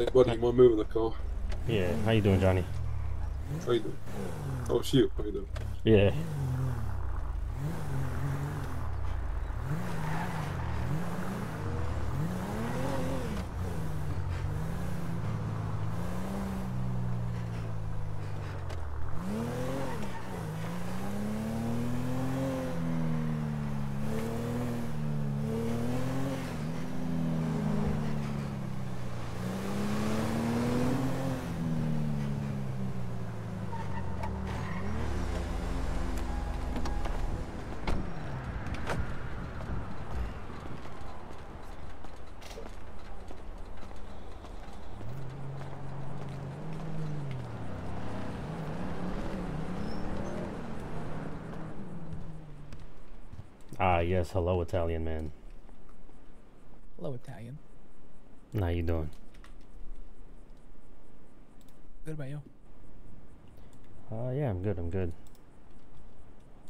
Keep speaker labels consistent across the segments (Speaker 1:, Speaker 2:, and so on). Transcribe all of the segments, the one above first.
Speaker 1: Hey buddy, you mind moving the car?
Speaker 2: Yeah, how you doing, Johnny?
Speaker 1: How you doing? Oh, it's you. How you doing?
Speaker 2: Yeah. Ah, yes. Hello, Italian man.
Speaker 3: Hello, Italian.
Speaker 2: How you doing?
Speaker 3: Good about you?
Speaker 2: Uh, yeah, I'm good. I'm good.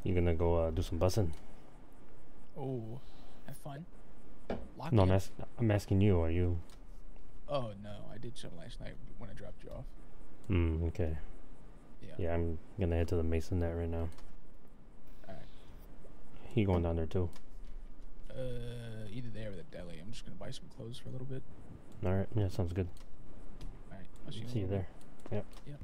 Speaker 2: You gonna go uh, do some bussing?
Speaker 3: Oh, have fun. Lock
Speaker 2: No. I'm, ask- I'm asking you. Are you?
Speaker 3: Oh no, I did some last night when I dropped you off.
Speaker 2: Hmm. Okay.
Speaker 3: Yeah.
Speaker 2: Yeah, I'm gonna head to the Mason net right now. He going down there too.
Speaker 3: Uh, either there or the deli. I'm just gonna buy some clothes for a little bit.
Speaker 2: All right. Yeah, sounds good.
Speaker 3: Alright, I'll see you.
Speaker 2: See you there. Yep.
Speaker 3: Yep.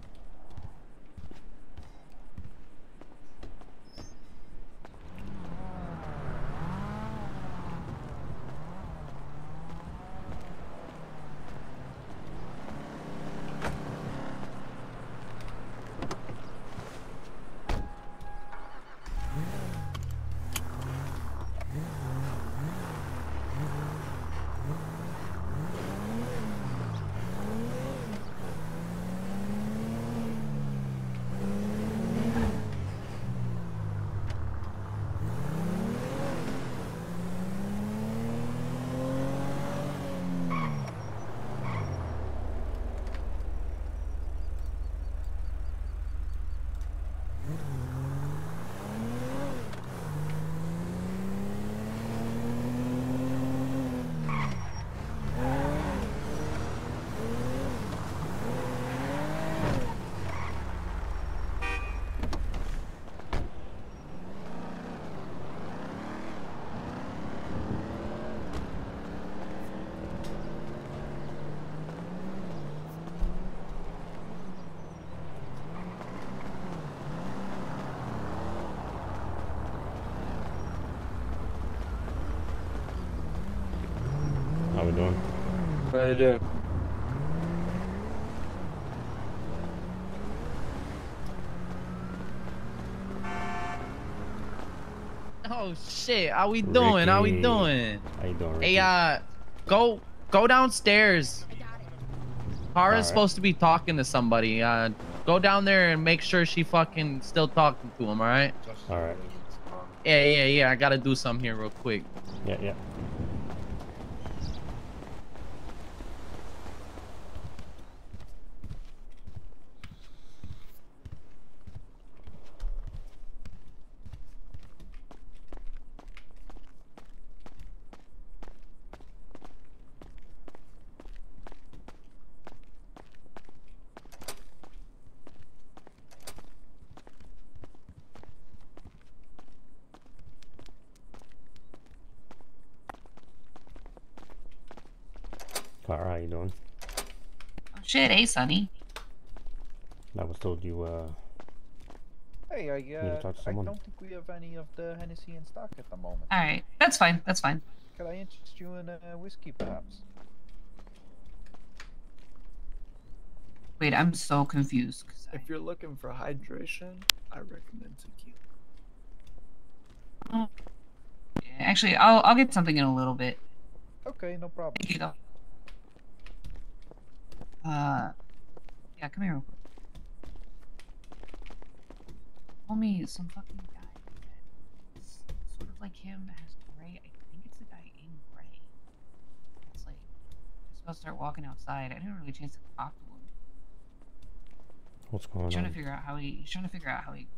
Speaker 2: How
Speaker 4: you doing?
Speaker 5: Oh shit, how we doing? How we doing?
Speaker 2: How you doing? Ricky?
Speaker 5: Hey, uh, go go downstairs. Kara's
Speaker 2: Alright.
Speaker 5: supposed to be talking to somebody. Uh, go down there and make sure she fucking still talking to him. All right?
Speaker 2: All right.
Speaker 5: Yeah, yeah, yeah. I gotta do something here real quick.
Speaker 2: Yeah, yeah. Clara, how you doing?
Speaker 6: Oh, shit, hey, Sonny.
Speaker 2: I was told you uh
Speaker 7: Hey, I,
Speaker 2: to
Speaker 7: uh,
Speaker 2: talk to
Speaker 7: I don't think we have any of the Hennessy in stock at the moment.
Speaker 6: Alright, that's fine, that's fine.
Speaker 7: Could I interest you in a whiskey, perhaps?
Speaker 6: Wait, I'm so confused. 'cause I-
Speaker 4: If you're looking for hydration, I recommend tequila.
Speaker 6: Yeah, Actually, I'll I'll get something in a little bit.
Speaker 7: Okay, no problem.
Speaker 6: Thank you though. Uh, yeah, come here real quick. Me some fucking guy that's sort of like him has gray. I think it's the guy in gray. It's like just about to start walking outside. I didn't really chance to talk to him.
Speaker 2: what's going
Speaker 6: He's trying to figure out how he. He's trying to figure out how he.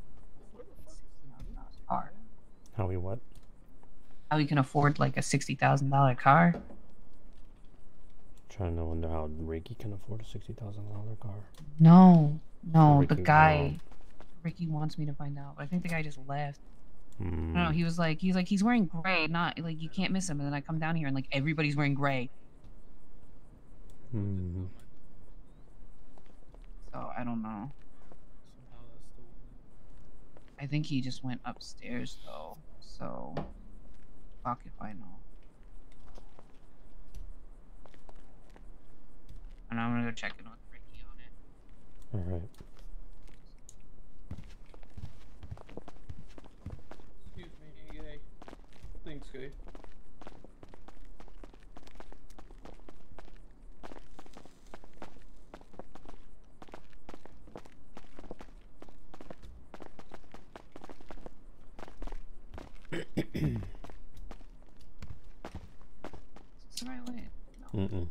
Speaker 6: Car.
Speaker 2: How we what?
Speaker 6: How he can afford like a sixty thousand dollar car.
Speaker 2: Trying to wonder how Ricky can afford a sixty thousand dollar car.
Speaker 6: No, no, the guy. Ricky wants me to find out. but I think the guy just left. I don't know.
Speaker 2: Mm,
Speaker 6: He was like, he's like, he's wearing gray. Not like you can't miss him. And then I come down here and like everybody's wearing gray.
Speaker 2: mm,
Speaker 6: So I don't know. I think he just went upstairs though. So fuck if I know. And I'm gonna go check in with Ricky on it.
Speaker 2: all right.
Speaker 8: Excuse me, hey. Thanks, guy.
Speaker 6: Is the right way?
Speaker 2: Mm-mm.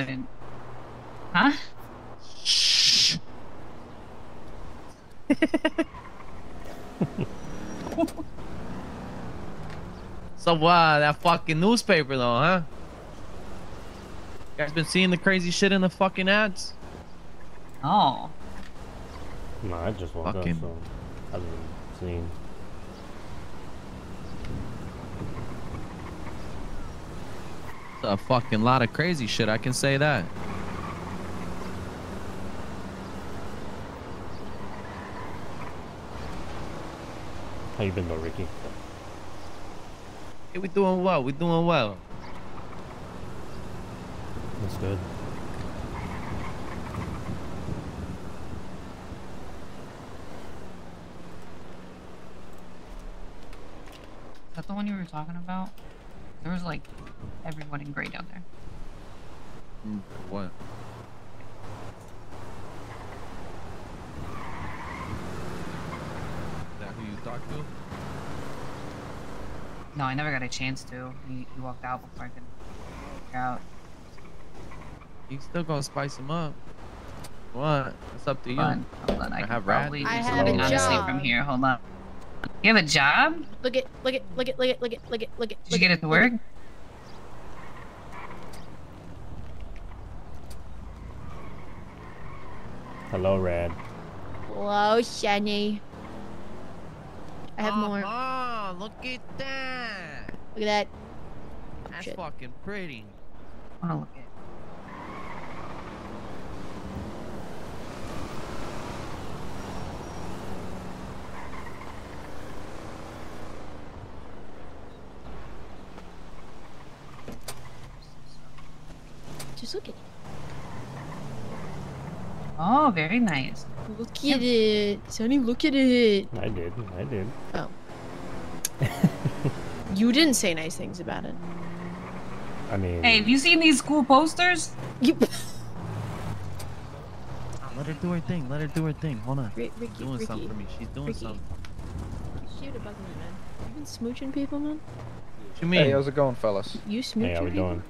Speaker 6: I couldn't. Huh?
Speaker 5: So uh, that fucking newspaper though, huh? You guys been seeing the crazy shit in the fucking ads?
Speaker 6: Oh.
Speaker 2: No, I just woke
Speaker 5: Fucking-
Speaker 2: up, so I haven't seen.
Speaker 5: A fucking lot of crazy shit. I can say that.
Speaker 2: How you been though, Ricky?
Speaker 5: Hey, we doing well. We doing well.
Speaker 2: That's good.
Speaker 6: Is that the one you were talking about? There was like everyone in gray down there.
Speaker 5: Mm, What? Is that who you talked to?
Speaker 6: No, I never got a chance to. He, he walked out before I could figure out.
Speaker 5: You still gonna spice him up? What? It's up to you.
Speaker 6: Hold on, hold on. I,
Speaker 5: I have rat.
Speaker 6: probably
Speaker 8: I have
Speaker 6: something
Speaker 2: a
Speaker 6: honestly
Speaker 8: job.
Speaker 6: from here. Hold on. You have a job?
Speaker 8: Look at, look at, look at, look at, look at, look at, look at.
Speaker 6: Did you get it to work?
Speaker 2: Hello, Rad.
Speaker 8: Hello, Shani. I have uh-huh, more.
Speaker 5: Oh, look at that.
Speaker 8: Look at that.
Speaker 5: That's
Speaker 8: Shit.
Speaker 5: fucking pretty.
Speaker 6: I wanna look at.
Speaker 8: Just look at it.
Speaker 6: Oh, very nice.
Speaker 8: Look at it. Sonny, look at it.
Speaker 2: I did. I did. Oh.
Speaker 8: you didn't say nice things about it.
Speaker 2: I mean,
Speaker 6: Hey, have you seen these cool posters?
Speaker 8: You.
Speaker 5: Oh, let her do her thing. Let her do her thing. Hold on.
Speaker 8: Ricky,
Speaker 5: She's doing
Speaker 8: Ricky.
Speaker 5: something for me. She's doing
Speaker 8: Ricky.
Speaker 5: something.
Speaker 8: Shoot above me, man. You been smooching people, man?
Speaker 5: What you mean?
Speaker 7: Hey, how's it going, fellas?
Speaker 8: You smooching
Speaker 2: hey, how we
Speaker 8: people?
Speaker 2: doing?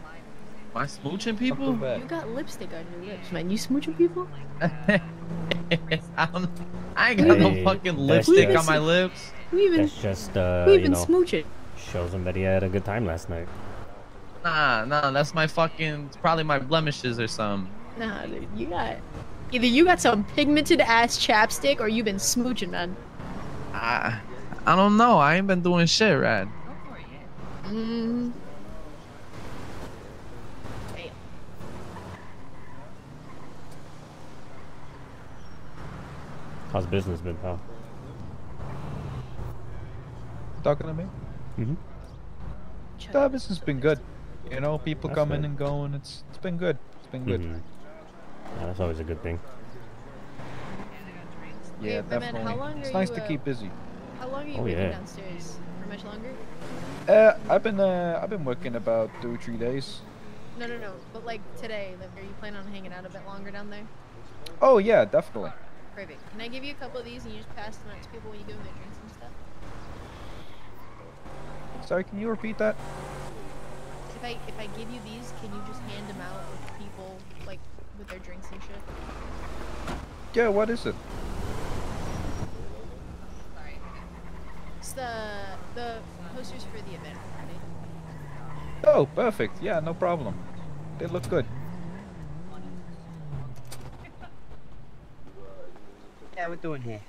Speaker 5: Am I smooching people?
Speaker 8: You got lipstick on your lips, man. You smooching people?
Speaker 5: I, don't, I ain't got
Speaker 2: Hey,
Speaker 5: no fucking lipstick
Speaker 8: just-
Speaker 5: on my lips.
Speaker 8: Who even,
Speaker 2: That's just, uh,
Speaker 8: who
Speaker 2: you
Speaker 8: even
Speaker 2: know,
Speaker 8: smooching?
Speaker 2: shows him that he had a good time last night.
Speaker 5: Nah, nah, that's my fucking. Probably my blemishes or something.
Speaker 8: Nah, dude, you got either you got some pigmented ass chapstick or you've been smooching, man.
Speaker 5: I, I don't know. I ain't been doing shit, Rad.
Speaker 6: Go for it.
Speaker 8: Mm. Damn.
Speaker 2: How's business been, pal?
Speaker 7: Talking to me?
Speaker 2: Mm-hmm.
Speaker 7: The business has been good. You know, people
Speaker 2: That's
Speaker 7: coming
Speaker 2: good.
Speaker 7: and going. It's it's been good. It's been good.
Speaker 2: Mhm. Yeah, that's always a good thing.
Speaker 7: Yeah,
Speaker 8: Hey, Redman, how
Speaker 7: definitely.
Speaker 8: long
Speaker 7: It's
Speaker 8: are
Speaker 7: nice
Speaker 8: you,
Speaker 7: to
Speaker 8: uh,
Speaker 7: keep busy.
Speaker 8: How long are you
Speaker 2: Oh,
Speaker 8: working
Speaker 2: yeah.
Speaker 8: downstairs? For much longer?
Speaker 7: Uh, I've been uh, I've been working about two or three days.
Speaker 8: No, no, no. But like today, like, are you planning on hanging out a bit longer down there?
Speaker 7: Oh yeah, definitely.
Speaker 8: Perfect. Can I give you a couple of these and you just pass them out to people when you give them their drinks and stuff?
Speaker 7: Sorry, can you repeat that?
Speaker 9: if I if I give you these, can you just hand them out with people like with their drinks and shit?
Speaker 7: Yeah, what is it?
Speaker 6: Sorry.
Speaker 9: It's the the posters for the event Friday.
Speaker 7: Oh, perfect. Yeah, no problem. They look good.
Speaker 10: Yeah, we're doing here.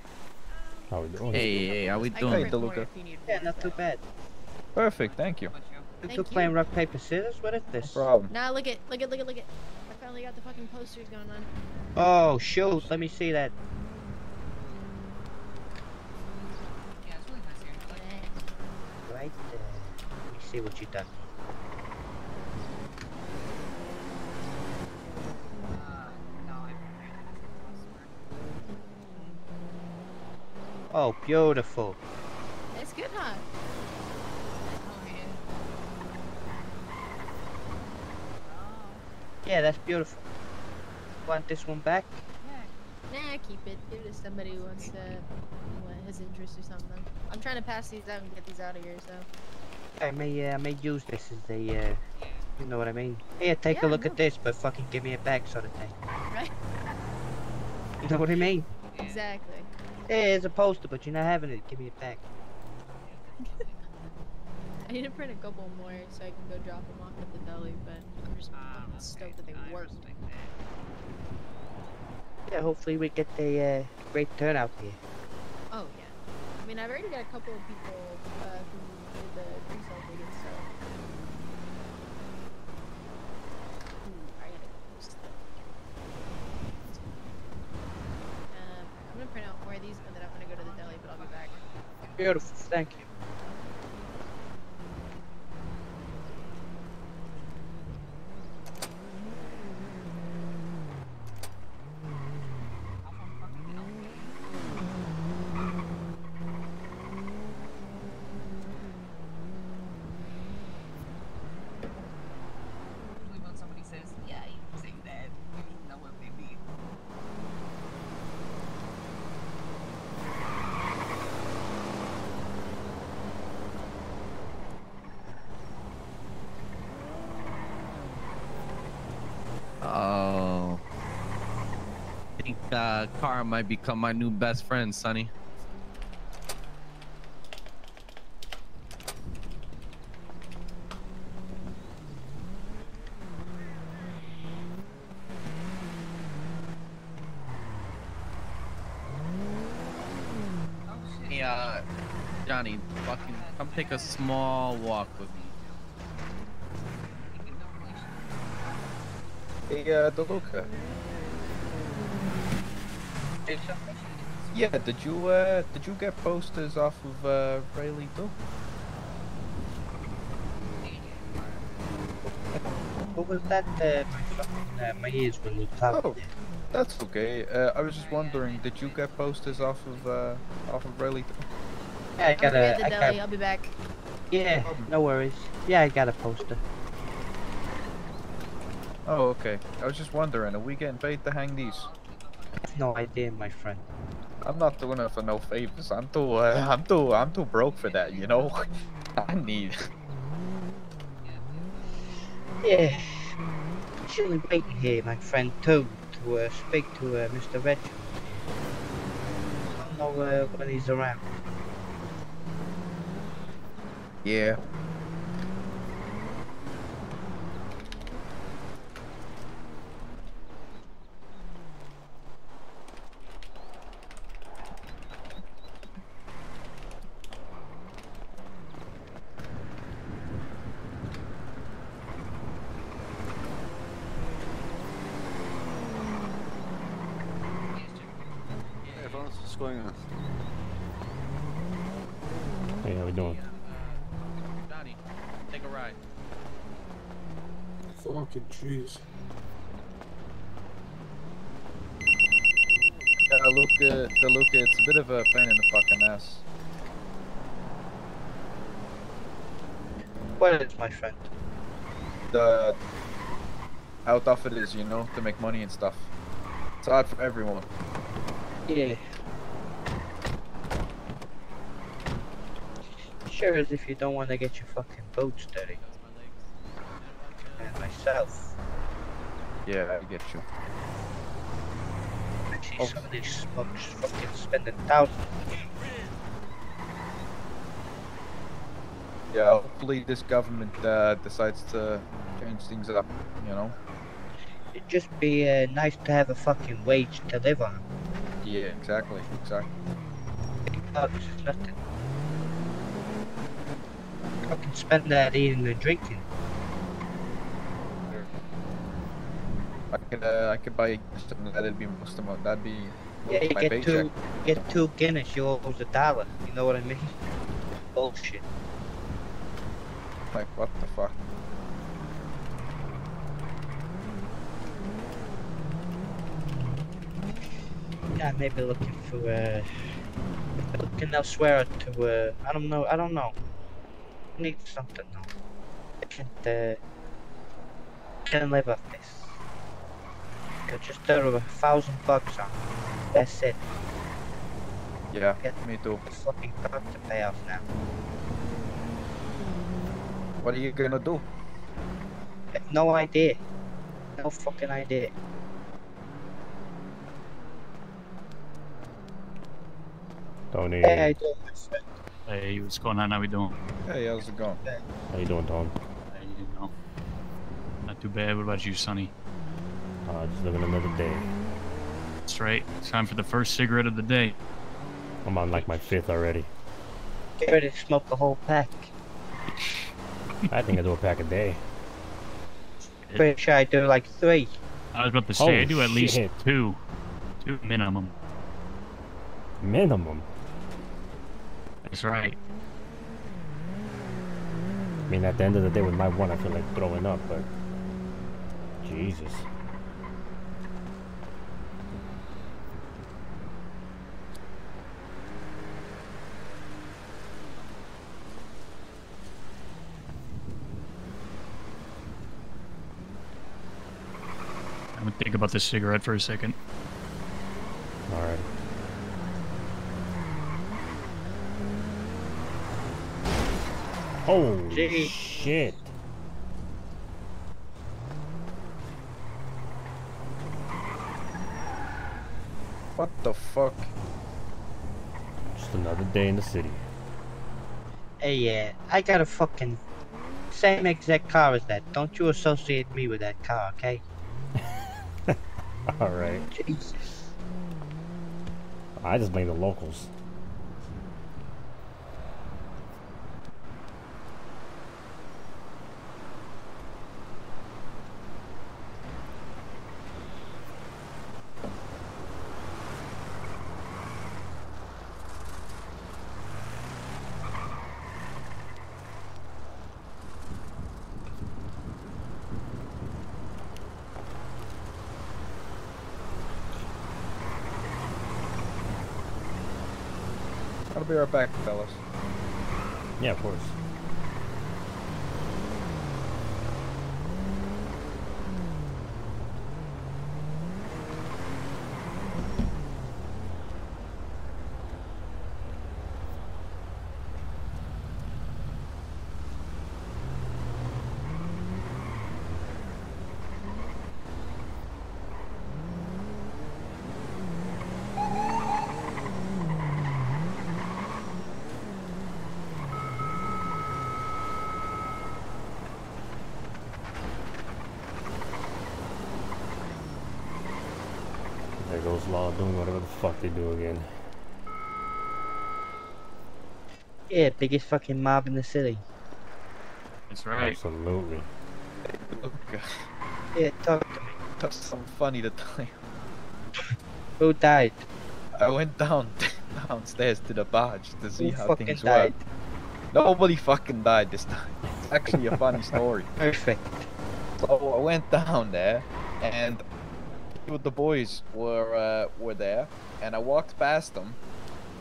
Speaker 11: How we doing?
Speaker 5: Hey, hey, how we doing?
Speaker 7: Hey,
Speaker 9: print
Speaker 7: Deluca.
Speaker 9: if you need
Speaker 10: Yeah, not too bad.
Speaker 7: Perfect, thank you.
Speaker 10: We
Speaker 9: Thank
Speaker 10: could
Speaker 9: you.
Speaker 10: playing rock paper scissors. What is
Speaker 7: No
Speaker 10: this?
Speaker 7: problem.
Speaker 9: Nah, look at look at look at look at. I finally got the fucking posters going on.
Speaker 10: Oh shoot! Let me see that.
Speaker 6: Yeah, it's really nice here. I like it.
Speaker 10: Right there. Let me see what you done.
Speaker 6: Uh, no, I prepared it.
Speaker 10: Oh, beautiful.
Speaker 9: It's good, huh?
Speaker 6: Oh, yeah. Oh,
Speaker 10: Yeah, that's beautiful. Want this one back?
Speaker 6: yeah.
Speaker 9: Nah, keep it. Give it to somebody who wants to, what, his interest or something. I'm trying to pass these out and get these out of here, so.
Speaker 10: I may, uh, I may use this as a, uh, you know what I mean. Here, take
Speaker 9: Yeah,
Speaker 10: a look
Speaker 9: no.
Speaker 10: at this, but fucking give me it back, sort of thing.
Speaker 9: Right?
Speaker 10: You know what I mean?
Speaker 9: Exactly.
Speaker 10: Hey, it's a poster, but you're not having it. Give me it back.
Speaker 9: I need to print a couple more so I can go drop them off at the deli, but I'm just
Speaker 6: Ah,
Speaker 9: fucking
Speaker 6: okay.
Speaker 9: stoked that they
Speaker 6: I
Speaker 9: worked.
Speaker 6: respect that.
Speaker 10: Yeah, hopefully we get a uh, great turnout here.
Speaker 9: Oh yeah. I mean, I've already got a couple of people uh, who did the pre-sale tickets, so. Ooh, I gotta post them. Um, I'm gonna print out more of these, and then I'm gonna go to the deli, but I'll be back.
Speaker 10: Beautiful, thank you.
Speaker 6: How from fucking hell? Usually when somebody says, yeah, you say that, you know what they mean.
Speaker 5: Oh. I think uh, Kara might become my new best friend, Sonny. Hey, uh, Johnny, fucking come take a small walk with me.
Speaker 6: You can no relation.
Speaker 7: Hey, Yeah, did you, uh, did you get posters off of, uh, Rayleigh too?
Speaker 10: What was that? Uh, my, fucking, uh, my ears were a little
Speaker 7: Oh. That's okay. Uh, I was just wondering, did you get posters off of, uh, off of Rayleigh too?
Speaker 10: Yeah, I
Speaker 9: I'm gonna be
Speaker 10: got
Speaker 9: at
Speaker 10: a.
Speaker 9: the
Speaker 10: I
Speaker 9: deli.
Speaker 10: got,
Speaker 9: I'll be back.
Speaker 10: yeah, no worries. Yeah, I got a poster.
Speaker 7: Oh, okay. I was just wondering, are we getting paid to hang these?
Speaker 10: No idea, my friend.
Speaker 7: I'm not doing it for no favors. I'm too, uh, I'm too, I'm too broke for that, you know? I need.
Speaker 10: Yeah. I Actually waiting here, my friend, too, to uh, speak to uh, Mr. Red. I don't know uh, when he's around.
Speaker 7: Yeah.
Speaker 12: Hey, everyone, what's going on?
Speaker 11: Hey, how we doing?
Speaker 5: Johnny, take a ride.
Speaker 12: Fucking jeez.
Speaker 7: Yeah, Luca, Deluca, uh, it's a bit of a pain in the fucking ass.
Speaker 10: What is, my friend?
Speaker 7: The how tough it is, you know, to make money and stuff. It's hard for everyone.
Speaker 10: Yeah. Sure as if you don't want to get your fucking boat dirty. Myself.
Speaker 7: Yeah, I get you.
Speaker 10: I see
Speaker 7: Oh.
Speaker 10: some of these smokes fucking spending thousands.
Speaker 7: Yeah, hopefully this government uh, decides to change things up. You know.
Speaker 10: It'd just be uh, nice to have a fucking wage to live on.
Speaker 7: Yeah, exactly, exactly.
Speaker 10: Big bucks is nothing. Fucking spend that eating and drinking.
Speaker 7: I could uh, I could buy something that'd be most of my that'd be
Speaker 10: Yeah, you get
Speaker 7: paycheck.
Speaker 10: two, get two Guinness, you owe a dollar. You know what I mean? Bullshit.
Speaker 7: Like what the fuck?
Speaker 10: Yeah, maybe looking for uh, looking elsewhere to uh, I don't know, I don't know. Need something though. I can't uh, can't live off this. I just throw a thousand bucks on. it. That's it.
Speaker 7: Yeah,
Speaker 10: Get
Speaker 7: me too.
Speaker 10: fucking car to pay off now.
Speaker 7: What are you gonna do?
Speaker 10: No idea. No fucking idea.
Speaker 11: Tony,
Speaker 10: Hey, I do. my friend.
Speaker 13: Hey, what's going on? How we doing?
Speaker 7: Hey, how's it going?
Speaker 11: how you doing, Tone?
Speaker 13: Hey, you know, not too bad. What about you, Sonny?
Speaker 11: Uh, just living another day.
Speaker 13: That's right. It's Time for the first cigarette of the day.
Speaker 11: I'm on like my fifth already.
Speaker 10: Get ready to smoke the whole pack.
Speaker 11: I think I do a pack a day.
Speaker 10: Pretty sure I do like three.
Speaker 13: I was about to say I
Speaker 11: Oh,
Speaker 13: do at least
Speaker 11: shit.
Speaker 13: two, two minimum.
Speaker 11: Minimum.
Speaker 13: That's right.
Speaker 11: I mean, at the end of the day, with my one, I feel like throwing up, but Jesus.
Speaker 13: I'm gonna think about this cigarette for a second.
Speaker 11: All right. Oh
Speaker 10: Gee.
Speaker 11: shit!
Speaker 7: What the fuck?
Speaker 11: Just another day in the city.
Speaker 10: Hey, yeah, I got a fucking same exact car as that. Don't you associate me with that car, okay?
Speaker 11: All right.
Speaker 10: Jesus.
Speaker 11: I just blame the locals.
Speaker 7: Back, fellas.
Speaker 11: Yeah, of course. There goes Law doing whatever the fuck they do again.
Speaker 10: Yeah, biggest fucking mob in the city.
Speaker 13: That's right.
Speaker 11: Absolutely.
Speaker 7: Look, uh,
Speaker 10: Yeah, talk to me.
Speaker 7: that's something funny to tell you.
Speaker 10: Who died?
Speaker 7: I went down downstairs to the barge to see
Speaker 10: Who
Speaker 7: how
Speaker 10: fucking
Speaker 7: things
Speaker 10: died?
Speaker 7: were. Nobody fucking died this time. It's actually a funny story.
Speaker 10: Perfect.
Speaker 7: So I went down there, and of the boys were uh, were there, and I walked past them.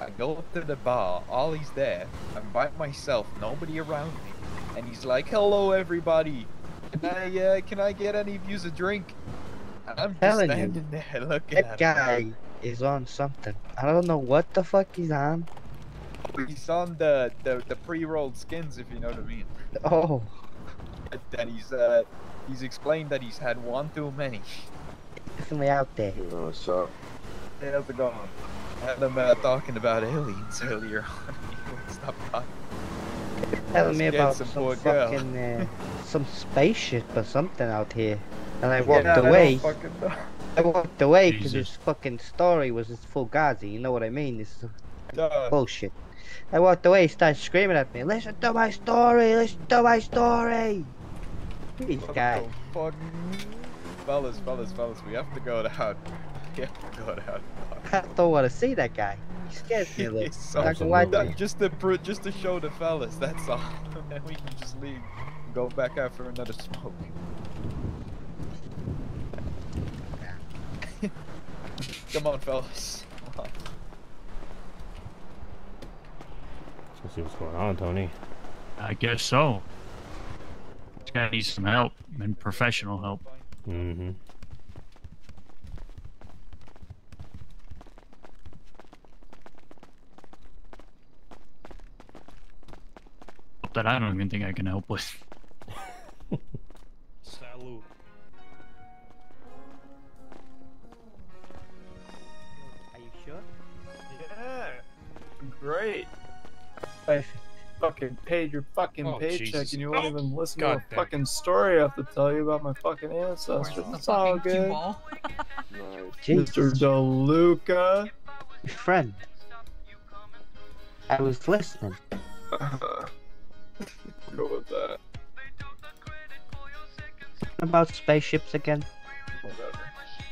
Speaker 7: I go up to the bar. Ollie's there. I'm by myself. Nobody around me, and he's like, "Hello, everybody. Can I uh, can I get any of yous a drink?" And I'm just
Speaker 10: telling you,
Speaker 7: standing there looking
Speaker 10: That
Speaker 7: at
Speaker 10: guy
Speaker 7: him.
Speaker 10: is on something. I don't know what the fuck he's on.
Speaker 7: He's on the the, the pre-rolled skins, if you know what I mean.
Speaker 10: Oh,
Speaker 7: Then he's uh, he's explained that he's had one too many.
Speaker 10: Definitely out there.
Speaker 14: what's up?
Speaker 7: Hey, how's it going? I had him uh, talking about aliens earlier on. Stop talking.
Speaker 10: Telling me about
Speaker 7: some
Speaker 10: some fucking uh, some spaceship or something out here, and I walked
Speaker 7: Yeah,
Speaker 10: away.
Speaker 7: fucking know.
Speaker 10: I walked away because
Speaker 13: Jesus.
Speaker 10: this fucking story was this fugazi. You know what I mean? This is bullshit. I walked away. He started screaming at me. Listen to my story. Listen to my story. This
Speaker 7: What
Speaker 10: guy.
Speaker 7: the fuck? Fellas, fellas, fellas, we have to go down. We have to go down.
Speaker 10: I don't want to see that guy. He scares me a little.
Speaker 7: He's so
Speaker 10: Not gonna lie to
Speaker 7: That- just to pr- just to show the fellas, that's all. and we can just leave, and go back out for another smoke. Come on, fellas. Come on.
Speaker 11: Let's see what's going on, Tony.
Speaker 13: I guess so. This guy needs some help and professional help.
Speaker 11: Mm-hmm.
Speaker 13: That I don't even think I can help with.
Speaker 12: Salute.
Speaker 10: Are you sure?
Speaker 4: Yeah. Great. I fucking paid your fucking
Speaker 12: Oh,
Speaker 4: paycheck
Speaker 12: Jesus.
Speaker 4: and you won't even listen
Speaker 12: God
Speaker 4: to a fucking story I have to tell you about my fucking ancestors.
Speaker 6: The
Speaker 4: It's all good.
Speaker 6: ball.
Speaker 10: Jesus.
Speaker 4: Mr. DeLuca.
Speaker 10: Friend. I was listening.
Speaker 4: Go with that.
Speaker 10: About spaceships again.
Speaker 4: Whatever.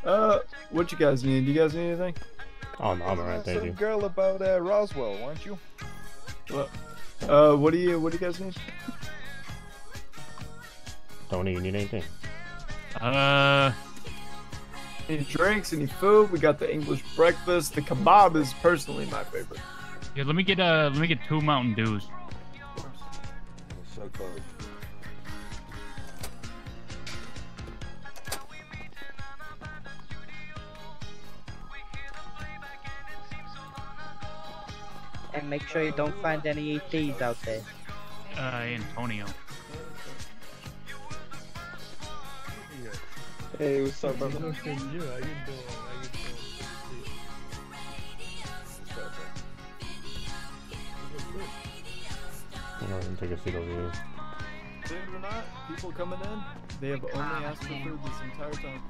Speaker 4: Uh, what you guys need? Do you guys need anything?
Speaker 11: Oh no, I'm alright, thank you.
Speaker 7: Some girl about uh, Roswell, weren't you?
Speaker 4: Uh, what do you what do you guys need?
Speaker 11: Tony, you need anything?
Speaker 13: Uh,
Speaker 4: Any drinks? Any food? We got the English breakfast. The kebab is personally my favorite.
Speaker 13: yeah. Let me get uh, let me get two Mountain Dews.
Speaker 14: So close.
Speaker 10: And make sure you don't find any ETs out there.
Speaker 13: Uh, Antonio.
Speaker 14: Hey, what's up, brother?
Speaker 11: I'm gonna take a seat over here.
Speaker 4: Believe it or not, people coming in, they have only asked for food this entire time.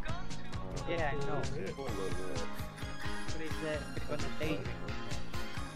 Speaker 10: Yeah, I know. What is that? What is that?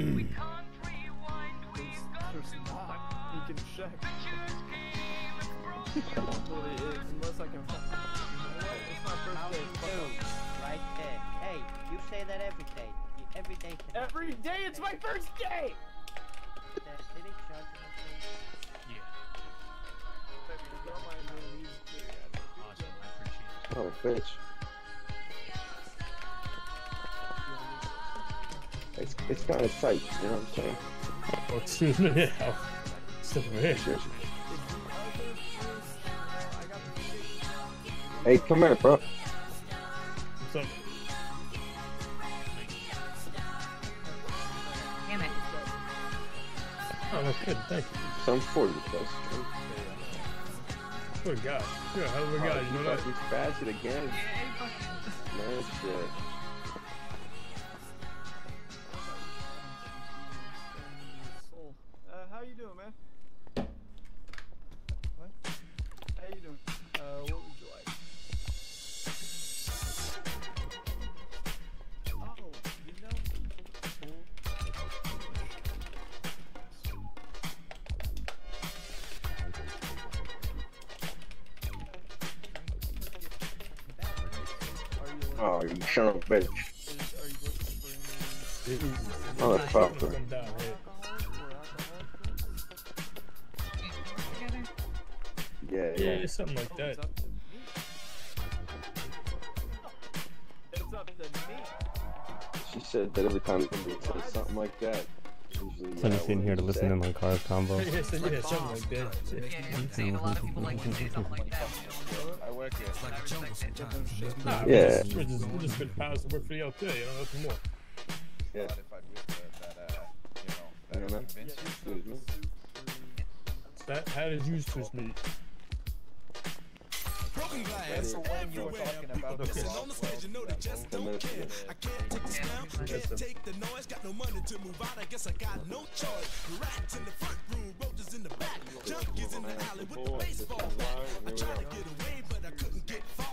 Speaker 6: There's, there's
Speaker 4: not. You can check. it is, unless I can find. It's my birthday.
Speaker 10: Right there. Hey, you say that every day. You, every day.
Speaker 4: Every day it's my
Speaker 10: first you?
Speaker 14: Oh, bitch. It's, it's kind of tight, you know what I'm saying?
Speaker 11: Oh, excuse me. Yeah. Step over here.
Speaker 14: Sure. Hey, come here, bro.
Speaker 11: What's up?
Speaker 6: damn it.
Speaker 11: Oh, no kidding. Thank you.
Speaker 14: Some for you, cuz.
Speaker 11: Good God. Good hell of a God. You know that?
Speaker 14: fucking spaz it again. Man, shit.
Speaker 4: Oh, you
Speaker 14: son of a bitch. Motherfucker. Yeah,
Speaker 15: yeah,
Speaker 14: yeah,
Speaker 15: something like that.
Speaker 14: She said that every time somebody says something like that. Usually, uh, yeah,
Speaker 11: sitting here to listen to my car's combo.
Speaker 15: yeah, something like that.
Speaker 6: Yeah, a lot of people like to something like that.
Speaker 7: I work.
Speaker 15: Nah,
Speaker 14: Yeah.
Speaker 15: We're just, we're just, good pals that work for the LTA, you know, nothing more.
Speaker 14: Yeah.
Speaker 7: But if I whisper that, uh, you know,
Speaker 14: I don't know.
Speaker 7: convince you.
Speaker 14: Excuse me.
Speaker 15: That, how did you twist me?
Speaker 7: That's the one you were talking about. the
Speaker 14: Okay.
Speaker 7: blog post.
Speaker 14: Ten minutes ago.
Speaker 6: But I think I'm the only one who's gotten on the alley with
Speaker 15: the baseball bat. I long to
Speaker 11: get
Speaker 10: away,
Speaker 6: but
Speaker 16: I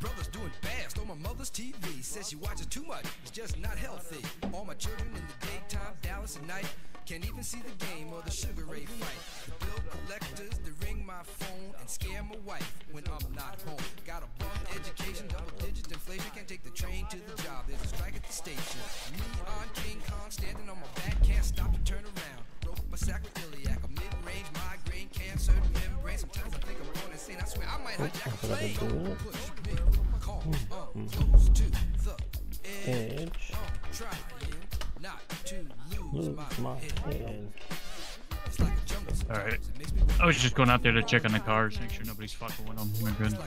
Speaker 16: brother's doing fast on my mother's TV. Says she watches too much, it's just not healthy. All my children in the daytime, Dallas at night. Can't even see the game or the Sugar Ray fight. The bill collectors, they ring my phone and scare my wife when I'm not home. Got a bum education, double digits inflation. Can't take the train to the job, there's a strike at the station. Me on King Kong, standing on my back, can't stop to turn around. Broke my sacroiliac, a mid-range migraine, cancer membrane. Sometimes I think I'm going insane. I swear I might oh, hijack a plane. Push me, call, hmm. Uh, hmm. close to the edge.
Speaker 11: Edge.
Speaker 16: Not to lose
Speaker 11: Lose
Speaker 16: my
Speaker 11: my
Speaker 16: head.
Speaker 11: head.
Speaker 16: It's like a jungle
Speaker 13: Alright. I was just going out there to check on the cars, make sure nobody's fucking with them. We're good.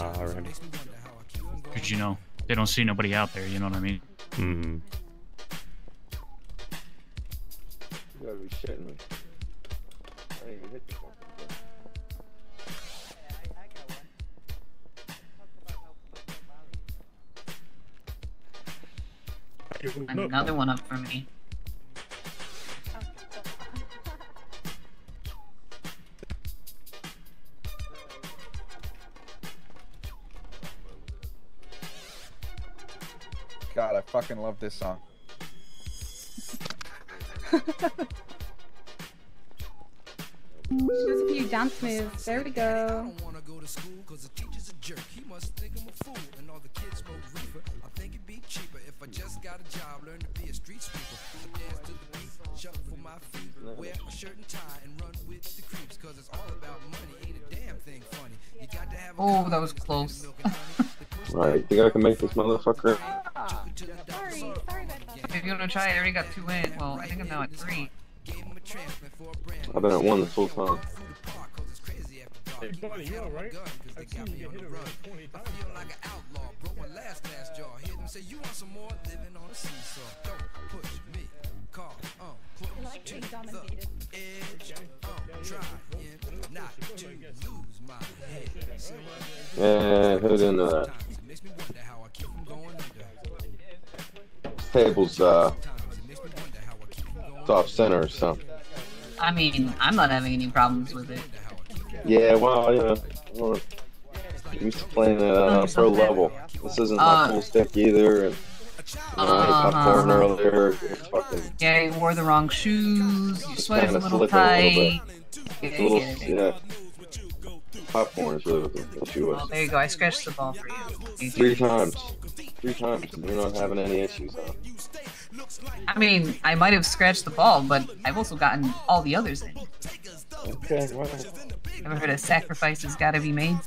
Speaker 11: Alright.
Speaker 13: Ah, because, you know, they don't see nobody out there, you know what I mean?
Speaker 11: Hmm.
Speaker 14: You gotta be shitting me.
Speaker 6: Another one up for me.
Speaker 7: God, I fucking love this song.
Speaker 17: She does a few dance moves. There we go.
Speaker 16: I just got a job, learn to be a street sweeper. I dance to the beat, shuffle my feet, wear a shirt and tie and run with the creeps cause it's all about money. Ain't a damn thing funny. You got to have a
Speaker 6: Oh, that was close.
Speaker 14: Right, think I can make this motherfucker?
Speaker 17: Sorry, sorry about that.
Speaker 6: If you want to try, I already got two in. Well, I think I'm now at three.
Speaker 14: I've been at one this whole time.
Speaker 15: Hey, buddy, you alright? I've seen you get hit around 20 times.
Speaker 16: Say you want some more, living on a seesaw. Don't push me, call, um, close
Speaker 17: like
Speaker 16: to the
Speaker 17: dominated.
Speaker 16: edge. Um, trying not to lose my head.
Speaker 14: Yeah, who didn't know that? Table's uh, it's off center or something.
Speaker 6: I mean, I'm not having any problems with it.
Speaker 14: Yeah, well, you know, well, I'm used to playing at uh, pro level. This isn't my
Speaker 6: Uh,
Speaker 14: full stick either, and you know, I popcorn earlier. Fucking
Speaker 6: Yeah, you wore the wrong shoes. Your sweater's a little
Speaker 14: a
Speaker 6: tight.
Speaker 14: a little,
Speaker 6: yeah, yeah.
Speaker 14: yeah. Popcorn is really what issue
Speaker 6: Well, there you go. I scratched the ball for you.
Speaker 14: Three times, three times, you're not having any issues. Huh?
Speaker 6: I mean, I might have scratched the ball, but I've also gotten all the others in.
Speaker 14: Okay, well,
Speaker 6: Ever heard of sacrifices gotta be made?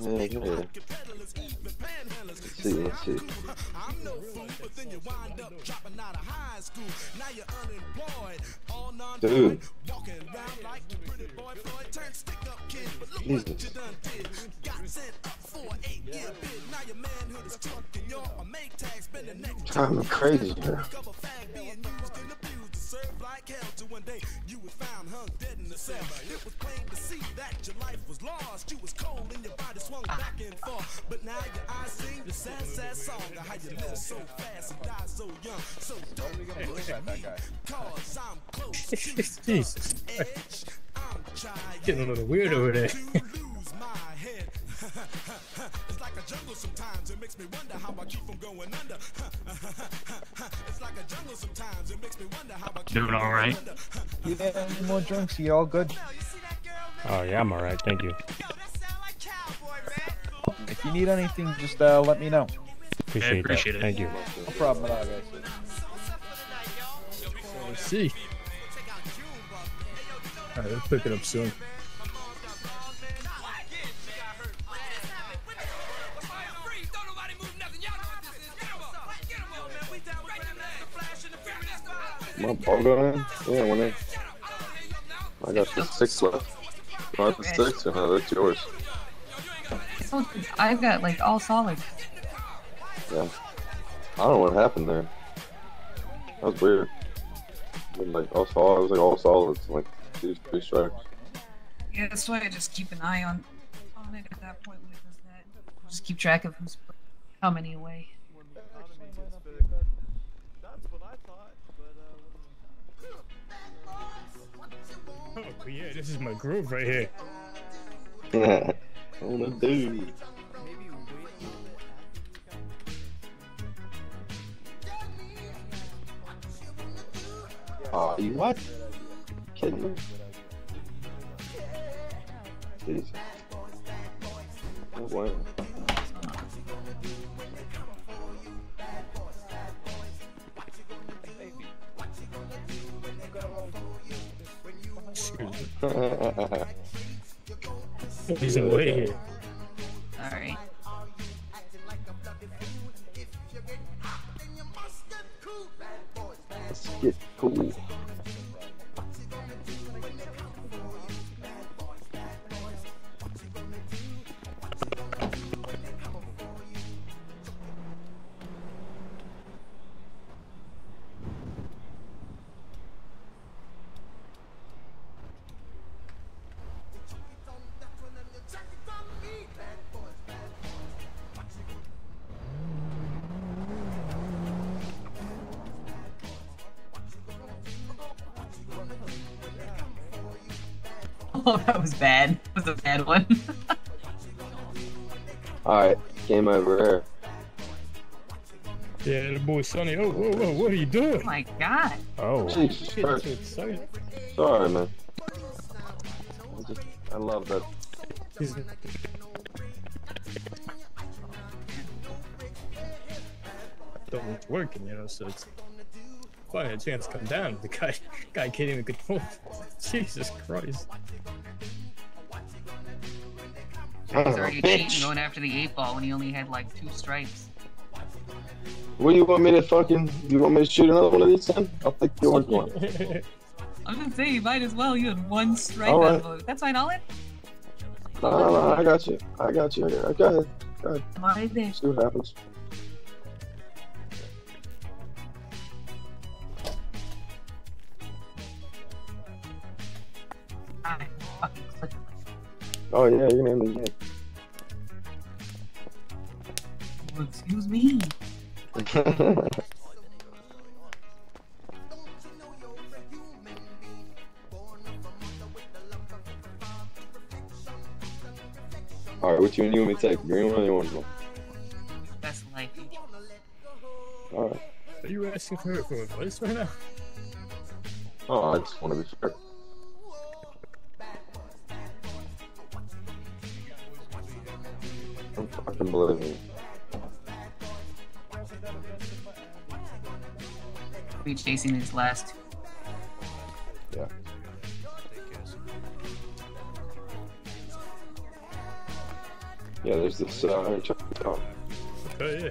Speaker 14: yeah, yeah. Let's see, let's see.
Speaker 16: but then you wind up dropping out of high school. Now you're unemployed, all non
Speaker 14: Dude.
Speaker 16: walking around like a pretty boy Floyd. Turned stick up kid, but look what you done did. Got sent up for an eight year bid. Now your manhood is you're a Maytag. Spend the next
Speaker 14: Driving me crazy here.
Speaker 16: Served like hell till one day you was found hung dead in the cell. It was plain to see that your life was lost. You was cold and your body swung back and forth. But now your eyes sing the sad, sad song of how you live so fast and die so young. So don't push me, cause I'm close to
Speaker 11: Jesus.
Speaker 16: the edge. I'm trying
Speaker 11: Getting a little weird over there.
Speaker 16: To lose my head. it's like a jungle sometimes. It makes me wonder how I keep from going under. it's like a jungle sometimes. It makes me wonder how I keep
Speaker 13: Doing all right.
Speaker 7: You need any more drinks? You all good?
Speaker 11: Oh yeah, I'm alright. Thank you.
Speaker 7: If you need anything, just uh, let me know.
Speaker 11: Appreciate,
Speaker 13: appreciate
Speaker 11: that.
Speaker 13: it.
Speaker 11: Thank you.
Speaker 7: No problem at all, guys.
Speaker 3: Let's see. Alright, let's pick it up soon.
Speaker 14: My ball going? Yeah, when I. I got the six left. I have the six, and that's yours.
Speaker 6: So I've got like all solid.
Speaker 14: Yeah. I don't know what happened there. That was weird. I mean, like all solid, it was like all solids, like these three strikes.
Speaker 6: Yeah, that's why I just keep an eye on on it at that point when it does that. Just keep track of who's how many away.
Speaker 11: Oh yeah, this is my groove right here.
Speaker 14: oh, the dude. Oh, you what? Kidding me? Jesus. Wow.
Speaker 11: He's away here.
Speaker 6: Alright.
Speaker 14: Let's get cool. Alright, game over here.
Speaker 11: Yeah, the boy Sonny. Oh, whoa, whoa, what are you doing?
Speaker 6: oh my god.
Speaker 11: Oh,
Speaker 14: Jesus
Speaker 11: getting
Speaker 14: Christ. Sorry, man. I, just, I love that.
Speaker 11: He's- Don't working, you know, so it's quite a chance to come down. The guy, guy can't even control. Jesus Christ.
Speaker 6: He's already cheating going after the eight ball when he only had like two stripes.
Speaker 14: What do you want me to fucking? You want me to shoot another one of these then? I'll take the orange one.
Speaker 6: I'm gonna say you might as well. You had one stripe
Speaker 14: All
Speaker 6: out of it. That's fine, I'll let
Speaker 14: No, no, no, I got you. I got you. I got Go ahead. Go ahead.
Speaker 6: I'm already there.
Speaker 14: See what happens. Oh yeah, you're gonna end the game.
Speaker 6: Well, oh, excuse me.
Speaker 14: All right, which one you want me to take? Green one or orange one?
Speaker 6: Best life.
Speaker 14: All right.
Speaker 11: Are you asking for, for advice right now?
Speaker 14: Oh, I just want to be fair. I'm fucking believe me.
Speaker 6: Be chasing these last.
Speaker 14: Yeah. Yeah, there's this uh, check it out.
Speaker 11: Oh yeah.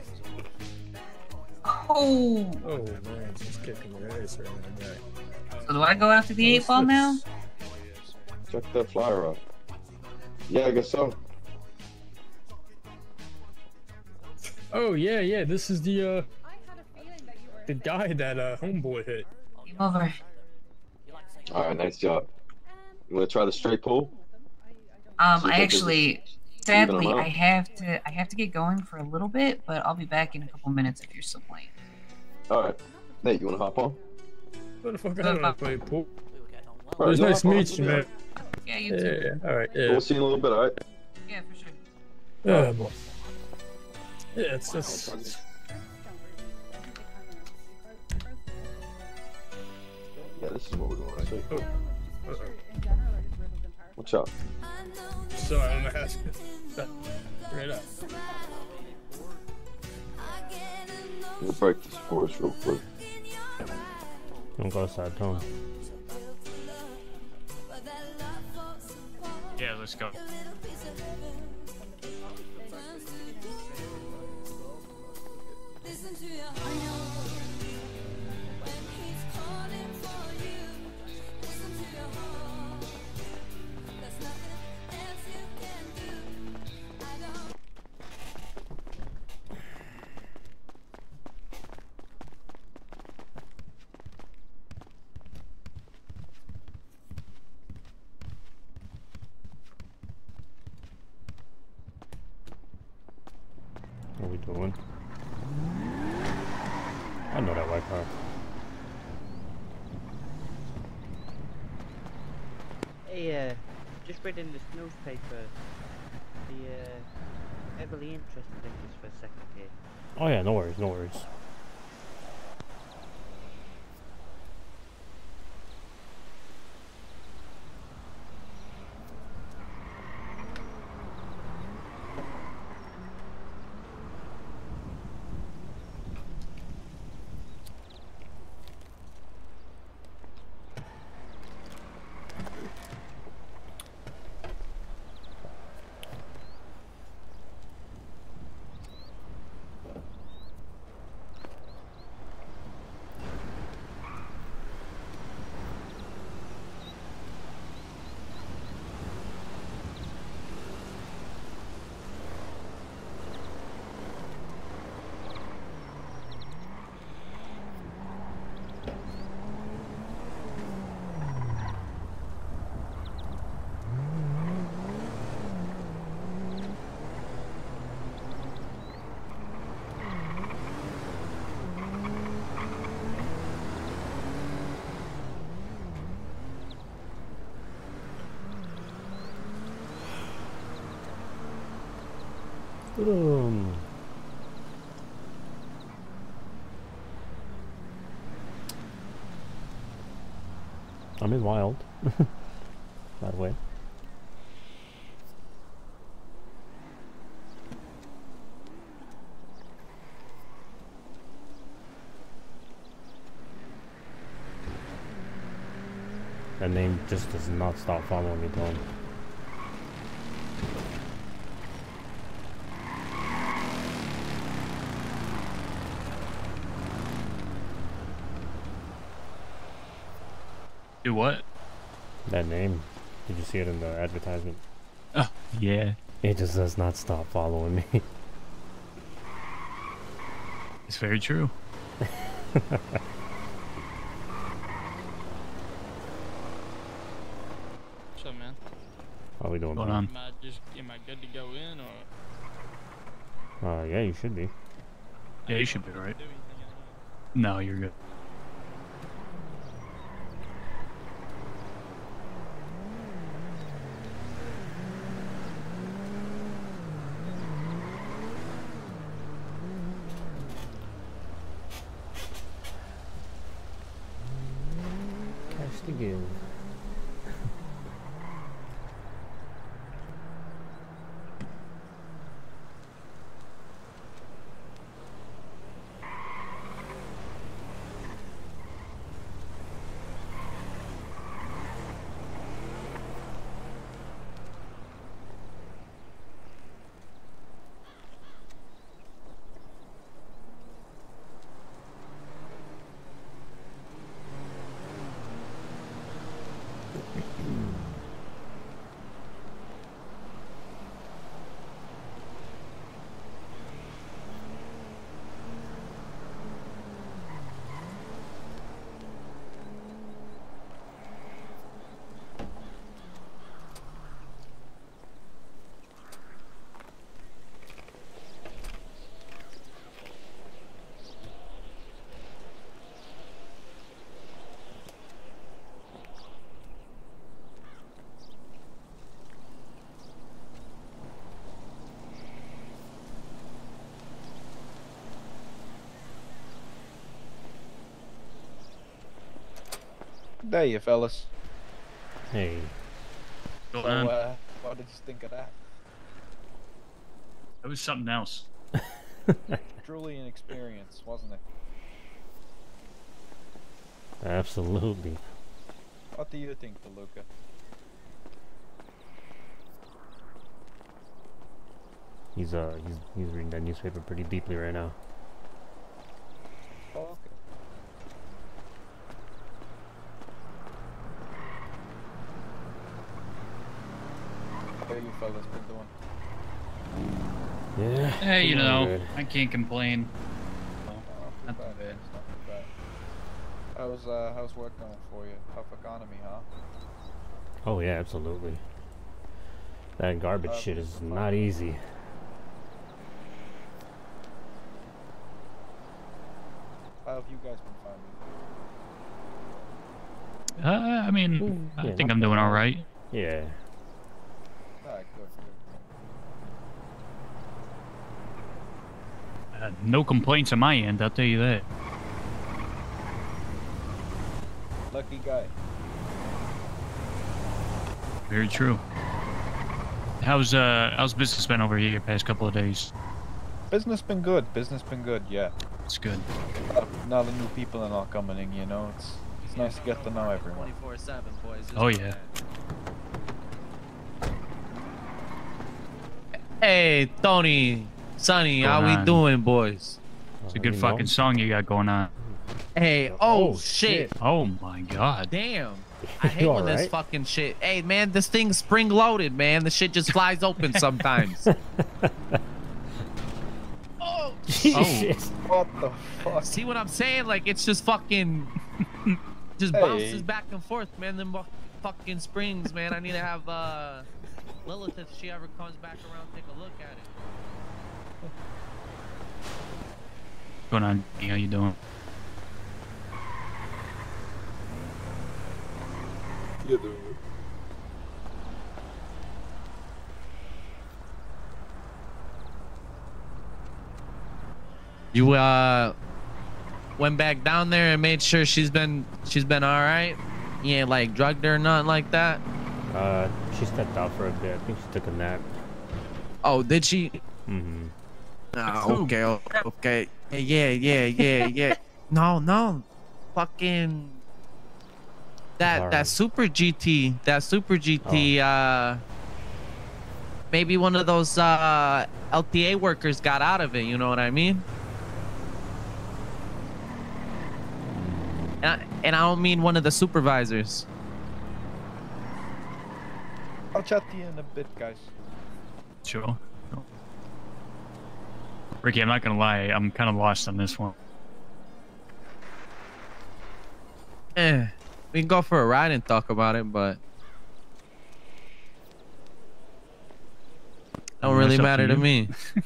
Speaker 6: Oh.
Speaker 11: Oh man, she's kicking your ass right now, guy.
Speaker 6: So do I go after the eight ball now?
Speaker 14: Check that flyer up. Yeah, I guess so.
Speaker 11: Oh yeah, yeah. This is the uh, the guy that uh homeboy hit.
Speaker 6: Game over.
Speaker 14: All right, nice job. You want to try the straight pull?
Speaker 6: Um,
Speaker 14: See
Speaker 6: I
Speaker 14: I
Speaker 6: actually, sadly. I have to, I have to get going for a little bit, but I'll be back in a couple minutes if you're still playing.
Speaker 14: All right, Nate, you want to hop on?
Speaker 11: What the fuck? I don't know play pool.
Speaker 14: All
Speaker 11: It was nice to meet you, man.
Speaker 6: Yeah,
Speaker 11: you too. Yeah, yeah. All right. Yeah.
Speaker 14: We'll see you in a little bit. All right.
Speaker 6: Yeah, for sure.
Speaker 11: Oh boy. Yeah, it's it's.
Speaker 14: Yeah, this is what we're going to say.
Speaker 11: Oh. Uh-oh.
Speaker 14: Watch out.
Speaker 11: Sorry, I'm asking. Straight up.
Speaker 14: We'll break this for us real quick.
Speaker 2: Don't go outside, Tom.
Speaker 13: Yeah, let's go.
Speaker 10: This
Speaker 2: I'm in wild. By the way. That name just does not stop following me, Tom.
Speaker 13: Do what?
Speaker 2: That name. Did you see it in the advertisement?
Speaker 13: Oh, yeah.
Speaker 2: It just does not stop following me.
Speaker 13: It's very true.
Speaker 18: What's up, man?
Speaker 2: How we doing?
Speaker 13: Going on?
Speaker 18: Am I just am I good to go in or?
Speaker 2: Uh, yeah, you should be.
Speaker 13: Yeah, you should be right. No, you're good.
Speaker 7: There you fellas.
Speaker 2: Hey.
Speaker 7: So, uh, what did you think of that?
Speaker 13: It was something else.
Speaker 7: Truly an experience, wasn't it?
Speaker 2: Absolutely.
Speaker 7: What do you think, DeLuca?
Speaker 2: He's uh he's he's reading that newspaper pretty deeply right now.
Speaker 7: Oh, okay. How you fellas been doing?
Speaker 2: Yeah.
Speaker 13: Hey, you know. I can't complain.
Speaker 7: Not too bad. Not too bad. How's uh how's work going for you? Tough economy, huh?
Speaker 2: Oh yeah, absolutely. That garbage
Speaker 7: Uh,
Speaker 2: shit is not easy.
Speaker 7: How have you guys been finding?
Speaker 13: Uh, I mean, I
Speaker 2: yeah,
Speaker 13: think I'm doing all right.
Speaker 2: Yeah.
Speaker 7: Alright, good, good.
Speaker 13: Uh, no complaints on my end, I'll tell you that.
Speaker 7: Lucky guy.
Speaker 13: Very true. How's uh how's business been over here past couple of days?
Speaker 7: Business been good. Business been good. Yeah.
Speaker 13: It's good.
Speaker 7: Now, now the new people are all coming in, you know, it's it's nice to get to know everyone.
Speaker 5: 24/7, boys.
Speaker 13: Oh yeah.
Speaker 5: Hey, Tony, Sonny,
Speaker 13: Going
Speaker 5: how we
Speaker 13: on?
Speaker 5: doing, boys?
Speaker 13: It's a good fucking song you got going on.
Speaker 5: Hey, oh, shit.
Speaker 13: Oh my god.
Speaker 5: Damn. I hate
Speaker 2: You
Speaker 5: when this
Speaker 2: alright?
Speaker 5: fucking shit. Hey, man, this thing's spring loaded, man. The shit just flies open sometimes. oh,
Speaker 2: Jesus.
Speaker 7: What the fuck?
Speaker 5: See what I'm saying? Like, it's just fucking. just bounces back and forth, man. Them fucking springs, man. I need to have uh, Lilith, if she ever comes back around, take a look at it.
Speaker 13: Going on? How you doing?
Speaker 14: Yeah, dude.
Speaker 5: You uh went back down there and made sure she's been she's been all right. You ain't like drugged her or nothing like that.
Speaker 2: Uh, she stepped out for a bit. I think she took a nap.
Speaker 5: Oh, did she?
Speaker 2: Mm-hmm.
Speaker 5: Ah, okay, okay. Yeah, yeah, yeah, yeah. no, no, fucking that
Speaker 2: Alright.
Speaker 5: that super GT, that super GT. Uh, maybe one of those uh LTA workers got out of it. You know what I mean? And I, and I don't mean one of the supervisors.
Speaker 7: I'll chat to you in a bit, guys.
Speaker 13: Sure. Ricky, I'm not gonna lie, I'm kind of lost on this one.
Speaker 5: Eh, we can go for a ride and talk about it, but don't
Speaker 13: Mm,
Speaker 5: really
Speaker 13: up to
Speaker 5: matter to me.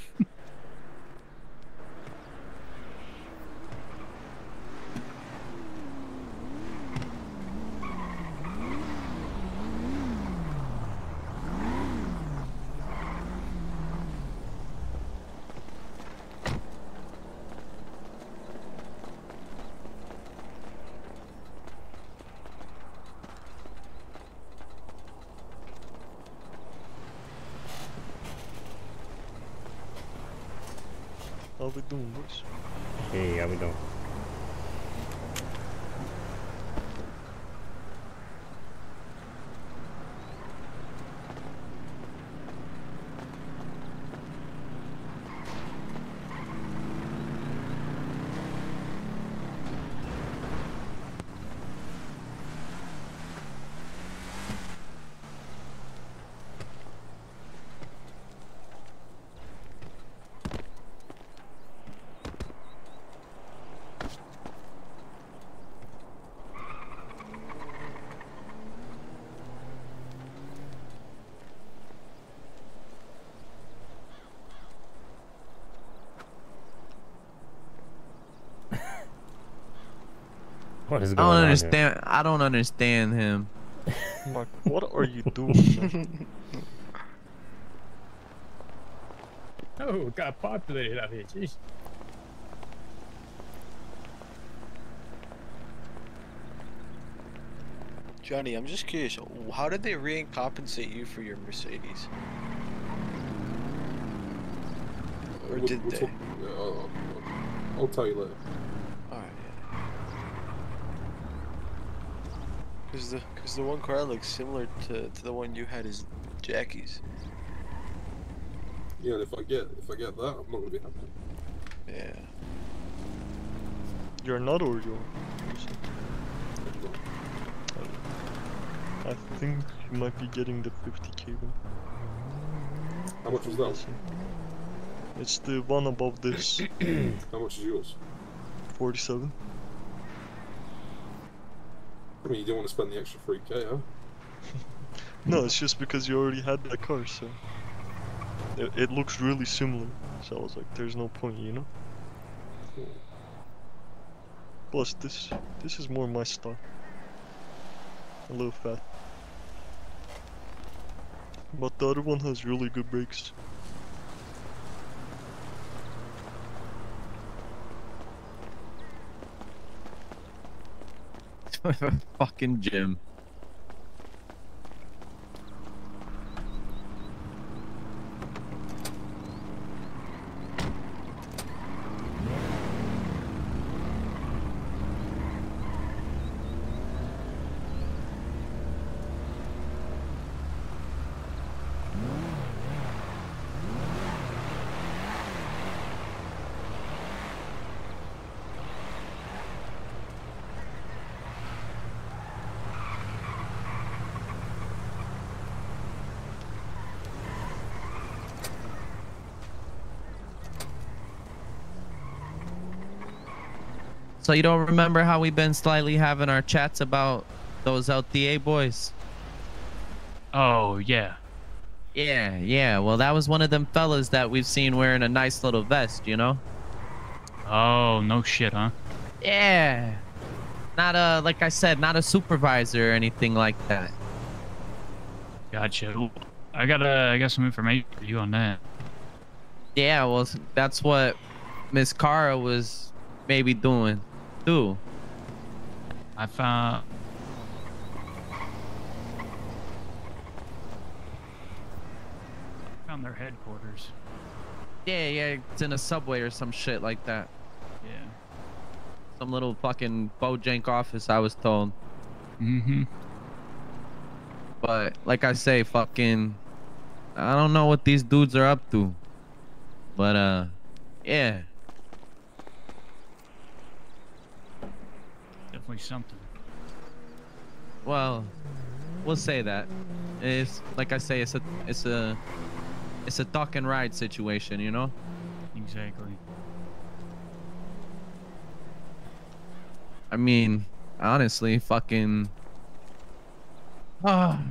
Speaker 19: How we doing, boys?
Speaker 2: Hey, how we doing? What is
Speaker 5: I don't
Speaker 2: on here?
Speaker 5: understand. I don't understand him.
Speaker 19: Like, what are you doing?
Speaker 11: Oh, it got populated out here. Jeez.
Speaker 19: Johnny, I'm just curious. How did they recompensate you for your Mercedes? Or
Speaker 14: We'll-
Speaker 19: did
Speaker 14: we'll
Speaker 19: they?
Speaker 14: talk- yeah, I'll, I'll- I'll tell you later.
Speaker 19: Alright. Cause the cause the one car looks similar to, to the one you had is Jackie's.
Speaker 14: Yeah, and if I get if I get that, I'm not gonna be happy.
Speaker 19: Yeah. You're not or you're?
Speaker 20: I think you might be getting the 50k one.
Speaker 14: How much was that?
Speaker 20: It's the one above this.
Speaker 14: How much is yours?
Speaker 20: 47.
Speaker 14: I mean, you didn't want to spend the extra 3k, huh?
Speaker 20: No, it's just because you already had that car, so. It, it looks really similar, so I was like, there's no point, you know? Plus, this this is more my style. A little fat. But the other one has really good brakes.
Speaker 5: A fucking Jim. So you don't remember how we've been slightly having our chats about those LTA boys?
Speaker 13: Oh yeah.
Speaker 5: Yeah, yeah. Well, that was one of them fellas that we've seen wearing a nice little vest, you know?
Speaker 13: Oh no shit, huh?
Speaker 5: Yeah. Not a, like I said, not a supervisor or anything like that.
Speaker 13: Gotcha. I got uh, I got some information for you on that.
Speaker 5: Yeah, well, that's what Miss Cara was maybe doing, too.
Speaker 13: I found. Found their headquarters.
Speaker 5: Yeah, yeah, it's in a subway or some shit like that.
Speaker 13: Yeah.
Speaker 5: Some little fucking Bojank office, I was told.
Speaker 13: Mm-hmm.
Speaker 5: But like I say, fucking, I don't know what these dudes are up to. But uh, yeah.
Speaker 13: Definitely something.
Speaker 5: Well, we'll say that. It's like I say, it's a, it's a, it's a duck and ride situation, you know.
Speaker 13: Exactly.
Speaker 5: I mean, honestly, fucking. Ah.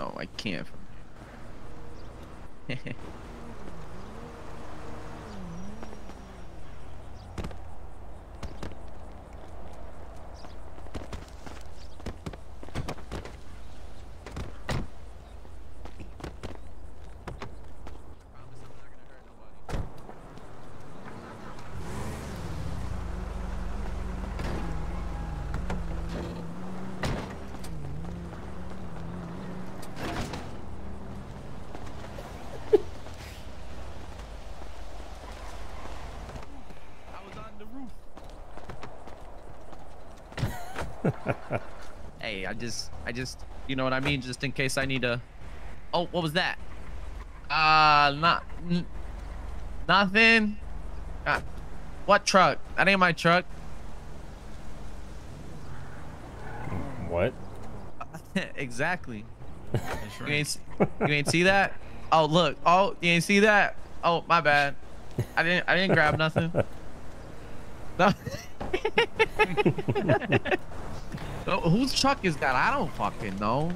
Speaker 5: Oh, I can't. hey, I just, I just, you know what I mean? Just in case I need to. Oh, what was that? Uh, not, n- nothing. Uh, what truck? That ain't my truck.
Speaker 2: What?
Speaker 5: exactly. You ain't, s- you ain't see that? Oh, look. Oh, you ain't see that? Oh, my bad. I didn't, I didn't grab nothing. No. Oh, whose truck is that? I don't fucking know.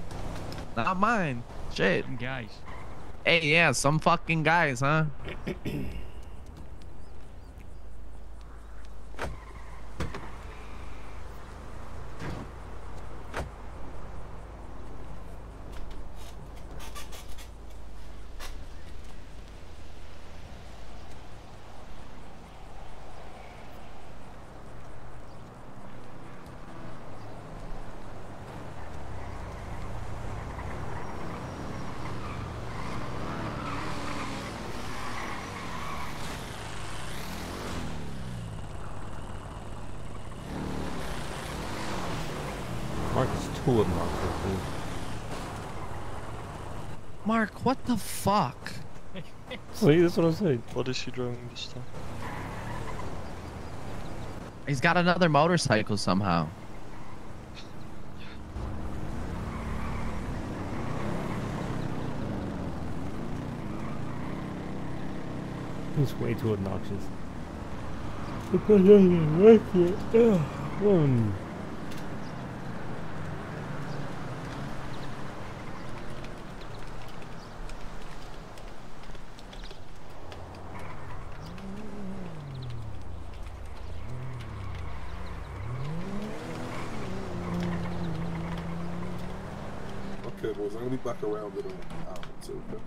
Speaker 5: Not mine. Shit.
Speaker 13: Guys.
Speaker 5: Hey, yeah, some fucking guys, huh?
Speaker 2: Mark is too obnoxious, dude.
Speaker 5: Mark, what the fuck?
Speaker 2: See, that's what I'm saying.
Speaker 20: What is he driving this time?
Speaker 5: He's got another motorcycle somehow.
Speaker 2: He's way too obnoxious. Um,
Speaker 1: Okay, boys, I'm gonna be back around in an hour or two. Okay?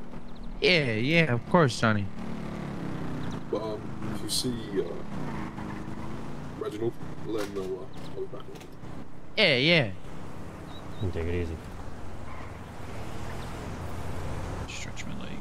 Speaker 5: Yeah, yeah, of course, Johnny.
Speaker 1: But um, if you see uh, Reginald, let him know uh, I'll be back.
Speaker 5: Yeah, yeah.
Speaker 2: Take it easy.
Speaker 13: Stretch my leg.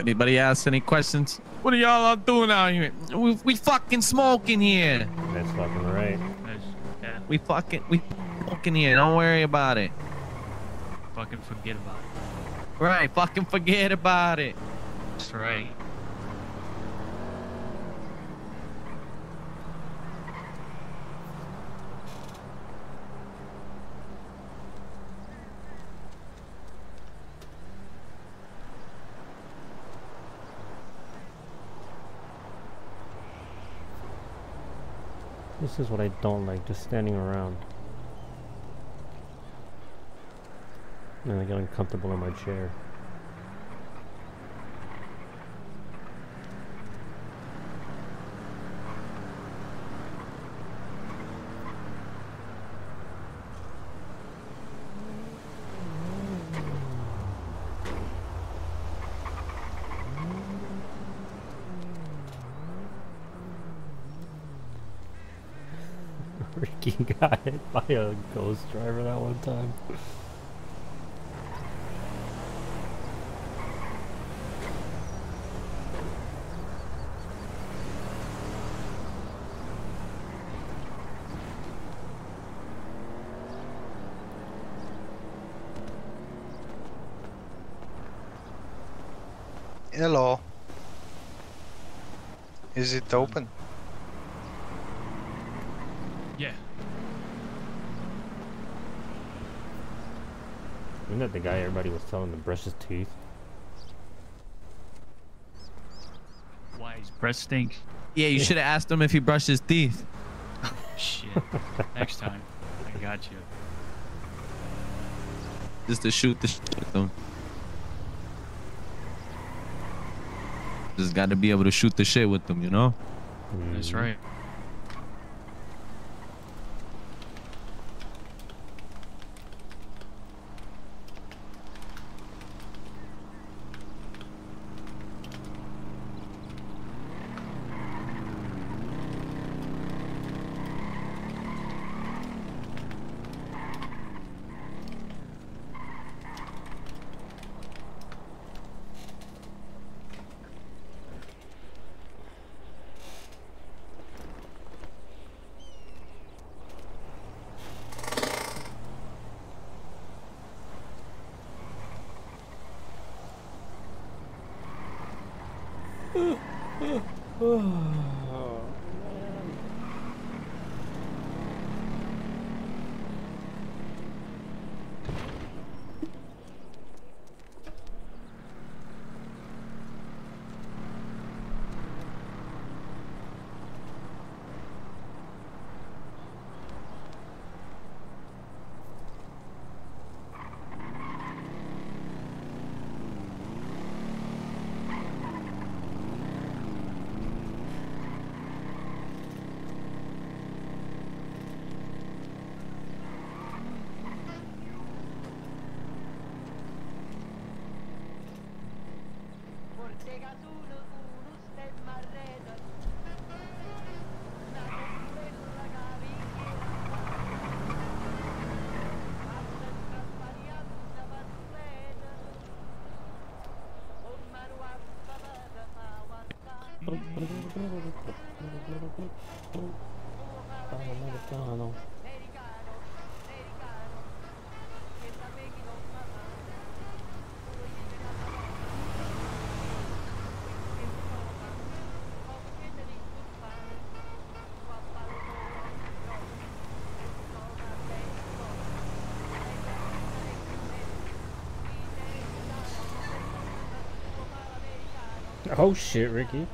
Speaker 5: Anybody ask any questions? What are y'all all doing out here? We, we fucking smoking here.
Speaker 2: That's fucking right.
Speaker 13: Yeah.
Speaker 5: We fucking we smoking here. Don't worry about it.
Speaker 13: Fucking forget about it.
Speaker 5: Right, fucking forget about it.
Speaker 13: That's right.
Speaker 2: This is what I don't like, just standing around. And I get uncomfortable in my chair. Ricky got hit by a ghost driver that one time.
Speaker 21: Hello. Is it open?
Speaker 13: Yeah.
Speaker 2: Isn't that the guy everybody was telling to brush his teeth?
Speaker 13: Why his breath stinks?
Speaker 5: Yeah, you should have asked him if he brushed his teeth.
Speaker 13: Shit. Next time. I got you.
Speaker 5: Just to shoot the shit with him. Just got to be able to shoot the shit with them, you know?
Speaker 13: That's mm.
Speaker 2: right. Oh shit, Ricky.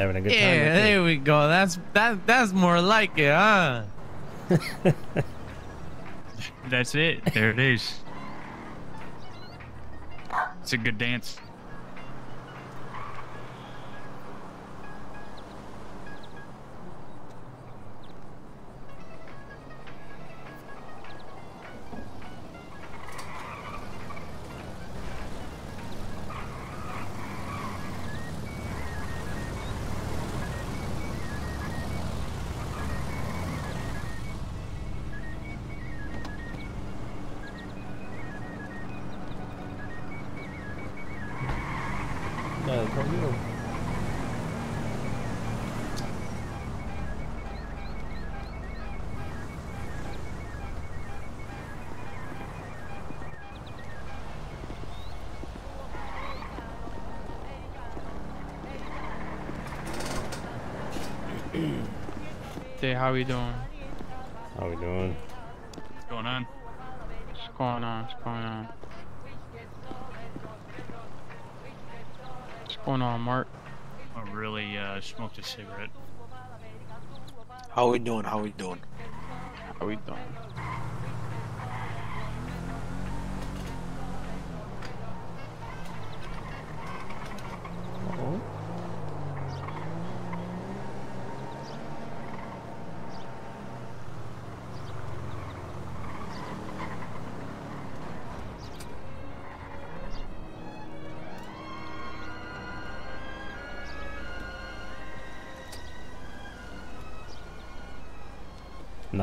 Speaker 2: Having a good time.
Speaker 5: Yeah,
Speaker 2: Ricky.
Speaker 5: there we go. That's that. That's more like it, huh?
Speaker 13: That's it. There it is. It's a good dance.
Speaker 18: Hey, how we doing?
Speaker 2: How we doing?
Speaker 13: What's going on?
Speaker 18: What's going on? What's going on? What's going on, Mark?
Speaker 13: I really uh, smoked a cigarette.
Speaker 19: How we doing? How we doing?
Speaker 18: How we doing?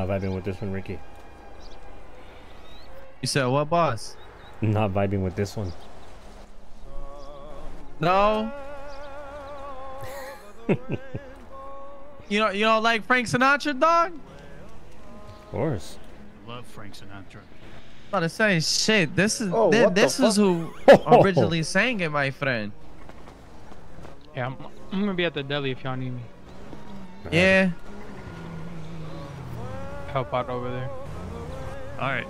Speaker 2: Not vibing with this one, Ricky.
Speaker 5: You said what, boss?
Speaker 2: Not vibing with this one.
Speaker 5: No. you know, you don't like Frank Sinatra, dog?
Speaker 2: Of course.
Speaker 13: Love Frank Sinatra.
Speaker 5: About to say shit. This is
Speaker 13: Oh,
Speaker 5: thi-
Speaker 13: what the
Speaker 5: this is who oh. originally sang it, my friend.
Speaker 18: Yeah, I'm, I'm gonna be at the deli if y'all need me.
Speaker 5: Yeah.
Speaker 18: Help out over there.
Speaker 13: All right.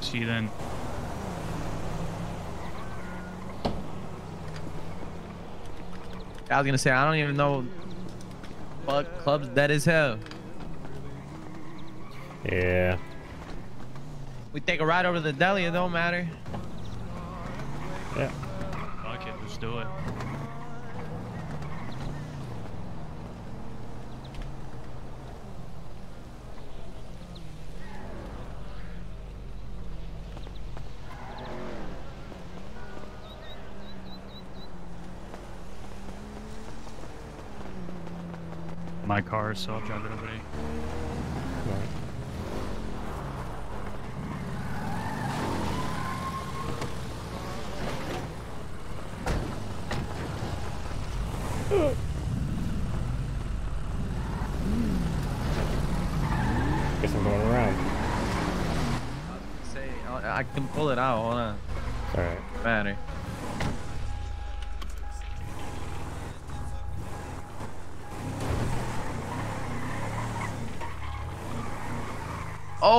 Speaker 13: See you then.
Speaker 5: I was gonna say I don't even know. Fuck clubs dead as hell.
Speaker 2: Yeah.
Speaker 5: We take a ride over to the deli. It don't matter.
Speaker 2: Yeah.
Speaker 13: Fuck it. Let's do it. My car, so I'll drive it over there.
Speaker 2: Guess I'm going around.
Speaker 5: Say I I can pull it out. Hold on.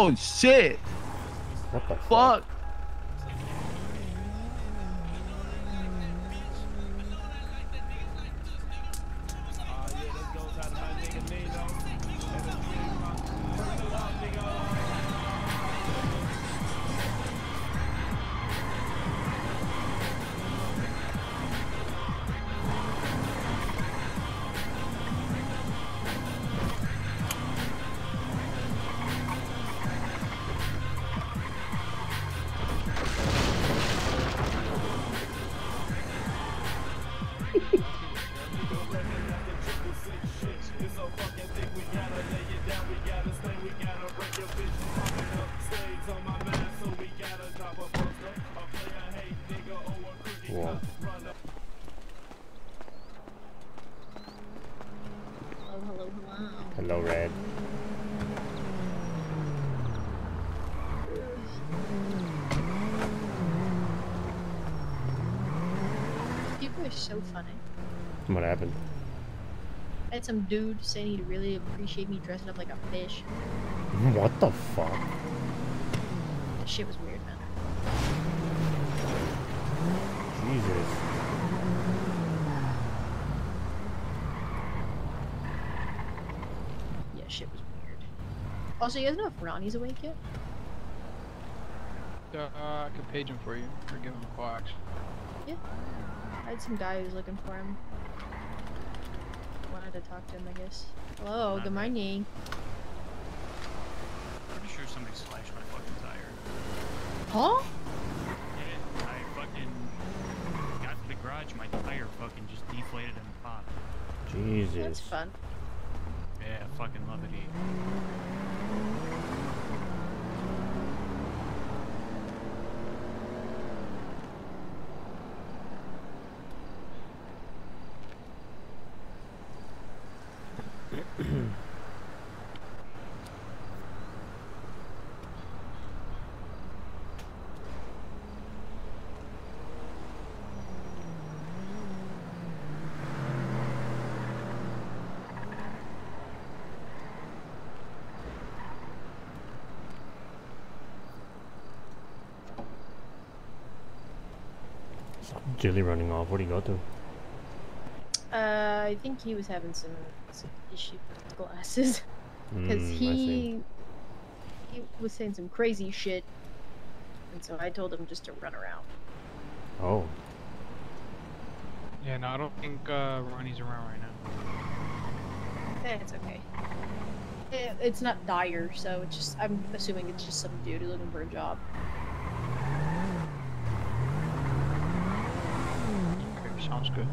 Speaker 5: Oh shit!
Speaker 2: What the
Speaker 5: fuck?
Speaker 2: Hello,
Speaker 9: had some dude saying he'd really appreciate me dressing up like a fish.
Speaker 2: What the fuck?
Speaker 9: That shit was weird, man.
Speaker 2: Jesus.
Speaker 9: Yeah, shit was weird. Also, you guys know if Ronnie's awake yet?
Speaker 3: Uh, I could page him for you, or give him a call, actually.
Speaker 9: Yeah. I had some guy who was looking for him. To talk to him, I guess. Hello, good morning.
Speaker 13: Pretty sure somebody slashed my fucking tire.
Speaker 9: Huh?
Speaker 13: Yeah, I fucking got to the garage, my tire fucking just deflated and popped.
Speaker 2: Jesus.
Speaker 9: That's fun.
Speaker 13: Yeah, fucking love it. E.
Speaker 2: Jilly running off. Where'd he go to?
Speaker 9: Uh, I think he was having some, some issue with glasses. Because
Speaker 2: Mm,
Speaker 9: he he was saying some crazy shit. And so I told him just to run around.
Speaker 2: Oh.
Speaker 3: Yeah, no, I don't think uh, Ronnie's around right now.
Speaker 9: Eh, it's okay. Eh, It's not dire, so it's just I'm assuming it's just some dude looking for a job.
Speaker 3: Okay, sounds good.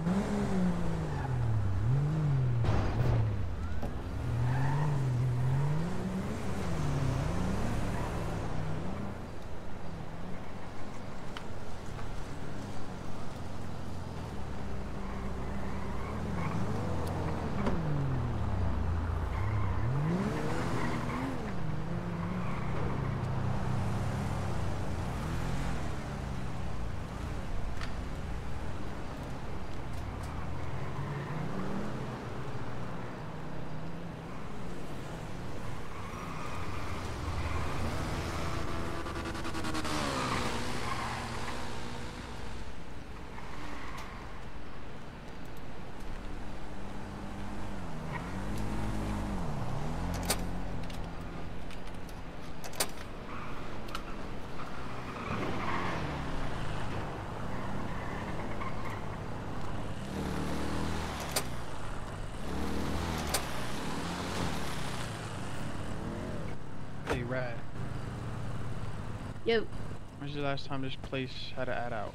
Speaker 3: Rad.
Speaker 9: Yo.
Speaker 3: When's the last time this place had an ad out?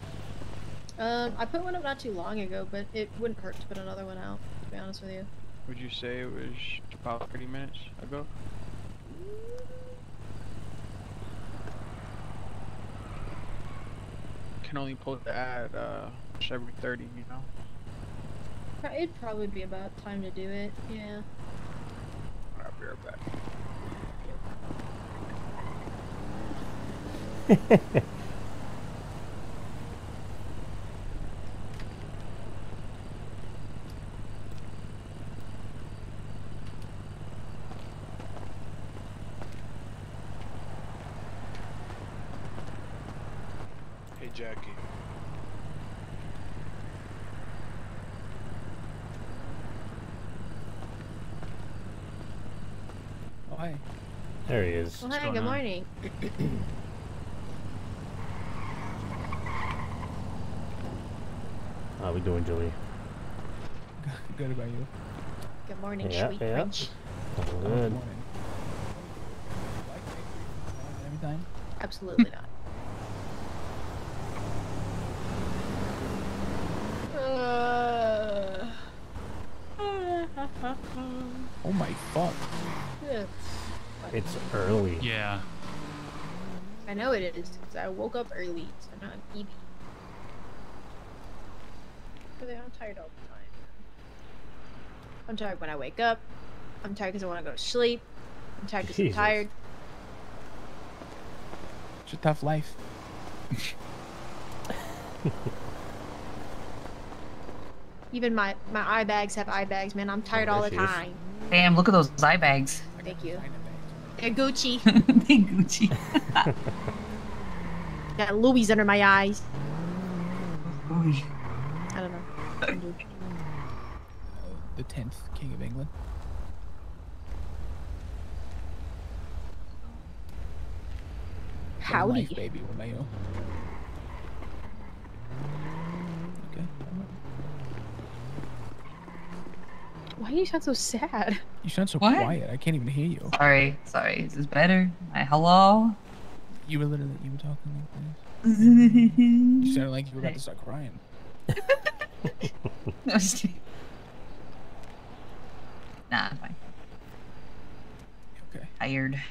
Speaker 9: Um, I put one up not too long ago, but it wouldn't hurt to put another one out. To be honest with you.
Speaker 3: Would you say it was about 30 minutes ago? Can only post the ad uh, every 30, you know?
Speaker 9: It'd probably be about time to do it. Yeah.
Speaker 3: I'll be right back.
Speaker 19: Hey, Jackie.
Speaker 3: Oh, hey.
Speaker 2: There he is.
Speaker 9: Well, hi. Good morning.
Speaker 2: How we doing, Julie?
Speaker 3: Good about you.
Speaker 9: Good morning,
Speaker 2: Yeah,
Speaker 9: sweet
Speaker 2: yeah.
Speaker 9: French.
Speaker 2: Good.
Speaker 3: Every time?
Speaker 9: Absolutely not. Uh,
Speaker 3: Oh my fuck.
Speaker 9: yeah.
Speaker 2: It's early.
Speaker 13: Yeah.
Speaker 9: I know it is, because I woke up early, so now I'm eating. Because I'm tired all the time. I'm tired when I wake up. I'm tired because I want to go to sleep. I'm tired because I'm tired.
Speaker 3: It's a tough life.
Speaker 9: Even my my eye bags have eye bags, man. I'm tired
Speaker 6: Oh,
Speaker 9: all the
Speaker 6: she is.
Speaker 9: time.
Speaker 6: Damn, look at those eye bags.
Speaker 9: Thank you. They're Gucci.
Speaker 6: They're Gucci.
Speaker 9: Got Louis under my eyes.
Speaker 6: Louis.
Speaker 9: I don't know.
Speaker 3: The tenth king of England. What a
Speaker 9: Howdy.
Speaker 3: life, baby, Romeo. Okay.
Speaker 9: Why do you sound so sad?
Speaker 3: You sound so
Speaker 6: What?
Speaker 3: quiet. I can't even hear you.
Speaker 6: Sorry, sorry. Is this better? My hello?
Speaker 3: You were literally you were talking like this. You sounded like you were about to start crying.
Speaker 6: No, just kidding. Nah, I'm fine.
Speaker 3: Okay.
Speaker 6: Tired.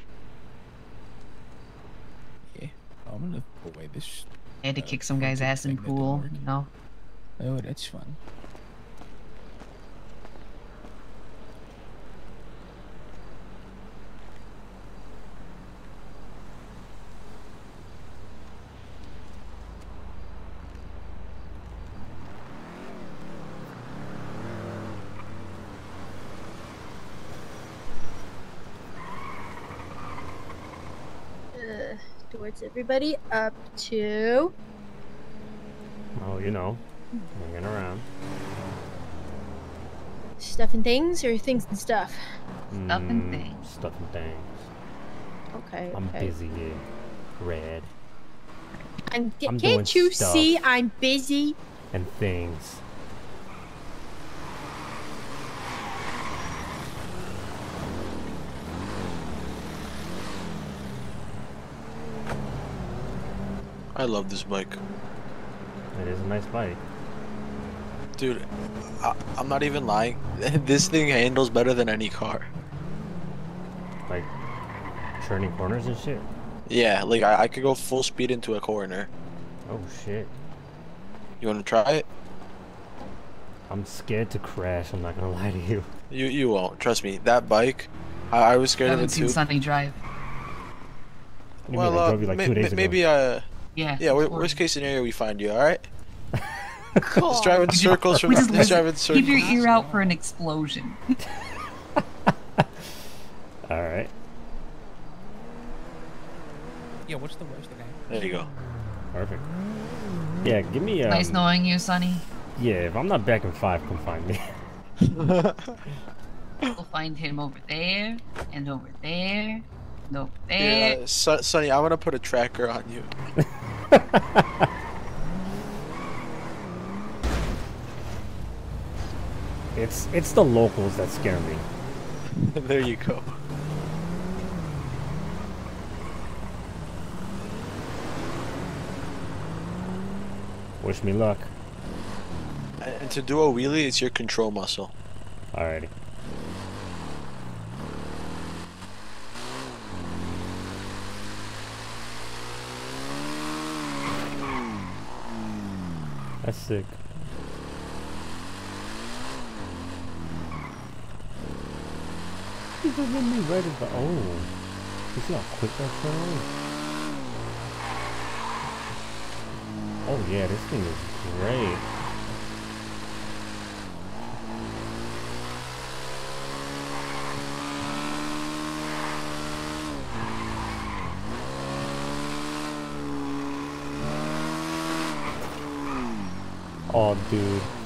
Speaker 3: Yeah. I'm gonna put away this.
Speaker 6: I had to
Speaker 3: uh,
Speaker 6: kick some guy's ass in
Speaker 3: thing that didn't
Speaker 6: pool, you know?
Speaker 3: Oh, that's fun.
Speaker 9: Uh, towards everybody up to.
Speaker 2: Oh, you know, hanging around.
Speaker 9: Stuff and things or things and stuff?
Speaker 6: Stuff and
Speaker 2: Mm,
Speaker 6: things.
Speaker 2: Stuff and things.
Speaker 9: Okay.
Speaker 2: I'm
Speaker 9: okay.
Speaker 2: busy here. Red.
Speaker 9: I'm, ca-
Speaker 2: I'm
Speaker 9: can't you
Speaker 2: stuff.
Speaker 9: see I'm busy?
Speaker 2: And things.
Speaker 19: I love this bike.
Speaker 2: It is a nice bike.
Speaker 19: Dude, I, I'm not even lying. this thing handles better than any car.
Speaker 2: Like, turning corners and shit.
Speaker 19: Yeah, like I, I could go full speed into a corner.
Speaker 2: Oh shit.
Speaker 19: You want to try it?
Speaker 2: I'm scared to crash, I'm not gonna lie to you.
Speaker 19: You you won't. Trust me. That bike, I, I was scared of
Speaker 6: haven't
Speaker 19: it
Speaker 6: seen
Speaker 19: too.
Speaker 6: Sonny drive.
Speaker 2: What do you
Speaker 19: well,
Speaker 2: mean? I
Speaker 19: uh,
Speaker 2: drove like
Speaker 19: may-
Speaker 2: two ago.
Speaker 19: maybe uh.
Speaker 6: Yeah.
Speaker 19: Yeah. wor- worst case scenario, we find you. All right. Let's drive in
Speaker 6: We
Speaker 19: circles from.
Speaker 6: we just
Speaker 19: Just
Speaker 6: listen-
Speaker 19: drive in circles.
Speaker 6: Keep your ear out for an explosion.
Speaker 2: Alright.
Speaker 3: Yeah, what's the worst thing?
Speaker 19: There you go.
Speaker 2: Perfect. Yeah, give me um,
Speaker 6: nice knowing you, Sonny.
Speaker 2: Yeah, if I'm not back in five, come find me.
Speaker 6: We'll find him over there, and over there, and over.
Speaker 19: Yeah, eh. Son- Sonny, I'm gonna put a tracker on you.
Speaker 2: It's it's the locals that scare me.
Speaker 19: there you go.
Speaker 2: Wish me luck.
Speaker 19: And and to do a wheelie, it's your control muscle.
Speaker 2: Alrighty. That's sick. He's gonna me right at oh. You see how quick that is? Oh yeah, this thing is great. Oh, dude.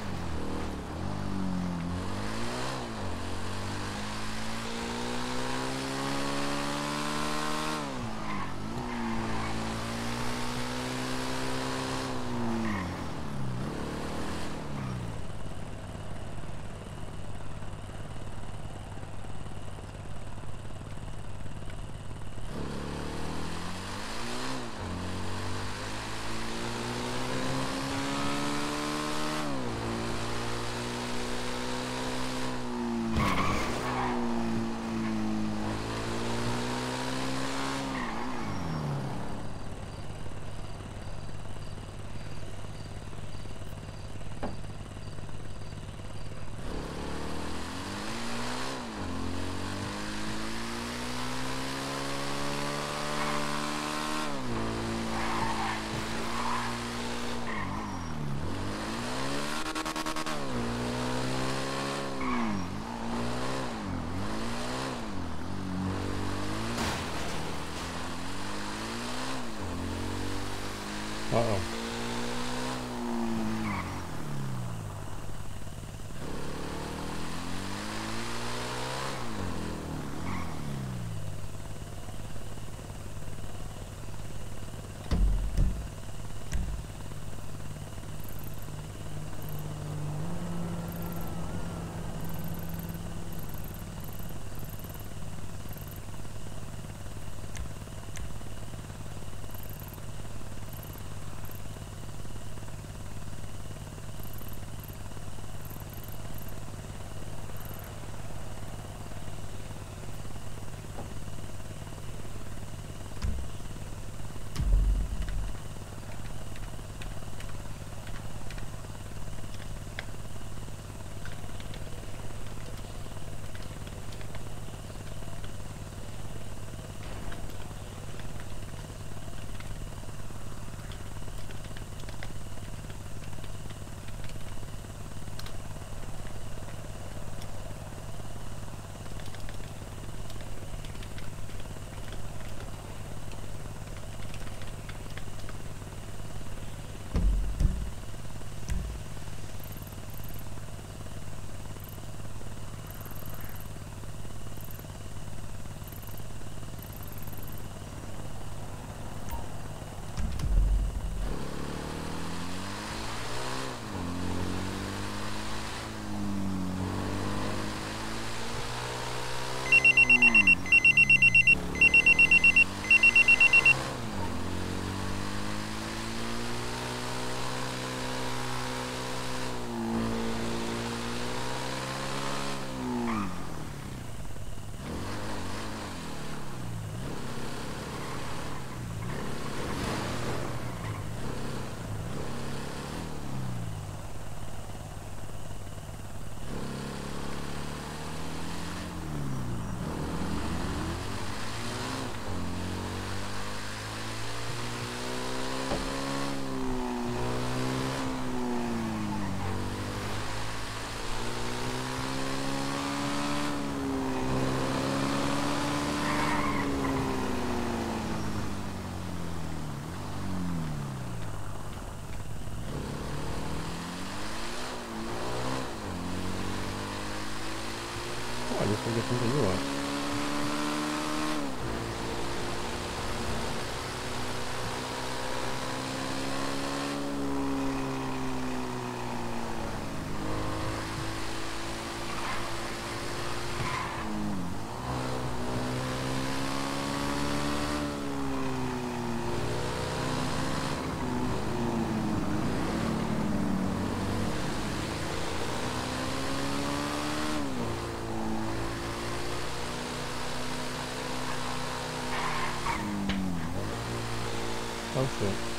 Speaker 2: Oh, I guess we'll get something new on. Oh shit.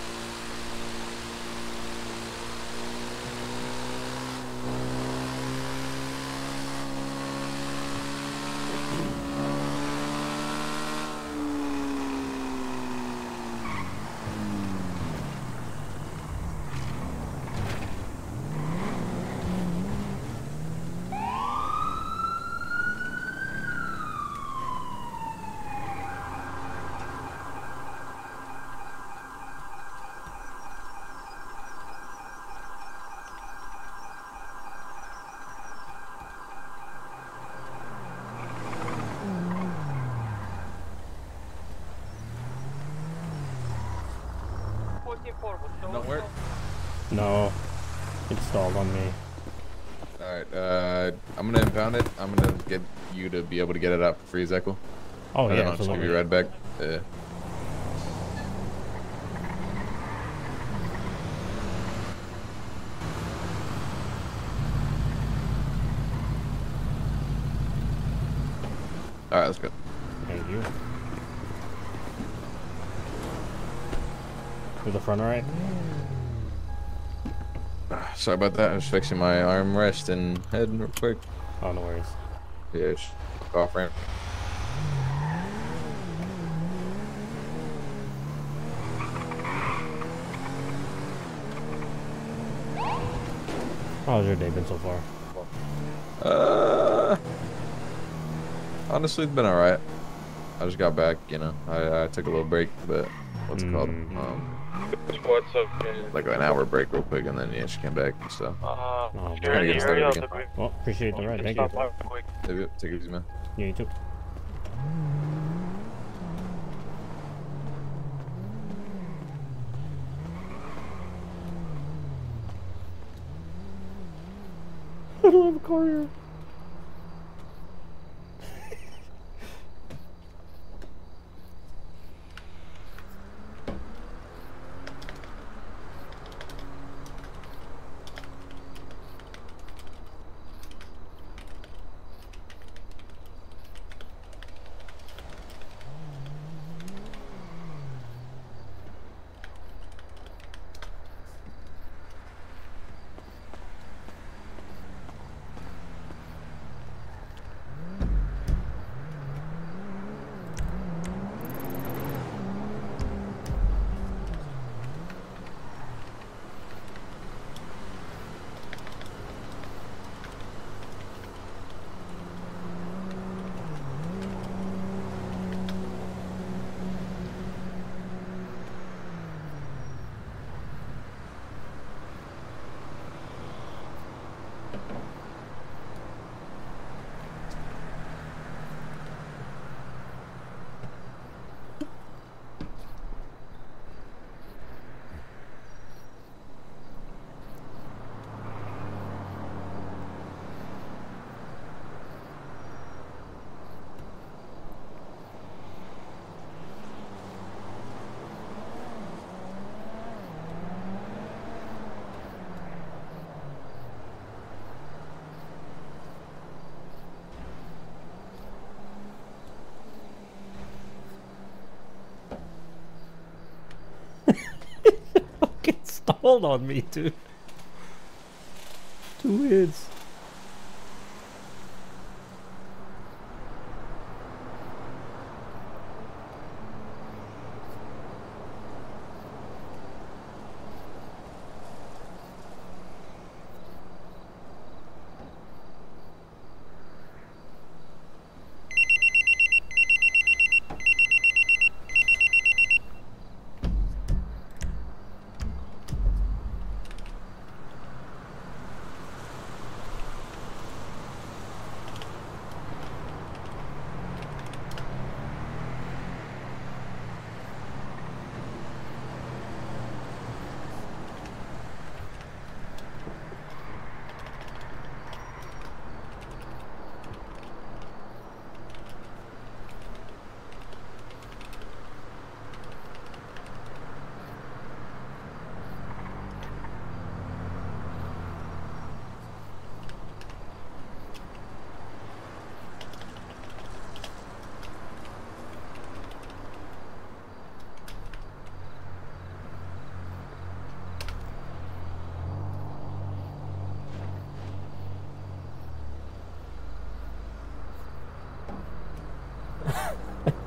Speaker 7: Don't work.
Speaker 2: No. It stalled on me.
Speaker 21: Alright, uh, I'm gonna impound it. I'm gonna get you to be able to get it out for free, Zekel.
Speaker 2: Oh,
Speaker 21: and
Speaker 2: yeah,
Speaker 21: then I'll just give
Speaker 2: absolutely.
Speaker 21: you right back. Yeah. Alright, let's go.
Speaker 2: Thank you. Is the front right?
Speaker 21: Ah, Sorry about that. I was fixing my armrest and head real quick.
Speaker 2: Oh, no worries.
Speaker 21: Yeah, off ramp.
Speaker 2: How's your day been so far?
Speaker 21: Uh, honestly, it's been alright. I just got back, you know. I, I took a little break, but what's it called?
Speaker 2: Mm.
Speaker 21: Um,
Speaker 22: What's up, man?
Speaker 21: like an hour break real quick, and then yeah, she came back. So
Speaker 22: Uh,
Speaker 2: Oh,
Speaker 22: you're
Speaker 21: Trying to get
Speaker 22: the area
Speaker 21: started
Speaker 22: the
Speaker 2: Well, appreciate the ride. Thank you.
Speaker 22: by quick.
Speaker 21: Take it, take it easy, man.
Speaker 2: Yeah, you too. Stalled on me, dude. Two hits.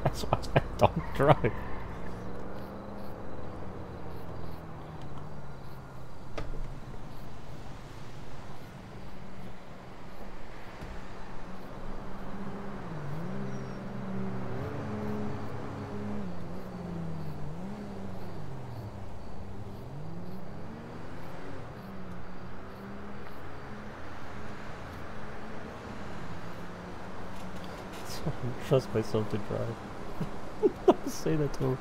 Speaker 2: That's why I don't trust myself to drive. Say that to.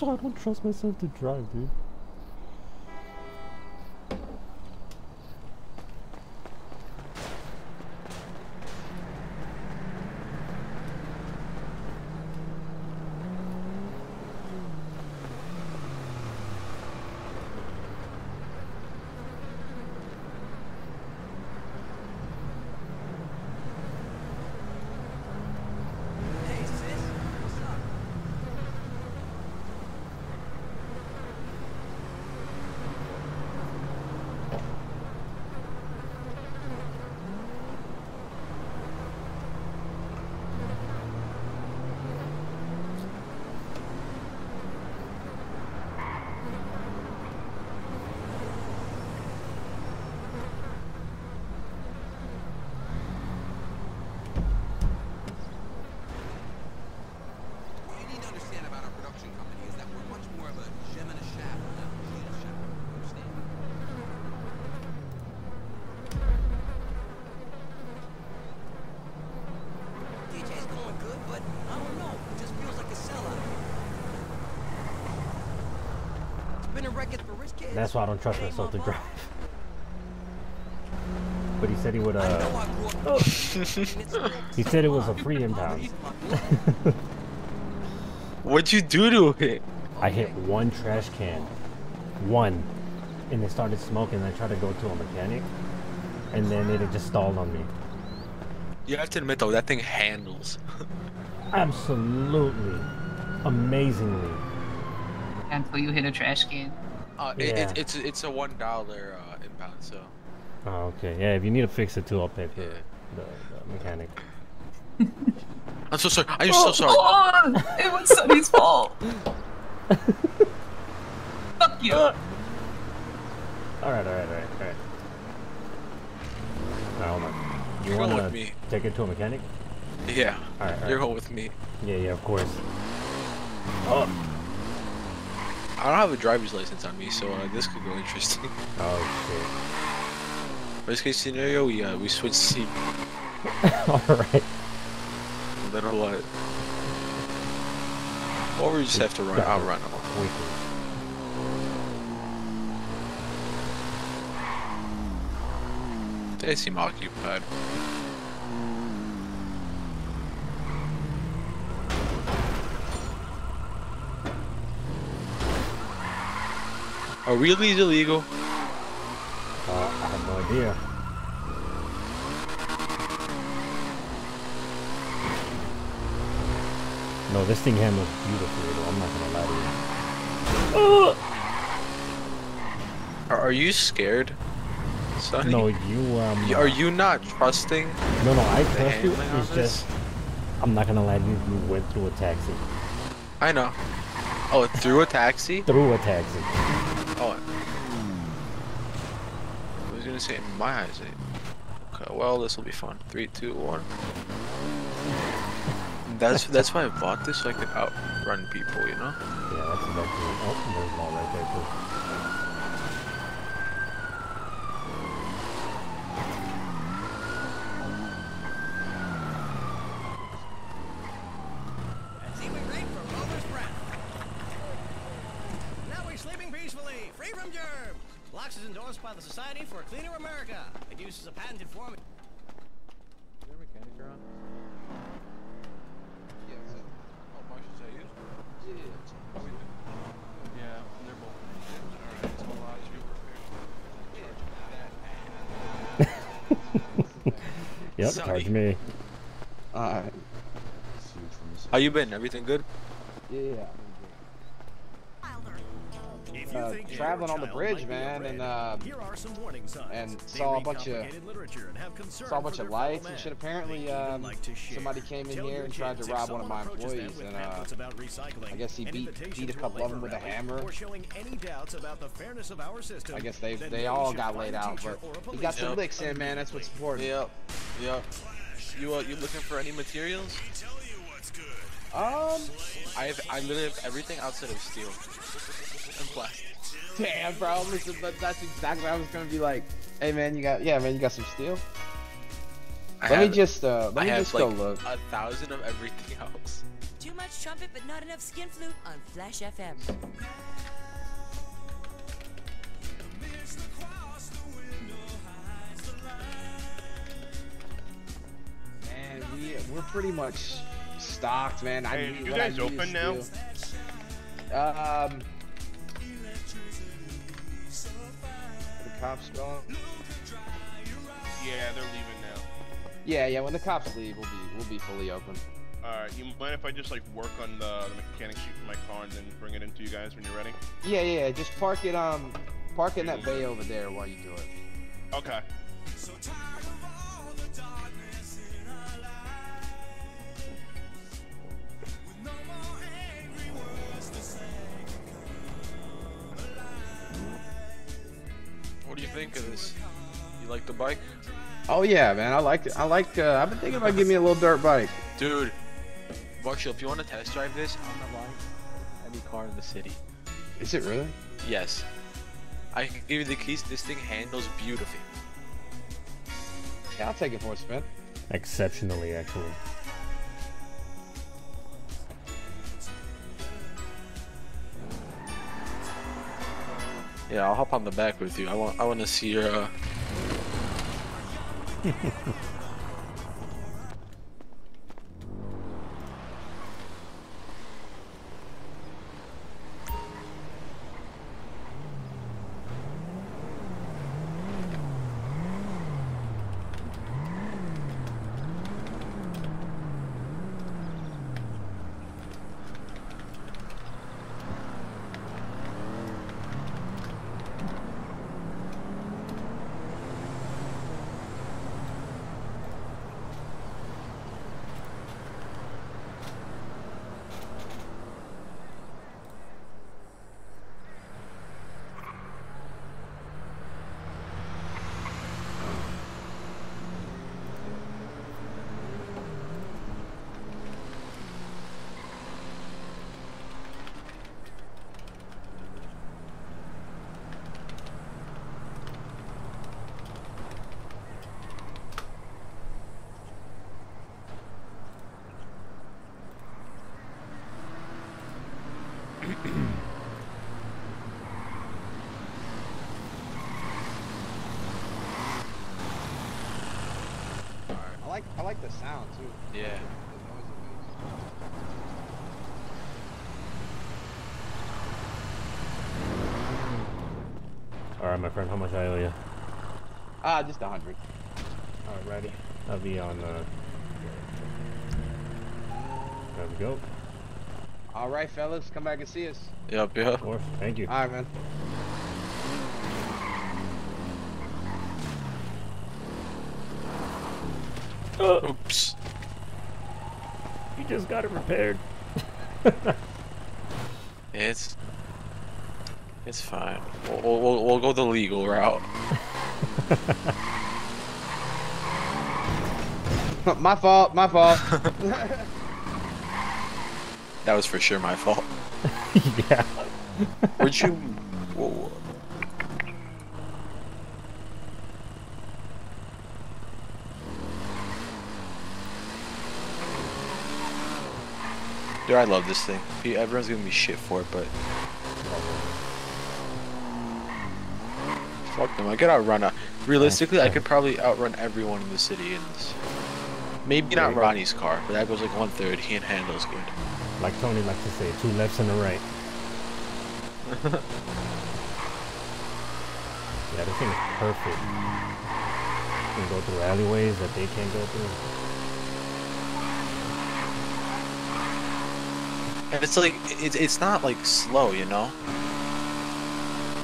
Speaker 2: Why I don't trust myself to drive, dude.
Speaker 15: What you need to understand about our production company is that we're much more of a gem in a shaft than a gene in a shaft. Understand? DJ's going good, but I don't know. It just feels like a sellout. Spinning records for rich kids.
Speaker 2: That's why I don't trust myself to drive. But he said he would, uh. Oh. he said it was a free impound.
Speaker 19: What'd you do to it?
Speaker 2: I hit one trash can. One. And it started smoking, I tried to go to a mechanic. And then it just stalled on me.
Speaker 19: You have to admit though, that thing handles.
Speaker 2: Absolutely. Amazingly.
Speaker 6: Until you hit a trash can.
Speaker 19: Uh,
Speaker 2: Yeah.
Speaker 19: it, it's it's a one dollar uh, impound, so
Speaker 2: Oh, okay. Yeah, if you need to fix it too, I'll pay for the, the mechanic.
Speaker 19: I'm so sorry. I'm so sorry.
Speaker 6: Oh, it was Sonny's fault. Fuck you.
Speaker 2: Alright, alright, alright, alright. Now, hold on. You want to take it to a mechanic?
Speaker 19: Yeah.
Speaker 2: Alright, alright.
Speaker 19: You're going with me.
Speaker 2: Yeah, yeah, of course. Oh,
Speaker 19: I don't have a driver's license on me, so uh, this could go interesting.
Speaker 2: oh
Speaker 19: Worst case scenario, we uh, we switch seat.
Speaker 2: alright.
Speaker 19: Then what? Or we just have to run. I'll run. They seem occupied. Are wheelies illegal?
Speaker 2: Uh, I have no idea. No, this thing handles beautifully, though. I'm not gonna lie to you.
Speaker 19: Are, are you scared, Sonny?
Speaker 2: No, you, um...
Speaker 19: Are you not trusting?
Speaker 2: No, no, I trust you. It's just... I'm not gonna lie to you, you went through a taxi.
Speaker 19: I know. Oh, through a taxi?
Speaker 2: Through a taxi.
Speaker 19: Oh. I was in my eyes. eh? Okay, well, this will be fun. Three, two, one. That's that's why I bought this so I could outrun people, you know.
Speaker 2: Yeah, that's exactly. Oh, there's one right there too.
Speaker 15: See, we rape for Rover's breath. Now we're sleeping peacefully, free from germs. Lux is endorsed by the Society for a Cleaner America. It uses a patented form.
Speaker 18: Yeah, they're both. Alright, so
Speaker 2: Yep,
Speaker 19: Sorry.
Speaker 2: charge me.
Speaker 19: Alright. How you been? Everything good?
Speaker 23: Yeah. Uh, traveling on the bridge, man, and uh, and saw a bunch of saw a bunch of lights and shit. Apparently, um, somebody came in here and tried to rob one of my employees, and uh, I guess he beat beat a couple of them with a hammer. I guess they they all got laid out, but he got some licks in, man. That's what's important.
Speaker 19: Yep. Yep. You uh, you looking for any materials?
Speaker 23: Um,
Speaker 19: I have I literally have everything outside of steel and plastic.
Speaker 23: Damn, bro. Listen, that- that's exactly what I was gonna be like. Hey, man, you got yeah, man, you got some steel.
Speaker 19: I
Speaker 23: let me just uh, let
Speaker 19: I
Speaker 23: me
Speaker 19: have
Speaker 23: just
Speaker 19: like
Speaker 23: go look.
Speaker 19: a thousand of everything else.
Speaker 24: Too much trumpet, but not enough skin flute on Flash FM.
Speaker 23: We're pretty much stocked, man. I
Speaker 25: Hey,
Speaker 23: need-
Speaker 25: you
Speaker 23: what I
Speaker 25: guys open now?
Speaker 23: Um. The cops gone.
Speaker 25: Yeah, they're leaving now.
Speaker 23: Yeah, yeah. When the cops leave, we'll be we'll be fully open.
Speaker 25: Alright, you mind if I just like work on the, the mechanic sheet for my car and then bring it into you guys when you're ready?
Speaker 23: Yeah, yeah. Just park it um, park in that bay over there while you do it.
Speaker 25: Okay.
Speaker 19: Do you think of this? You like the bike?
Speaker 23: Oh yeah, man. I like it. I like. Uh, I've been thinking about giving me a little dirt bike.
Speaker 19: Dude, Marshall, if you want to test drive this, I'm not lying. Any car in the city.
Speaker 23: Is it really?
Speaker 19: Yes. I can give you the keys. This thing handles beautifully.
Speaker 23: Yeah, I'll take it for a spin.
Speaker 2: Exceptionally, actually.
Speaker 19: Yeah, I'll hop on the back with you. I want I want to see your uh
Speaker 23: I like. I like the sound too.
Speaker 19: Yeah.
Speaker 2: All right, my friend. How much I owe you?
Speaker 23: Ah, just a hundred.
Speaker 2: Alrighty. I'll be on. Uh... There we go.
Speaker 23: All right, fellas, come back and see us.
Speaker 19: Yep, yeah.
Speaker 2: Of course. Thank you.
Speaker 23: All right, man.
Speaker 19: Oops.
Speaker 2: You just got it repaired.
Speaker 19: It's it's fine. We'll, we'll, we'll, we'll go the legal route.
Speaker 23: my fault. My fault.
Speaker 19: That was for sure my fault.
Speaker 2: yeah.
Speaker 19: Where'd you? Whoa. Dude, I love this thing. Everyone's giving me shit for it, but fuck them. I could outrun. A... Realistically, I could probably outrun everyone in the city in this. Maybe not. Ronnie's car, but that goes like 130 and handles good.
Speaker 2: Like Tony likes to say, two lefts and a right. Yeah, this thing is perfect. You can go through alleyways that they can't go through.
Speaker 19: It's like it's it's not like slow, you know.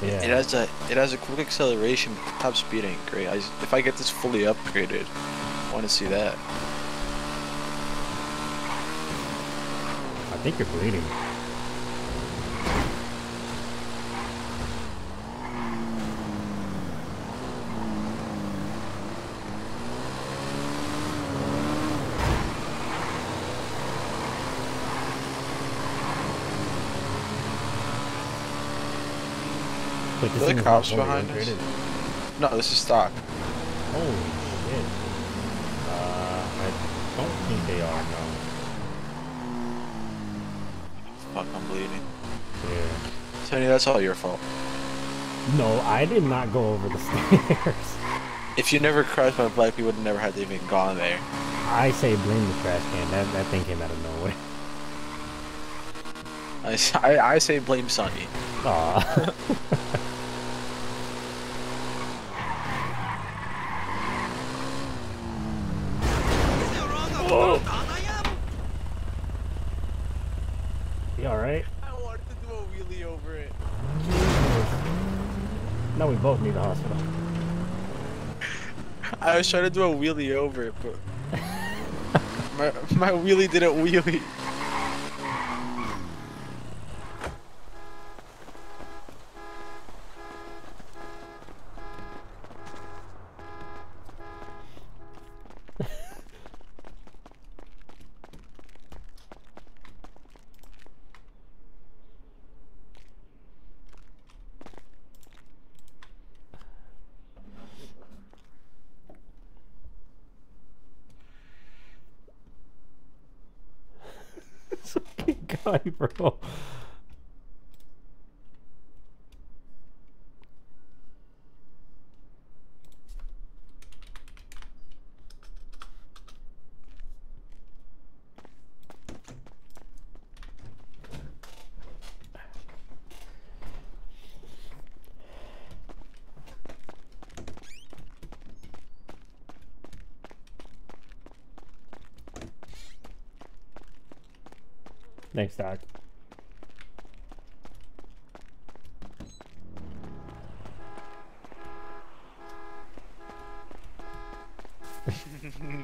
Speaker 2: Yeah.
Speaker 19: It has a it has a quick acceleration, but the top speed ain't great. I, if I get this fully upgraded, I want to see that.
Speaker 2: I think you're bleeding.
Speaker 19: Are there cops behind us? No, this is stock.
Speaker 2: Holy shit. Uh, I don't think they are, no.
Speaker 19: fuck, I'm bleeding.
Speaker 2: Yeah.
Speaker 19: Tony, that's all your fault.
Speaker 2: No, I did not go over the stairs.
Speaker 19: If you never crashed my bike, we would have never had to even gone there.
Speaker 2: I say blame the trash can. That that thing came out of nowhere.
Speaker 19: I say blame Sonny.
Speaker 2: Aw. You alright?
Speaker 19: I wanted to do a wheelie over it.
Speaker 2: Now we both need a hospital.
Speaker 19: I was trying to do a wheelie over it, but my my wheelie didn't wheelie.
Speaker 2: this fucking guy, bro. Thanks, Doc.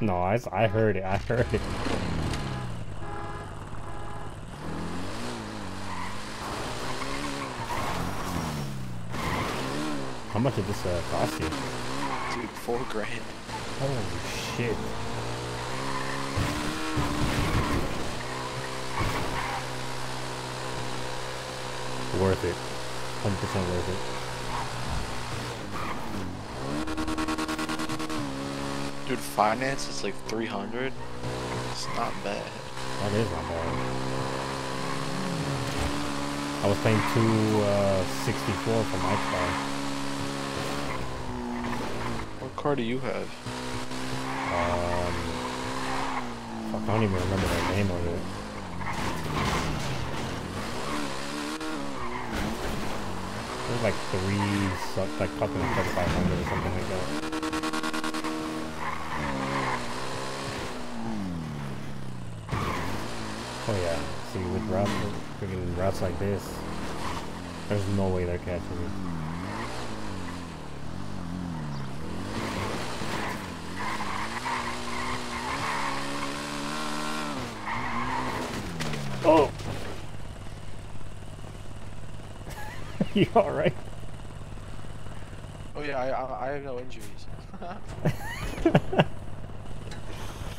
Speaker 2: no, I, s- I heard it. I heard it. How much did this uh, cost you?
Speaker 19: Dude, four grand.
Speaker 2: Holy shit. Worth it. 100% worth it.
Speaker 19: Dude, finance is like 300. It's not bad.
Speaker 2: That is not bad. I was paying 264 for my car.
Speaker 19: What car do you have?
Speaker 2: Um, fuck, I don't even remember the name of it. Like three, so- like fucking like 500 or something like that. Oh yeah, see with routes, freaking routes like this, there's no way they're catching me. Oh! you alright?
Speaker 19: Oh yeah, I, I, I have no injuries.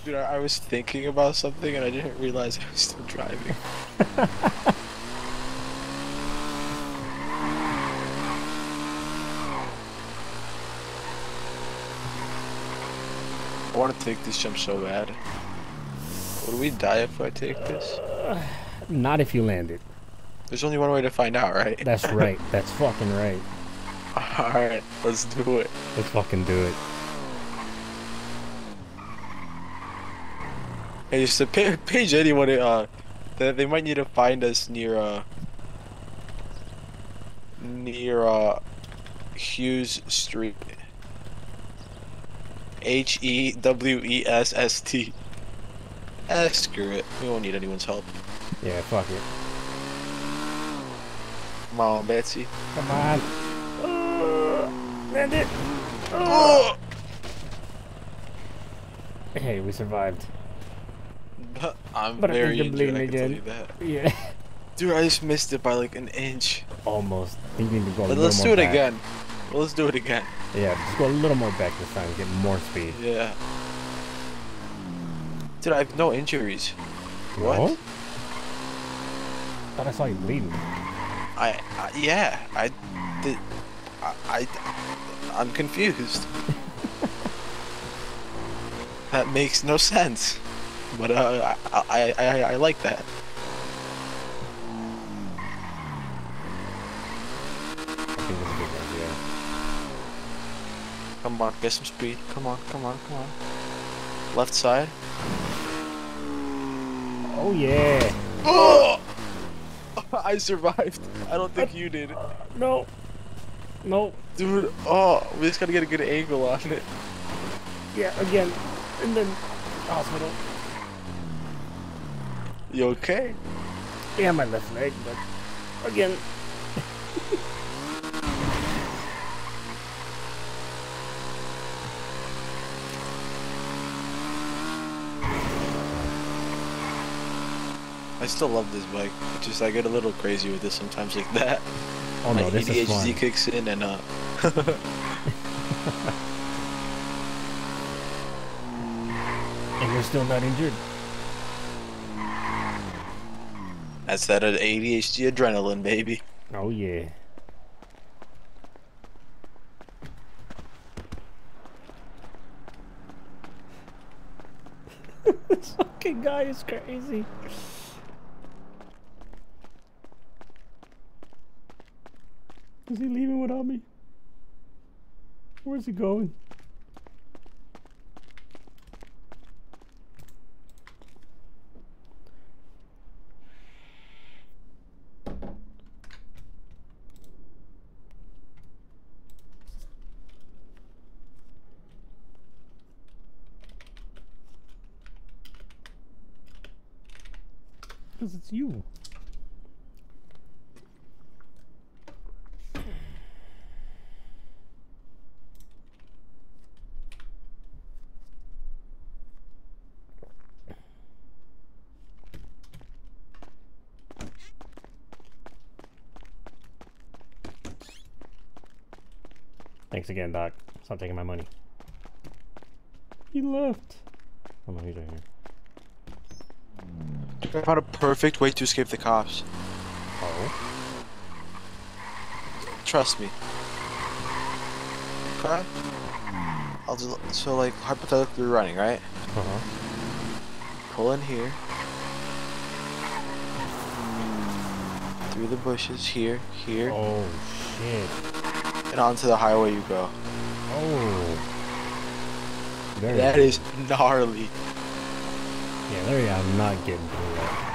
Speaker 19: Dude, I, I was thinking about something and I didn't realize I was still driving. I want to take this jump so bad. Would we die if I take this?
Speaker 2: Not if you land it.
Speaker 19: There's only one way to find out, right?
Speaker 2: That's right. That's fucking right.
Speaker 19: Alright, let's do it.
Speaker 2: Let's fucking do it.
Speaker 19: Hey, just to page anyone, uh, they, they might need to find us near, uh, near, uh, Hewes Street. H E W E S S T. Eh, screw it. We won't need anyone's help.
Speaker 2: Yeah, fuck it.
Speaker 19: Come on, Betsy.
Speaker 2: Come on. Land it.
Speaker 19: Oh!
Speaker 2: Hey, we survived.
Speaker 19: I'm
Speaker 2: But I
Speaker 19: very
Speaker 2: think I'm
Speaker 19: injured, I
Speaker 2: bleeding again.
Speaker 19: you that.
Speaker 2: Yeah.
Speaker 19: Dude, I just missed it by like an inch.
Speaker 2: Almost. I think you need to go a
Speaker 19: But
Speaker 2: little
Speaker 19: let's do it
Speaker 2: back.
Speaker 19: again. Let's do it again.
Speaker 2: Yeah, just go a little more back this time. Get more speed.
Speaker 19: Yeah. Dude, I have no injuries. What?
Speaker 2: No? Thought I saw you bleeding.
Speaker 19: I, I yeah, I, I, I, I'm confused. that makes no sense, but uh, I, I, I, I like that. Come on, get some speed. Come on, come on, come on. Left side.
Speaker 2: Oh yeah.
Speaker 19: Oh! I survived. I don't think you did.
Speaker 2: No. No.
Speaker 19: Dude, oh, we just gotta get a good angle on it.
Speaker 2: Yeah, again. And then hospital.
Speaker 19: You okay?
Speaker 2: Yeah, my left leg, but again.
Speaker 19: I still love this bike. It's Just I get a little crazy with this sometimes like that.
Speaker 2: Oh, no,
Speaker 19: My
Speaker 2: this is
Speaker 19: ADHD
Speaker 2: fun.
Speaker 19: kicks in and uh
Speaker 2: And you're still not injured.
Speaker 19: that's that ADHD adrenaline, baby.
Speaker 2: Oh yeah. this fucking guy is crazy. Is he leaving without me? Where's he going? Because it's you. Thanks again, Doc. Stop taking my money. He left. Oh no, he's right here.
Speaker 19: I found a perfect way to escape the cops.
Speaker 2: Oh?
Speaker 19: Trust me. Okay? I'll just, so like hypothetically we're running, right?
Speaker 2: Uh-huh.
Speaker 19: Pull in here. Through the bushes, here, here.
Speaker 2: Oh shit.
Speaker 19: And onto the highway you go.
Speaker 2: Oh. There
Speaker 19: That is gnarly.
Speaker 2: Yeah, there you go. I'm not getting through that.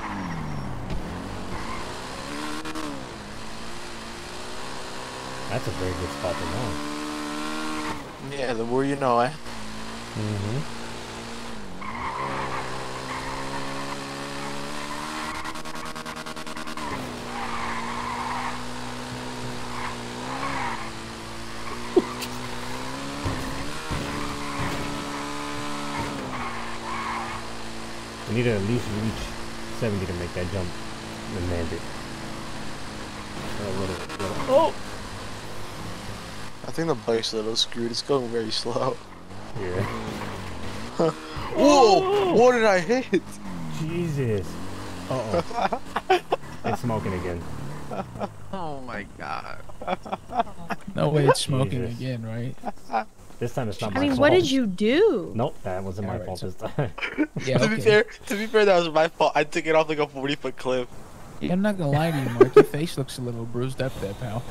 Speaker 2: That's a very good spot to know.
Speaker 19: Yeah, the more you know, eh?
Speaker 2: Mm-hmm. Need to at least reach 70 to make that jump and land it. Or a little, little. Oh!
Speaker 19: I think the bike's a little screwed. It's going very slow.
Speaker 2: Yeah.
Speaker 19: Whoa! What did I hit?
Speaker 2: Jesus. Uh-oh. it's smoking again.
Speaker 5: Oh my god.
Speaker 3: No way it's smoking
Speaker 2: Jesus.
Speaker 3: again, right?
Speaker 2: This time it's not
Speaker 9: I
Speaker 2: my
Speaker 9: mean,
Speaker 2: fault.
Speaker 9: what did you do?
Speaker 2: Nope, that wasn't my
Speaker 3: Alright,
Speaker 2: fault
Speaker 3: so-
Speaker 2: this time.
Speaker 3: Yeah,
Speaker 19: to be fair, to be fair, that was my fault. I took it off like a 40 foot cliff.
Speaker 3: Yeah, I'm not gonna lie to you, Mark. Your face looks a little bruised up there, pal.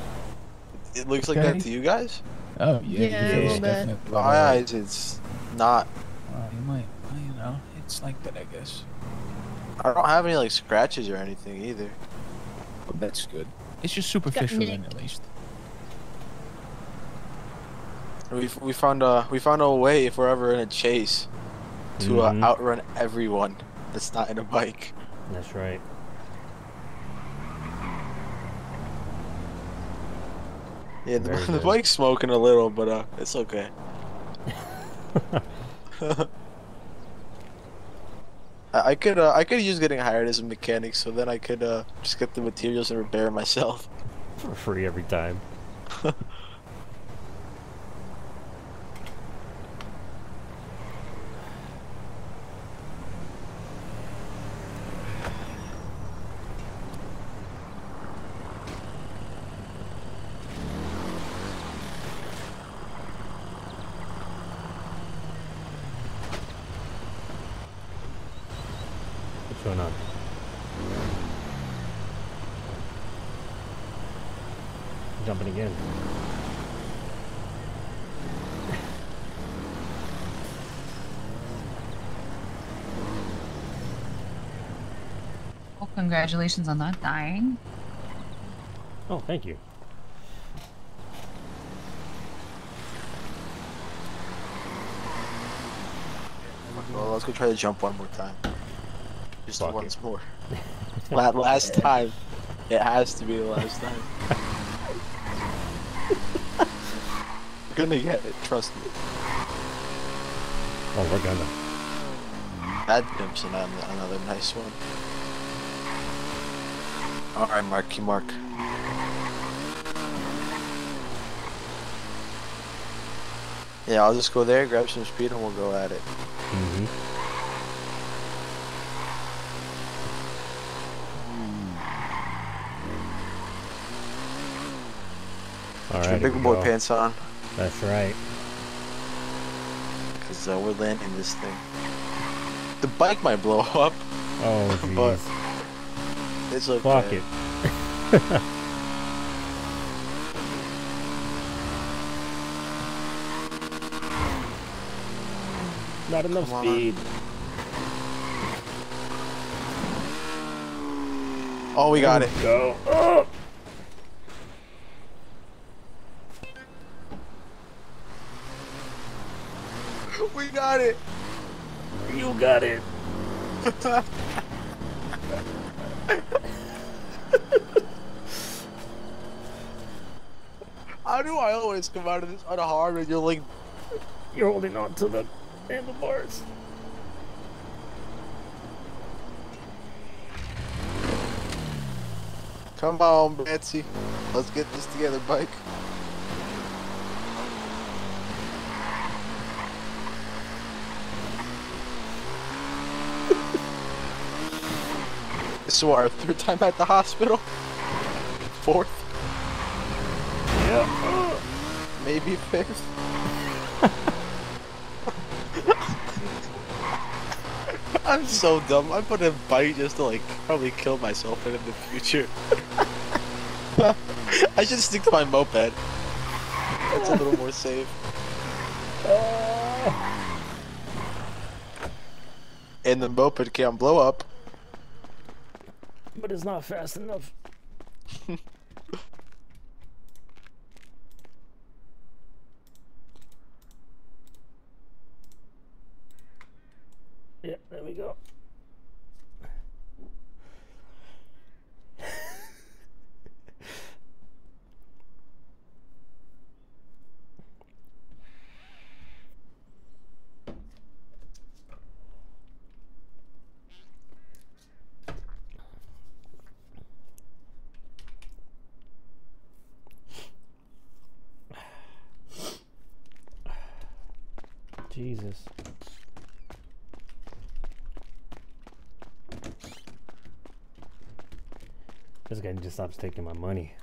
Speaker 19: It looks like that to you guys?
Speaker 3: Oh yeah,
Speaker 9: Yeah,
Speaker 3: your
Speaker 9: a little bit.
Speaker 3: definitely.
Speaker 19: My eyes, it's not.
Speaker 3: Uh, you might, well, you know, it's like that, I guess.
Speaker 19: I don't have any like scratches or anything either.
Speaker 3: But that's good. It's just superficial, then, at least.
Speaker 19: We we found a we found a way if we're ever in a chase to uh,
Speaker 2: Mhm.
Speaker 19: outrun everyone that's not in a bike.
Speaker 2: That's right.
Speaker 19: Yeah, the, the bike's smoking a little, but uh, it's okay. I, I could uh, I could use getting hired as a mechanic, so then I could uh, just get the materials and repair myself.
Speaker 2: For free every time. What's going on? Jumping again.
Speaker 6: Congratulations on not dying.
Speaker 2: Oh, thank you.
Speaker 19: Well, let's go try to jump one more time. Just
Speaker 2: Fuck
Speaker 19: once
Speaker 2: it.
Speaker 19: more. La- last time. It has to be the last time. We're gonna get it, trust me.
Speaker 2: Oh, we're gonna.
Speaker 19: That jumps in another nice one. Alright, Marky Mark. Yeah, I'll just go there, grab some speed, and we'll go at it.
Speaker 2: Mm-hmm. All
Speaker 19: Keep
Speaker 2: right.
Speaker 19: your
Speaker 2: here
Speaker 19: big boy
Speaker 2: go.
Speaker 19: pants on,
Speaker 2: That's right.
Speaker 19: because uh, we're landing this thing. The bike might blow up,
Speaker 2: Oh,
Speaker 19: but
Speaker 2: jeez.
Speaker 19: It's okay.
Speaker 2: Fuck it. Not enough
Speaker 19: Come on.
Speaker 2: speed.
Speaker 19: Oh, we got it.
Speaker 2: Go. Oh.
Speaker 19: We got it.
Speaker 2: You got it.
Speaker 19: How do I always come out of this unharmed and you're like,
Speaker 2: You're holding on to the handlebars.
Speaker 19: come on, Betsy. Let's get this together, bike. This is our third time at the hospital? Fourth?
Speaker 2: Yeah.
Speaker 19: Maybe fifth? I'm so dumb. I put a bite just to like probably kill myself in the future. I should stick to my moped. That's a little more safe. And the moped can't blow up.
Speaker 2: But it's not fast enough. yeah, there we go. Jesus. This guy just stops taking my money.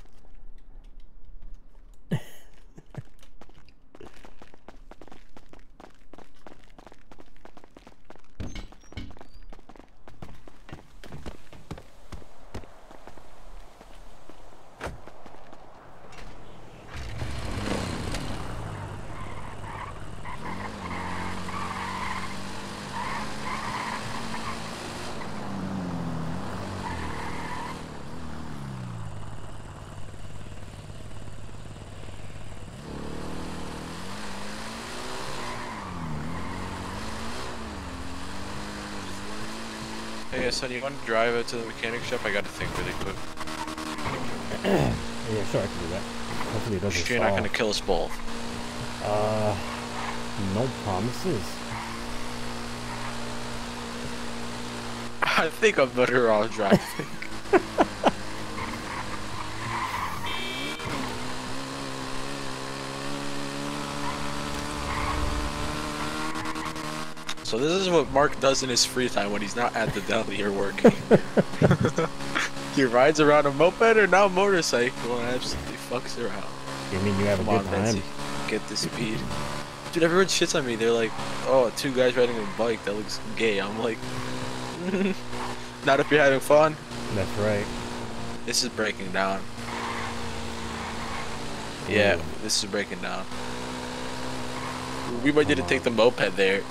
Speaker 19: Hey, son, you want to drive it to the mechanic shop? I got to think really quick.
Speaker 2: yeah, sure, I can do that. Hopefully it doesn't
Speaker 19: You're not gonna kill us both.
Speaker 2: Uh, no promises.
Speaker 19: I think I'm better off driving. so this is what Mark does in his free time when he's not at the deli or working. he rides around a moped or now motorcycle and absolutely fucks around.
Speaker 2: You mean you have
Speaker 19: Come
Speaker 2: a
Speaker 19: on,
Speaker 2: good time?
Speaker 19: Betsy. Get the speed. Dude, everyone shits on me. They're like, oh, two guys riding a bike, that looks gay. I'm like, not if you're having fun.
Speaker 2: That's right.
Speaker 19: This is breaking down. Yeah,
Speaker 2: Ooh.
Speaker 19: this is breaking down. We might need to take the moped there.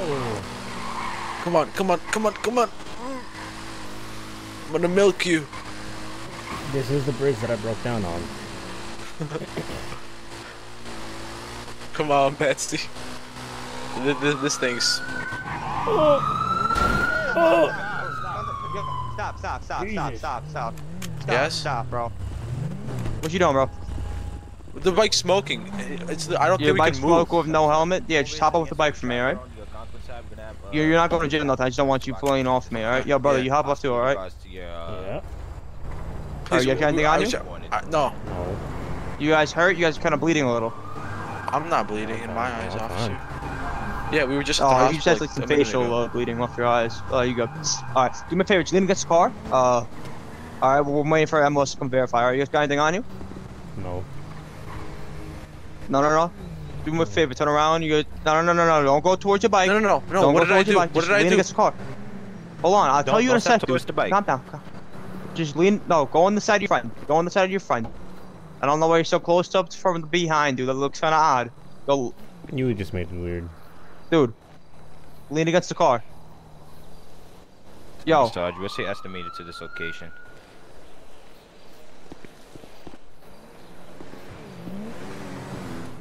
Speaker 2: Oh.
Speaker 19: Come on, come on, come on, come on. I'm gonna milk you.
Speaker 2: This is the bridge that I broke down on.
Speaker 19: Come on, Betsy. This, this, this thing's.
Speaker 26: Stop, stop, stop, stop, stop, stop. Stop,
Speaker 19: Yes?
Speaker 26: stop, bro. What you doing, bro?
Speaker 19: The bike's smoking. It's the, I don't
Speaker 26: Your
Speaker 19: think we can move.
Speaker 26: Your bike's smoke with no helmet? Yeah, just hop off the bike for me, alright? You're, you're not going to jail nothing, I just don't want you flying off me, alright? Yo, brother, you hop off too, alright?
Speaker 2: Yeah.
Speaker 26: Are you got anything on you?
Speaker 19: I- no,
Speaker 26: You guys hurt? You guys are kind of bleeding a little.
Speaker 19: I'm not bleeding in my eyes, officer. Yeah, we were just. At
Speaker 26: Oh, you
Speaker 19: hospital,
Speaker 26: just had like some facial
Speaker 19: ago.
Speaker 26: uh, bleeding off your eyes. Oh, you go. Alright, do me a favor, just lean against the car. Uh, alright, we're waiting for ambulance to come verify. Alright, you guys got anything on you?
Speaker 2: No.
Speaker 26: No, no, no. Do me a favor, turn around. You go. No, no, no, no, no. Don't go towards your bike.
Speaker 19: No, no, no, no.
Speaker 26: Don't
Speaker 19: what
Speaker 26: go
Speaker 19: did I
Speaker 26: towards
Speaker 19: do?
Speaker 26: your bike.
Speaker 19: What
Speaker 26: Just
Speaker 19: did I
Speaker 26: lean
Speaker 19: do?
Speaker 26: against the car. Hold on, I'll
Speaker 19: Don't-
Speaker 26: tell you in a
Speaker 19: step
Speaker 26: sec, dude.
Speaker 19: towards the bike.
Speaker 26: Calm down. calm- Just lean. No, go on the side of your friend. Go on the side of your friend. I don't know why you're so close up from the behind, dude. That looks kind of odd. Go,
Speaker 2: You just made it weird.
Speaker 26: dude. Lean against the car. Yo.
Speaker 27: Sarge, what's the estimated to this location?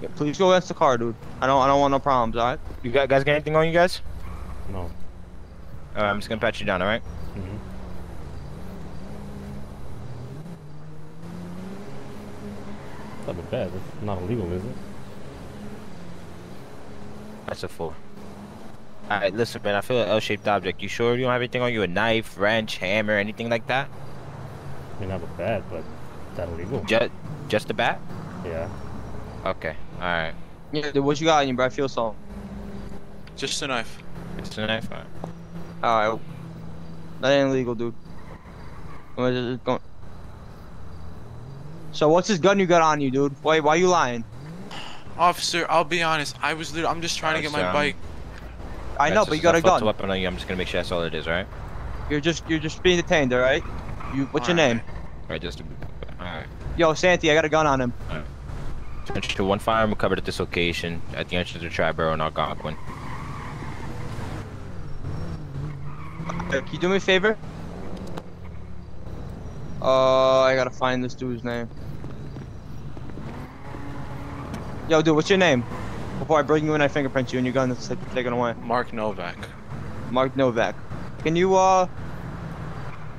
Speaker 26: Yeah, please go against the car, dude. I don't. I don't want no problems. All right.
Speaker 27: You got, guys got anything on you guys?
Speaker 2: No.
Speaker 27: Alright, I'm just gonna pat you down, alright?
Speaker 2: Mm-hmm. Not that bad. It's not illegal, is it?
Speaker 27: That's a four. Alright, listen, man, I feel an L-shaped object. You sure you don't have anything on you? A knife, wrench, hammer, anything like that?
Speaker 2: I mean, not a bat, but is that illegal?
Speaker 27: Just, just a bat?
Speaker 2: Yeah.
Speaker 27: Okay, alright.
Speaker 26: Yeah, dude. What you got on you, bro? I feel so.
Speaker 19: Just a knife.
Speaker 27: Just a knife? Alright.
Speaker 26: All right. That ain't illegal, dude. What is it going- So what's this gun you got on you, dude? Why? Why you lying?
Speaker 19: Officer, I'll be honest. I was literally. I'm just trying to get my
Speaker 27: Alright,
Speaker 19: bike.
Speaker 26: I know,
Speaker 27: Alright,
Speaker 26: but you got a gun.
Speaker 27: weapon on you, I'm just gonna make sure that's all it is, alright?
Speaker 26: You're just you're just being detained, all right? You what's your name?
Speaker 27: Alright, just. Alright.
Speaker 26: Yo, Santi, I got a gun on him.
Speaker 27: Attention to one firearm recovered at this location at the entrance to Triborough in Algonquin.
Speaker 26: Can you do me a favor? Uh, I gotta find this dude's name. Yo, dude, what's your name? Before I bring you in, I fingerprint you and your gun that's like, taken away.
Speaker 19: Mark Novak.
Speaker 26: Mark Novak. Can you uh?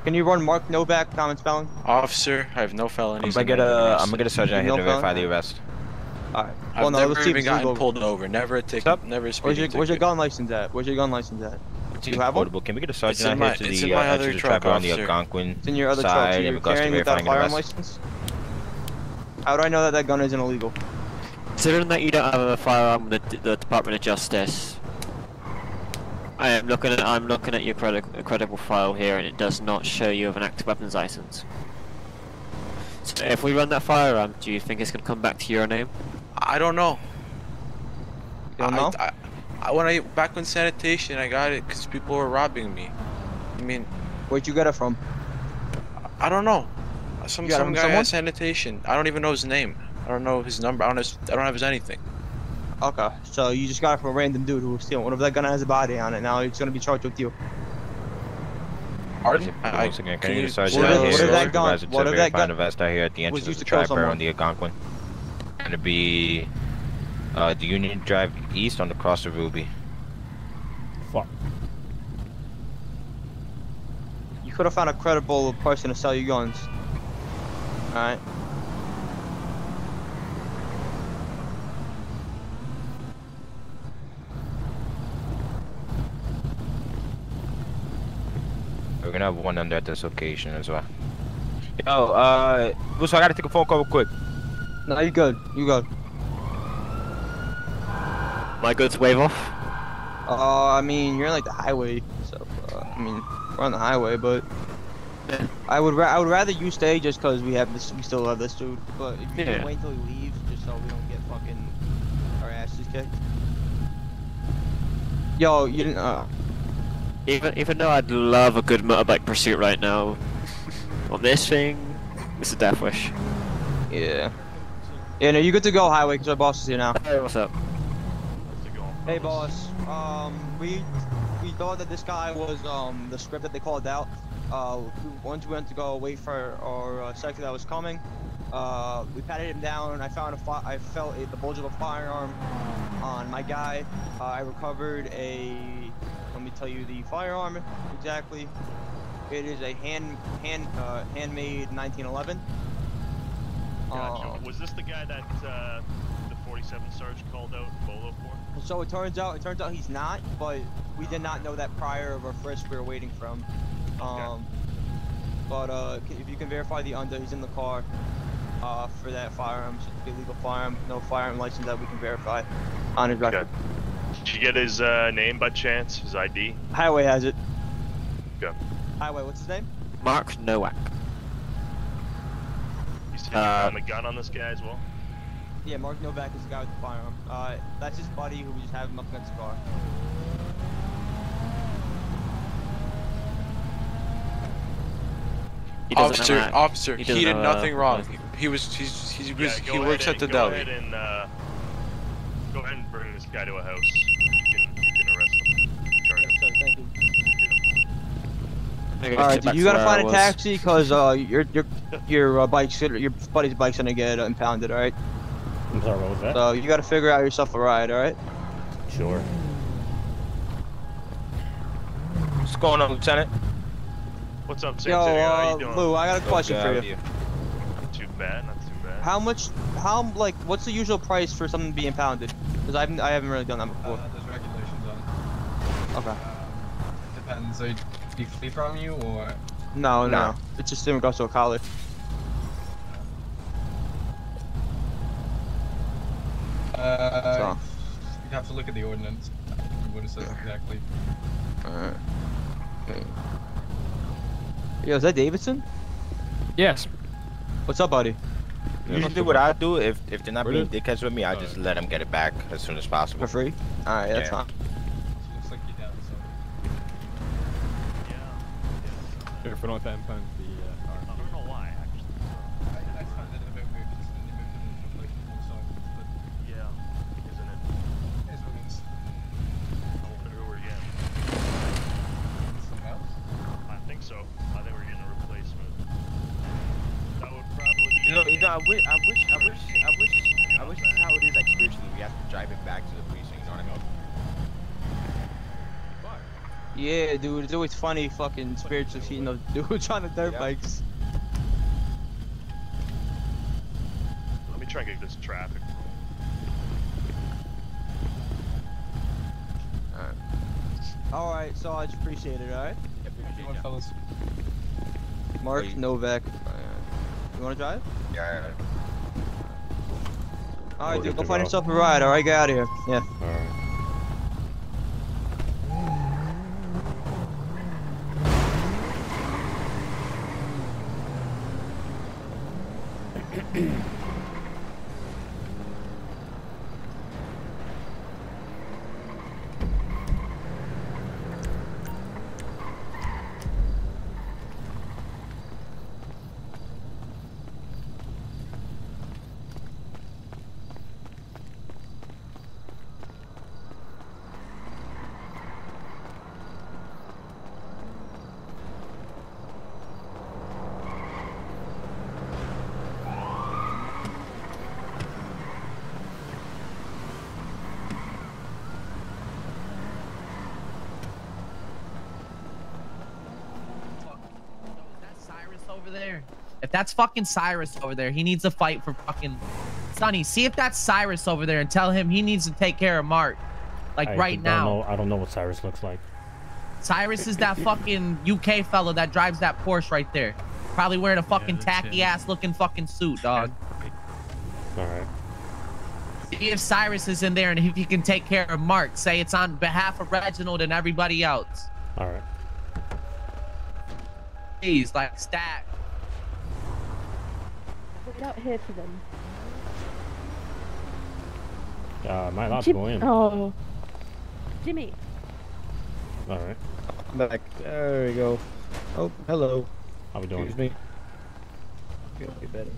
Speaker 26: Can you run Mark Novak common spelling?
Speaker 19: Officer, I have no
Speaker 27: I'm
Speaker 19: felonies.
Speaker 27: gonna get a I'm gonna get a sergeant
Speaker 26: No
Speaker 27: here to verify
Speaker 26: felony?
Speaker 27: the arrest.
Speaker 26: Alright.
Speaker 19: I've
Speaker 26: no,
Speaker 19: never
Speaker 26: let's see
Speaker 19: even gotten
Speaker 26: legal.
Speaker 19: pulled over. Never a ticket. Never a
Speaker 26: Where's
Speaker 19: speeding
Speaker 26: your Where's your gun license at? Where's your gun license at? Do you have one?
Speaker 27: Portable. Can we get a
Speaker 19: It's
Speaker 27: sergeant
Speaker 19: in
Speaker 27: out
Speaker 19: my-
Speaker 27: here to the uh,
Speaker 19: my other
Speaker 27: entrance to
Speaker 19: truck,
Speaker 27: Triborough on the
Speaker 19: officer.
Speaker 27: Algonquin
Speaker 26: It's in your other truck.
Speaker 27: side
Speaker 26: So you're carrying without a firearm license? How do I know that that gun isn't illegal?
Speaker 28: Considering that you don't have a firearm with the, the Department of Justice, I am looking at I'm looking at your credi credible file here, and it does not show you have an active weapons license. So if we run that firearm, do you think it's gonna come back to your name?
Speaker 19: I don't know.
Speaker 26: You don't know?
Speaker 19: I, I, when I back when sanitation, I got it because people were robbing me. I mean,
Speaker 26: Where'd you get it from?
Speaker 19: I don't know. Some
Speaker 26: You got it
Speaker 19: some
Speaker 26: from
Speaker 19: guy
Speaker 26: someone?
Speaker 19: at sanitation. I don't even know his name. I don't know his number. I don't. Have, his- I don't have his anything.
Speaker 26: Okay, so you just got it from a random dude who was stealing. What if that gun has a body on it? Now he's gonna be charged with you.
Speaker 19: Pardon?
Speaker 27: I, Once again, can you get a
Speaker 26: What
Speaker 27: sergeant
Speaker 26: if-
Speaker 27: out
Speaker 26: what
Speaker 27: here
Speaker 26: if
Speaker 27: to
Speaker 26: that gun-
Speaker 27: supervise
Speaker 26: what if that gun
Speaker 27: the vest out here
Speaker 26: was used
Speaker 27: to
Speaker 26: to kill someone?
Speaker 27: on the Algonquin? Gonna be uh, the Union Drive East on the cross of Ruby.
Speaker 2: Fuck.
Speaker 26: You could have found a credible person to sell you guns. Alright.
Speaker 27: We're gonna have one under at this location as well. Yo, uh, Russo, I gotta take a phone call real quick.
Speaker 26: No, you go. You good.
Speaker 28: My goods wave off.
Speaker 26: Uh, I mean, you're in like the highway, so uh, I mean, we're on the highway, but I would ra- I would rather you stay just because we have this, we still have this dude. But if you
Speaker 28: Yeah.
Speaker 26: can wait until he leaves, just so we don't get fucking our asses kicked. Yo, you didn't. Uh,
Speaker 28: Even even though I'd love a good motorbike pursuit right now, on this thing, it's a death wish.
Speaker 26: yeah. Yeah, no, you good to go, highway, because our boss is here now.
Speaker 28: Hey, what's up?
Speaker 26: Hey, boss. Um, we we thought that this guy was um the script that they called out. Uh, once we went to go wait for our uh, sector that was coming, uh, we patted him down. I found a fi- I felt a, the bulge of a firearm on my guy. Uh, I recovered a. Let me tell you the firearm exactly. It is a hand hand uh, handmade 1911.
Speaker 29: Gotcha.
Speaker 26: Um,
Speaker 29: was this the guy that uh, the 47 Sarge called out Bolo for?
Speaker 26: So it turns out, it turns out he's not, but we did not know that prior of our frisk we were waiting from. Um, but uh, if you can verify the under, he's in the car uh, for that firearm, so it's a legal firearm, no firearm license that we can verify on his record.
Speaker 29: Did you get his uh, name by chance? His ID?
Speaker 26: Highway has it.
Speaker 29: Go.
Speaker 26: Highway, what's his name?
Speaker 28: Mark Nowak.
Speaker 29: You said
Speaker 28: Uh,
Speaker 29: you found the gun on this guy as well?
Speaker 26: Yeah, Mark Novak is the guy with the firearm. Uh, that's his buddy who we just have him up against the car.
Speaker 19: Officer,
Speaker 28: uh,
Speaker 19: officer,
Speaker 28: he
Speaker 19: he, did
Speaker 28: know, uh,
Speaker 19: nothing wrong. He, he was, he's, he's,
Speaker 29: Yeah,
Speaker 19: was,
Speaker 29: go
Speaker 19: he
Speaker 29: ahead
Speaker 19: works at the
Speaker 29: go
Speaker 19: deli.
Speaker 29: Ahead and, uh, go ahead and bring this guy to a house. You can, you can arrest him. Charge him.
Speaker 26: thank you.
Speaker 28: Okay,
Speaker 26: All right, dude, you gotta find a taxi because uh, your your your uh, bike's your buddy's bike's gonna get uh, impounded. All right.
Speaker 2: I'm sorry, what was that?
Speaker 26: So you gotta figure out yourself a ride. All right.
Speaker 2: Sure.
Speaker 27: What's going on, Lieutenant?
Speaker 29: What's up,
Speaker 26: Yo,
Speaker 29: Santana? How
Speaker 26: uh,
Speaker 29: you doing?
Speaker 26: Lou, I got a question
Speaker 27: Okay,
Speaker 26: for
Speaker 27: how
Speaker 26: you.
Speaker 29: Not too bad, not too bad.
Speaker 26: How much? How like? What's the usual price for something to be impounded? Because I haven't I haven't really done that before.
Speaker 30: there's regulations on it.
Speaker 26: Okay.
Speaker 30: Depends. So do you flee from you or?
Speaker 26: No, no,
Speaker 30: No.
Speaker 26: It's just in regards to a collar.
Speaker 30: Uh,
Speaker 26: So.
Speaker 30: you'd have to look at the ordinance. What it says exactly.
Speaker 26: Alright. Okay. Yo, is that Davidson?
Speaker 3: Yes.
Speaker 26: What's up, buddy?
Speaker 27: Usually, what I do if if they're not
Speaker 26: Where
Speaker 27: being
Speaker 26: did-
Speaker 27: dickheads with me, I just let them get it back as soon as possible.
Speaker 26: For free? Alright, that's
Speaker 27: Yeah.
Speaker 26: fine.
Speaker 31: Careful not to impound the
Speaker 29: Yeah,
Speaker 26: dude, it's always funny fucking spiritual seeing those dudes on the dirt
Speaker 27: Yeah.
Speaker 26: bikes.
Speaker 29: Let me try and get this traffic.
Speaker 26: Alright, so I just appreciate it, alright?
Speaker 30: Come on, fellas.
Speaker 26: Mark
Speaker 27: Wait.
Speaker 26: Novak. You wanna drive?
Speaker 27: Yeah.
Speaker 26: Alright,
Speaker 2: We're
Speaker 26: dude, go find yourself a ride, alright? Get out of here. Yeah.
Speaker 2: Alright.
Speaker 5: That's Cyrus over there. If that's fucking Cyrus over there, he needs to fight for fucking Sonny. See if that's Cyrus over there and tell him he needs to take care of Mark. Like
Speaker 2: I
Speaker 5: right now.
Speaker 2: Know, I don't know what Cyrus looks like.
Speaker 5: Cyrus is that fucking UK fellow that drives that Porsche right there. Probably wearing a fucking
Speaker 13: that's
Speaker 5: tacky
Speaker 13: him.
Speaker 5: ass looking fucking suit, dog.
Speaker 2: Alright.
Speaker 5: See if Cyrus is in there and if he can take care of Mark. Say it's on behalf of Reginald and everybody else.
Speaker 2: Alright.
Speaker 5: Please, like stat.
Speaker 32: Wait out here for them.
Speaker 2: Uh, am I
Speaker 32: Jim-
Speaker 2: go?
Speaker 32: Oh. Jimmy.
Speaker 2: Alright.
Speaker 26: Back. There we go. Oh, hello.
Speaker 2: How we doing?
Speaker 26: Excuse me. Feel be better.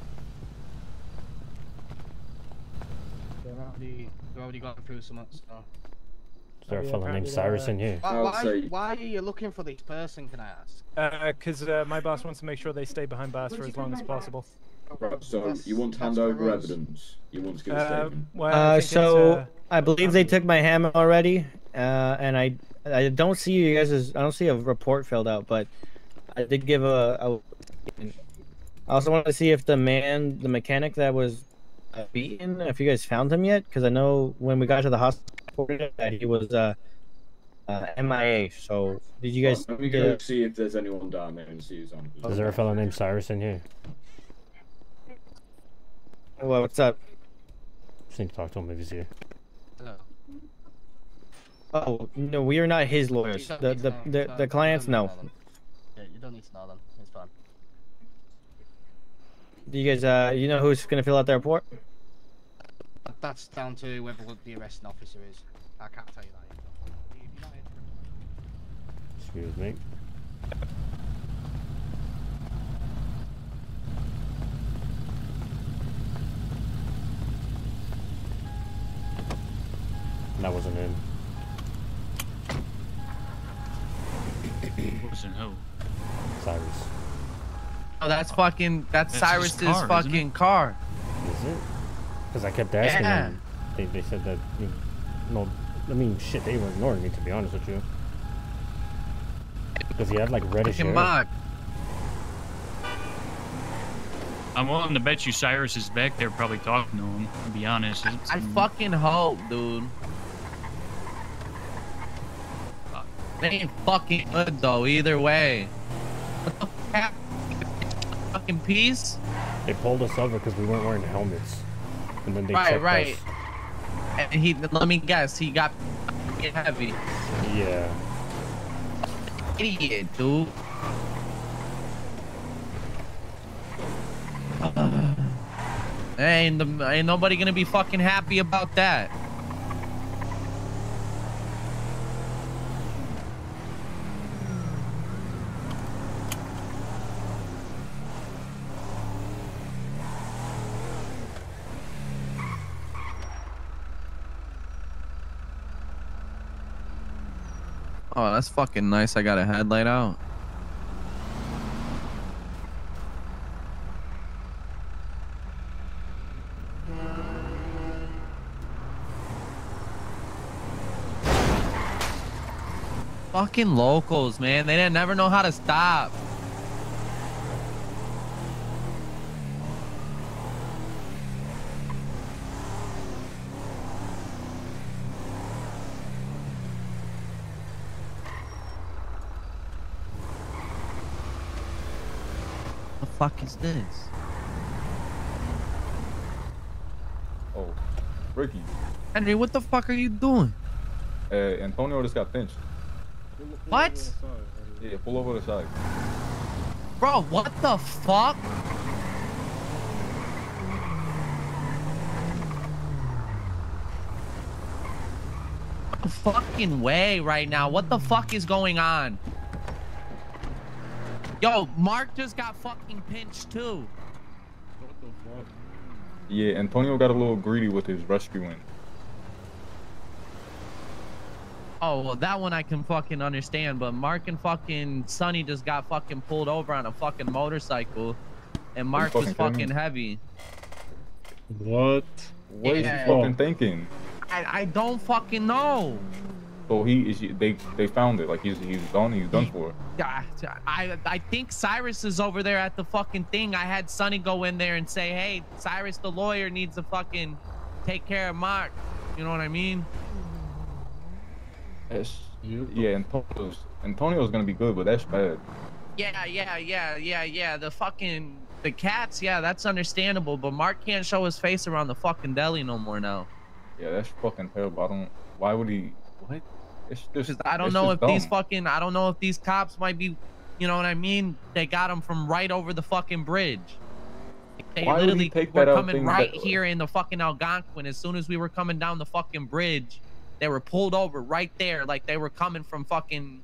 Speaker 3: They've already, they've already gone through so much stuff.
Speaker 2: Is there a
Speaker 33: Yeah,
Speaker 2: fellow named Cyrus
Speaker 33: uh,
Speaker 2: in here?
Speaker 33: I'll
Speaker 23: Why, why are you looking for this person, can I ask?
Speaker 33: Because uh, my boss wants to make sure they stay behind bars for as long as possible.
Speaker 30: Right, so you want to hand over evidence? You want to give a
Speaker 33: Uh,
Speaker 30: statement?
Speaker 33: well, I
Speaker 34: Uh, so
Speaker 33: uh,
Speaker 34: I believe they took my hammer already, uh, and I I don't see you guys. I don't see a report filled out, but I did give a. a I also wanted to see if the man, the mechanic that was uh, beaten, if you guys found him yet, because I know when we got to the hospital that he was uh, uh, MIA. So did you guys?
Speaker 30: Right, let me go
Speaker 34: a-
Speaker 30: see if there's anyone down there and see who's on.
Speaker 2: Is there a fellow named Cyrus in here?
Speaker 34: Well, what's up?
Speaker 2: Just need to talk to him if he's here.
Speaker 23: Hello.
Speaker 34: Oh no, we are not his lawyers.
Speaker 23: You don't
Speaker 34: The the the, the clients, no.
Speaker 23: know. Yeah, you don't need to know them. It's fine.
Speaker 34: Do you guys uh you know who's gonna fill out the report?
Speaker 23: That's down to whoever the arresting officer is. I can't tell you that.
Speaker 2: Excuse me. That wasn't him.
Speaker 13: Wasn't who?
Speaker 2: Cyrus.
Speaker 5: Oh, that's fucking. That's,
Speaker 13: That's
Speaker 5: Cyrus's
Speaker 13: car,
Speaker 5: fucking car.
Speaker 2: Is it? Because I kept asking
Speaker 5: Yeah.
Speaker 2: them. They, they said that. You no, I mean, shit, they were ignoring me, to be honest with you. Because he had like reddish
Speaker 5: Fucking
Speaker 2: hair.
Speaker 5: Mark.
Speaker 13: I'm willing to bet you Cyrus is back there probably talking to him, to be honest. It's-
Speaker 5: I fucking hope, dude. It ain't fucking good though, either way. What the fuck? Fucking peace?
Speaker 2: They pulled us over because we weren't wearing helmets. And then they
Speaker 5: Right, right.
Speaker 2: us.
Speaker 5: And he, let me guess, he got fucking heavy.
Speaker 2: Yeah.
Speaker 5: Idiot, dude. ain't, the, ain't nobody gonna be fucking happy about that. Oh, that's fucking nice. I got a headlight out. Fucking locals, man. They didn't never know how to stop. Fuck is this?
Speaker 35: Oh, Ricky.
Speaker 5: Henry, what the fuck are you doing?
Speaker 35: Uh, Antonio just got pinched.
Speaker 5: What?
Speaker 35: Yeah, pull over the side.
Speaker 5: Bro, what the fuck? Fucking way right now. What the fuck is going on? Yo, Mark just got fucking pinched too.
Speaker 35: Yeah, Antonio got a little greedy with his rescuing.
Speaker 5: Oh, well, that one I can fucking understand, but Mark and fucking Sonny just got fucking pulled over on a fucking motorcycle, and Mark was
Speaker 35: fucking kidding
Speaker 5: fucking heavy.
Speaker 35: What? What is
Speaker 5: Yeah.
Speaker 35: he fucking thinking?
Speaker 5: I, I don't fucking know.
Speaker 35: So he is. They they found it. Like he's he's done. He's done for.
Speaker 5: Yeah, I I think Cyrus is over there at the fucking thing. I had Sonny go in there and say, "Hey, Cyrus, the lawyer needs to fucking take care of Mark." You know what I mean?
Speaker 35: That's, yeah, Antonio's Antonio's gonna be good, but that's bad.
Speaker 5: Yeah, yeah, yeah, yeah, yeah. The fucking the cats. Yeah, that's understandable. But Mark can't show his face around the fucking deli no more now.
Speaker 35: Yeah, that's fucking terrible. I don't. Why would he? What? It's just.
Speaker 5: I don't
Speaker 35: it's
Speaker 5: know if
Speaker 35: just
Speaker 5: these fucking. I don't know if these cops might be. You know what I mean? They got them from right over the fucking bridge. They
Speaker 35: Why would he
Speaker 5: literally
Speaker 35: take
Speaker 5: were coming right
Speaker 35: that-
Speaker 5: here in the fucking Algonquin. As soon as we were coming down the fucking bridge, they were pulled over right there, like they were coming from fucking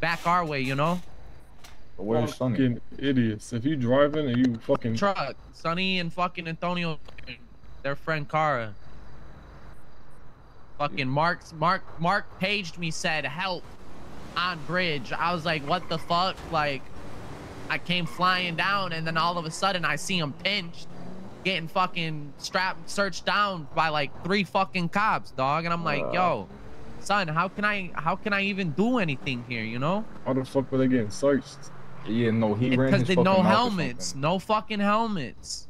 Speaker 5: back our way. You know?
Speaker 35: Where's Sonny?
Speaker 36: Fucking idiots. If you driving and you fucking
Speaker 5: Truck, Sonny and fucking Antonio, their friend Cara. Fucking Mark's Mark Mark paged me said help on bridge. I was like, what the fuck? Like, I came flying down, and then all of a sudden I see him pinched, getting fucking strapped, searched down by like three fucking cops, dog. And I'm like,
Speaker 36: Uh.
Speaker 5: yo, son, how can I how can I even do anything here? You know?
Speaker 36: How the fuck were they getting searched?
Speaker 35: Yeah, no, he ran
Speaker 5: Because
Speaker 35: his
Speaker 5: they
Speaker 35: fucking
Speaker 5: no
Speaker 35: mouth or
Speaker 5: helmets, no fucking helmets.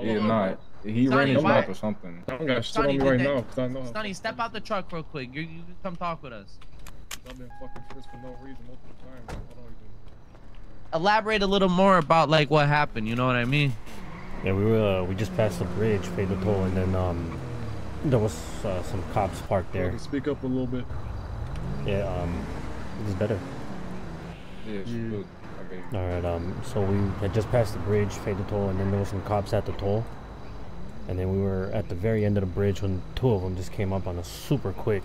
Speaker 35: Yeah, nah, he
Speaker 5: Sonny,
Speaker 35: ran his
Speaker 5: why-
Speaker 35: mouth or something.
Speaker 36: I'm gonna shit
Speaker 5: Sonny,
Speaker 36: on me right now because I know how
Speaker 5: Sonny, step out the truck real quick. You you can come talk with us.
Speaker 36: I've been fucking friends for no reason multiple times. I don't even.
Speaker 5: Elaborate a little more about like what happened. You know what I mean?
Speaker 2: Yeah, we were uh, we just passed the bridge, paid the toll, and then um, there was uh, some cops parked there.
Speaker 36: Speak up a little bit.
Speaker 2: Yeah, um, it's better.
Speaker 35: Yeah, it's. Okay.
Speaker 2: All right, um, so we had just passed the bridge, paid the toll, and then there was some cops at the toll. And then we were at the very end of the bridge when two of them just came up on us super quick,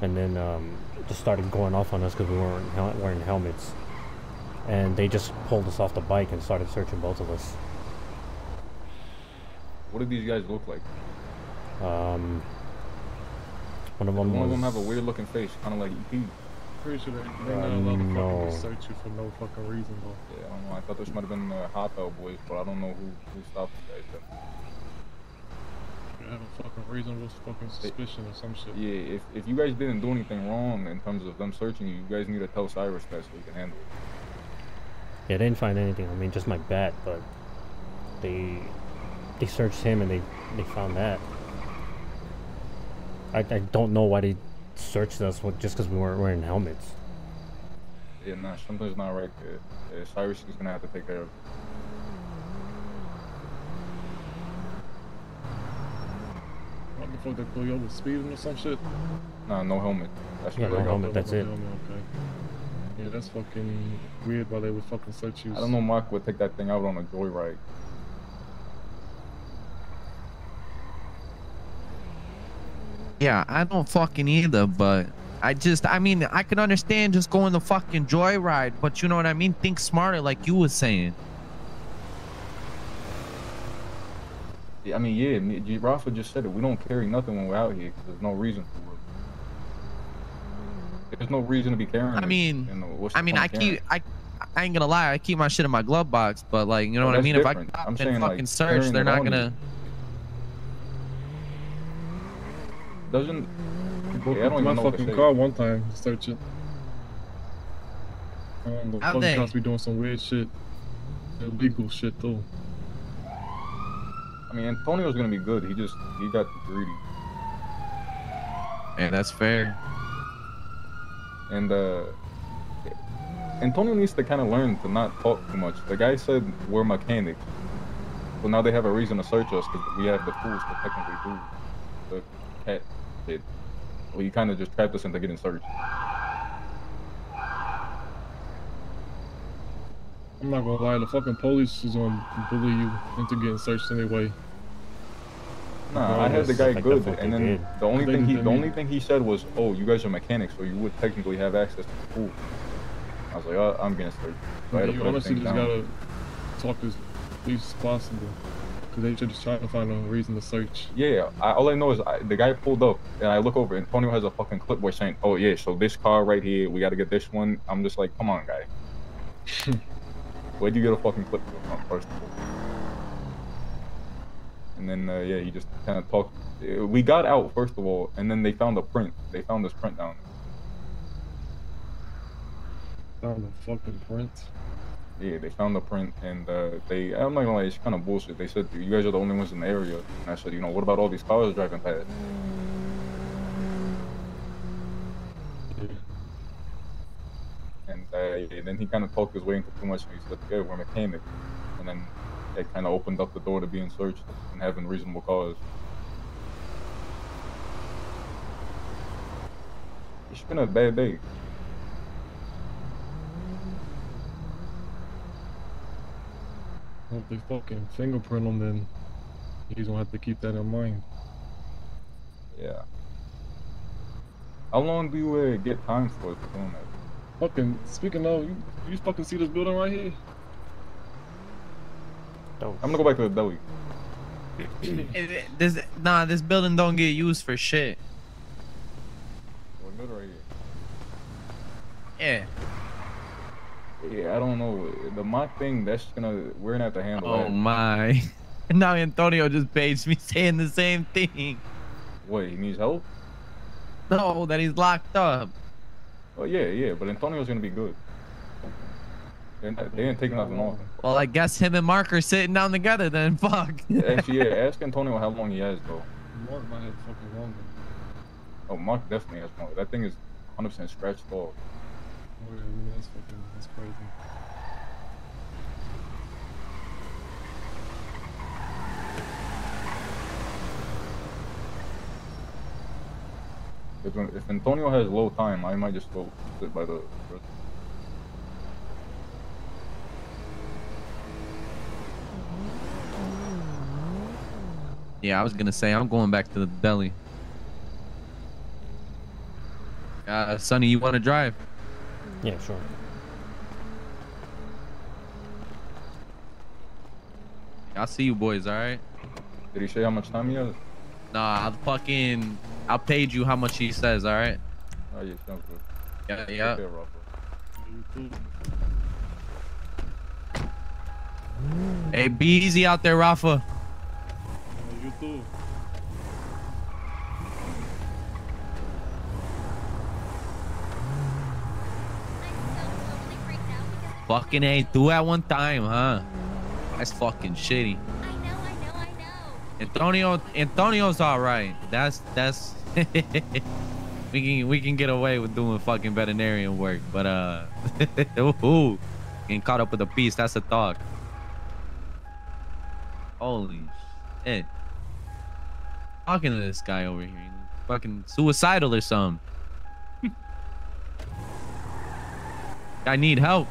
Speaker 2: and then um, just started going off on us because we weren't hel- wearing helmets. And they just pulled us off the bike and started searching both of us.
Speaker 35: What did these guys look like?
Speaker 2: Um, one of them
Speaker 35: One of them have a weird looking face, kind of like E EP.
Speaker 36: Pretty sure they, they're
Speaker 2: Uh,
Speaker 36: not allowed to
Speaker 2: no.
Speaker 36: fucking search you for no fucking reason, bro.
Speaker 35: Yeah, I don't know. I thought this might have been the Hot Dog Boys, but I don't know who who stopped the guys. Though.
Speaker 36: You have a fucking reasonable fucking suspicion or some shit.
Speaker 35: Yeah, if, if you guys didn't do anything wrong in terms of them searching you, you guys need to tell Cyrus that so he can handle it.
Speaker 2: Yeah, they didn't find anything. I mean, just my bat, but they they searched him and they they found that. I I don't know why they searched us just because we weren't wearing helmets.
Speaker 35: Yeah, nah, something's not right there. Yeah, Cyrus is gonna have to take care of it.
Speaker 36: What the fuck they pull you over speeding or some shit?
Speaker 35: Nah, no helmet. That's
Speaker 2: Yeah,
Speaker 35: what
Speaker 2: no
Speaker 35: they
Speaker 2: helmet, that's it.
Speaker 36: Okay. Yeah, that's fucking weird why they would fucking search you.
Speaker 35: I don't know. Mark would take that thing out on a joyride.
Speaker 5: Yeah, I don't fucking either, but I just, I mean, I can understand just going the fucking joyride, but you know what I mean? Think smarter, like you was saying.
Speaker 35: I mean, yeah, me- G- Rafa just said it. We don't carry nothing when we're out here 'cause there's no reason for it. There's no reason to be carrying.
Speaker 5: I
Speaker 35: it,
Speaker 5: mean,
Speaker 35: you know, what's
Speaker 5: I mean, I keep, I, I ain't gonna lie, I keep my shit in my glove box, but like, you know
Speaker 35: Oh,
Speaker 5: what I
Speaker 35: that's
Speaker 5: mean? If I
Speaker 35: different.
Speaker 5: got
Speaker 35: I'm
Speaker 5: and
Speaker 35: saying,
Speaker 5: fucking
Speaker 35: like,
Speaker 5: search, they're not gonna.
Speaker 35: Doesn't.
Speaker 36: Broke
Speaker 35: Yeah, I don't
Speaker 36: into
Speaker 35: even
Speaker 36: my
Speaker 35: know
Speaker 36: fucking
Speaker 35: say.
Speaker 36: car one time to search it. Um, the
Speaker 5: How'd
Speaker 36: fucking
Speaker 5: they?
Speaker 36: cops be doing some weird shit. Illegal shit too.
Speaker 35: I mean, Antonio's gonna be good. He just he got greedy.
Speaker 5: And that's fair.
Speaker 35: And uh, Antonio needs to kind of learn to not talk too much. The guy said we're mechanics, so now they have a reason to search us because we have the tools to technically do the cat shit. Well, he kind of just trapped us into getting searched.
Speaker 36: I'm not gonna lie, the fucking police is gonna bully you into getting searched anyway.
Speaker 35: Nah, I had the guy
Speaker 36: Like,
Speaker 35: good,
Speaker 36: that's what
Speaker 35: and then
Speaker 36: did.
Speaker 35: the only thing he the only thing he said was, "Oh, you guys are mechanics, so you would technically have access to the pool." I was like, oh, "I'm getting searched." So I had to
Speaker 36: you honestly just
Speaker 35: down.
Speaker 36: gotta talk as least as possible. Cause they should just trying to find a reason to search.
Speaker 35: Yeah, I, all I know is I, the guy pulled up, and I look over. And Antonio has a fucking clipboard saying, "Oh yeah, so this car right here, we got to get this one." I'm just like, "Come on, guy. Where'd you get a fucking clipboard from, first of all?" And then uh, yeah, he just kind of talked. uh, We got out first of all, and then they found a print. They found this print down.
Speaker 36: Found a fucking print.
Speaker 35: Yeah, they found the print, and uh, they. I'm not gonna lie, it's kind of bullshit. They said you guys are the only ones in the area, and I said, you know, what about all these cars driving past? And uh, yeah, then he kind of talked his way into too much, and he said, "Yeah, we're mechanics," and then it kind of opened up the door to being searched and having reasonable cause. It's been a bad day.
Speaker 36: If they fucking fingerprint him, then he's gonna have to keep that in mind.
Speaker 35: Yeah. How long do you uh, get time for for doing that?
Speaker 36: Fucking speaking of, you, you fucking see this building right here?
Speaker 35: I'm gonna go back to the deli.
Speaker 5: It- it- this nah, this building don't get used for shit.
Speaker 35: We're good right
Speaker 5: Yeah.
Speaker 35: here. Yeah, I don't know. The mock thing, that's gonna, we're gonna have to handle
Speaker 5: Oh
Speaker 35: that.
Speaker 5: my. Now Antonio just paged me saying the same thing.
Speaker 35: Wait, he needs help?
Speaker 5: No, that he's locked up.
Speaker 35: Oh yeah, yeah, but Antonio's gonna be good. They're not, they ain't taking nothing off.
Speaker 5: Well, I guess him and Mark are sitting down together then. Fuck.
Speaker 35: Actually, yeah, ask Antonio how long he has though.
Speaker 36: Mark might have fucking longer.
Speaker 35: Oh, Mark definitely has longer. That thing is 100% scratched off.
Speaker 36: Oh, yeah, that's fucking, that's crazy.
Speaker 35: If, if Antonio has low time, I might just go sit by the.
Speaker 5: Yeah, I was gonna say I'm going back to the deli. Uh, Sonny, you want to drive?
Speaker 2: Yeah, sure.
Speaker 5: I'll see you boys, all right?
Speaker 35: Did he say how much time he has?
Speaker 5: Nah, I'll fucking, I'll page you how much he says, all right?
Speaker 35: Oh yeah, sounds good.
Speaker 5: Yeah, yeah.
Speaker 35: Okay, Rafa.
Speaker 5: Hey, be easy out there, Rafa.
Speaker 36: You too.
Speaker 5: Fucking A, two at one time, huh? That's fucking shitty. Antonio, Antonio's all right. That's that's we can we can get away with doing fucking veterinarian work, but uh, ooh, getting caught up with a beast. That's a dog. Holy shit! Talking to this guy over here, fucking suicidal or something. I need help.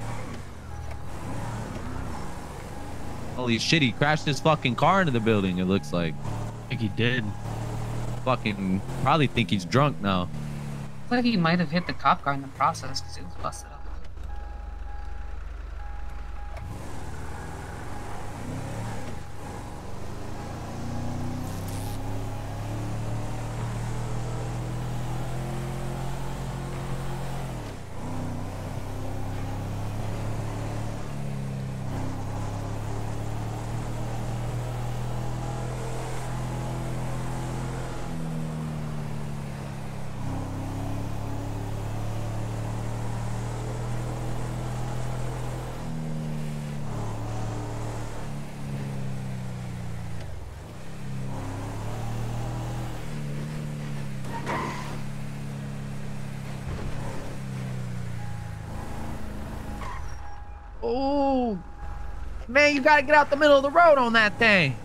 Speaker 5: Holy shit, he crashed his fucking car into the building, it looks like.
Speaker 13: I think he did.
Speaker 5: Fucking probably think he's drunk now.
Speaker 6: Looks like he might have hit the cop car in the process because he was busted up.
Speaker 5: Oh, man, you gotta get out the middle of the road on that thing.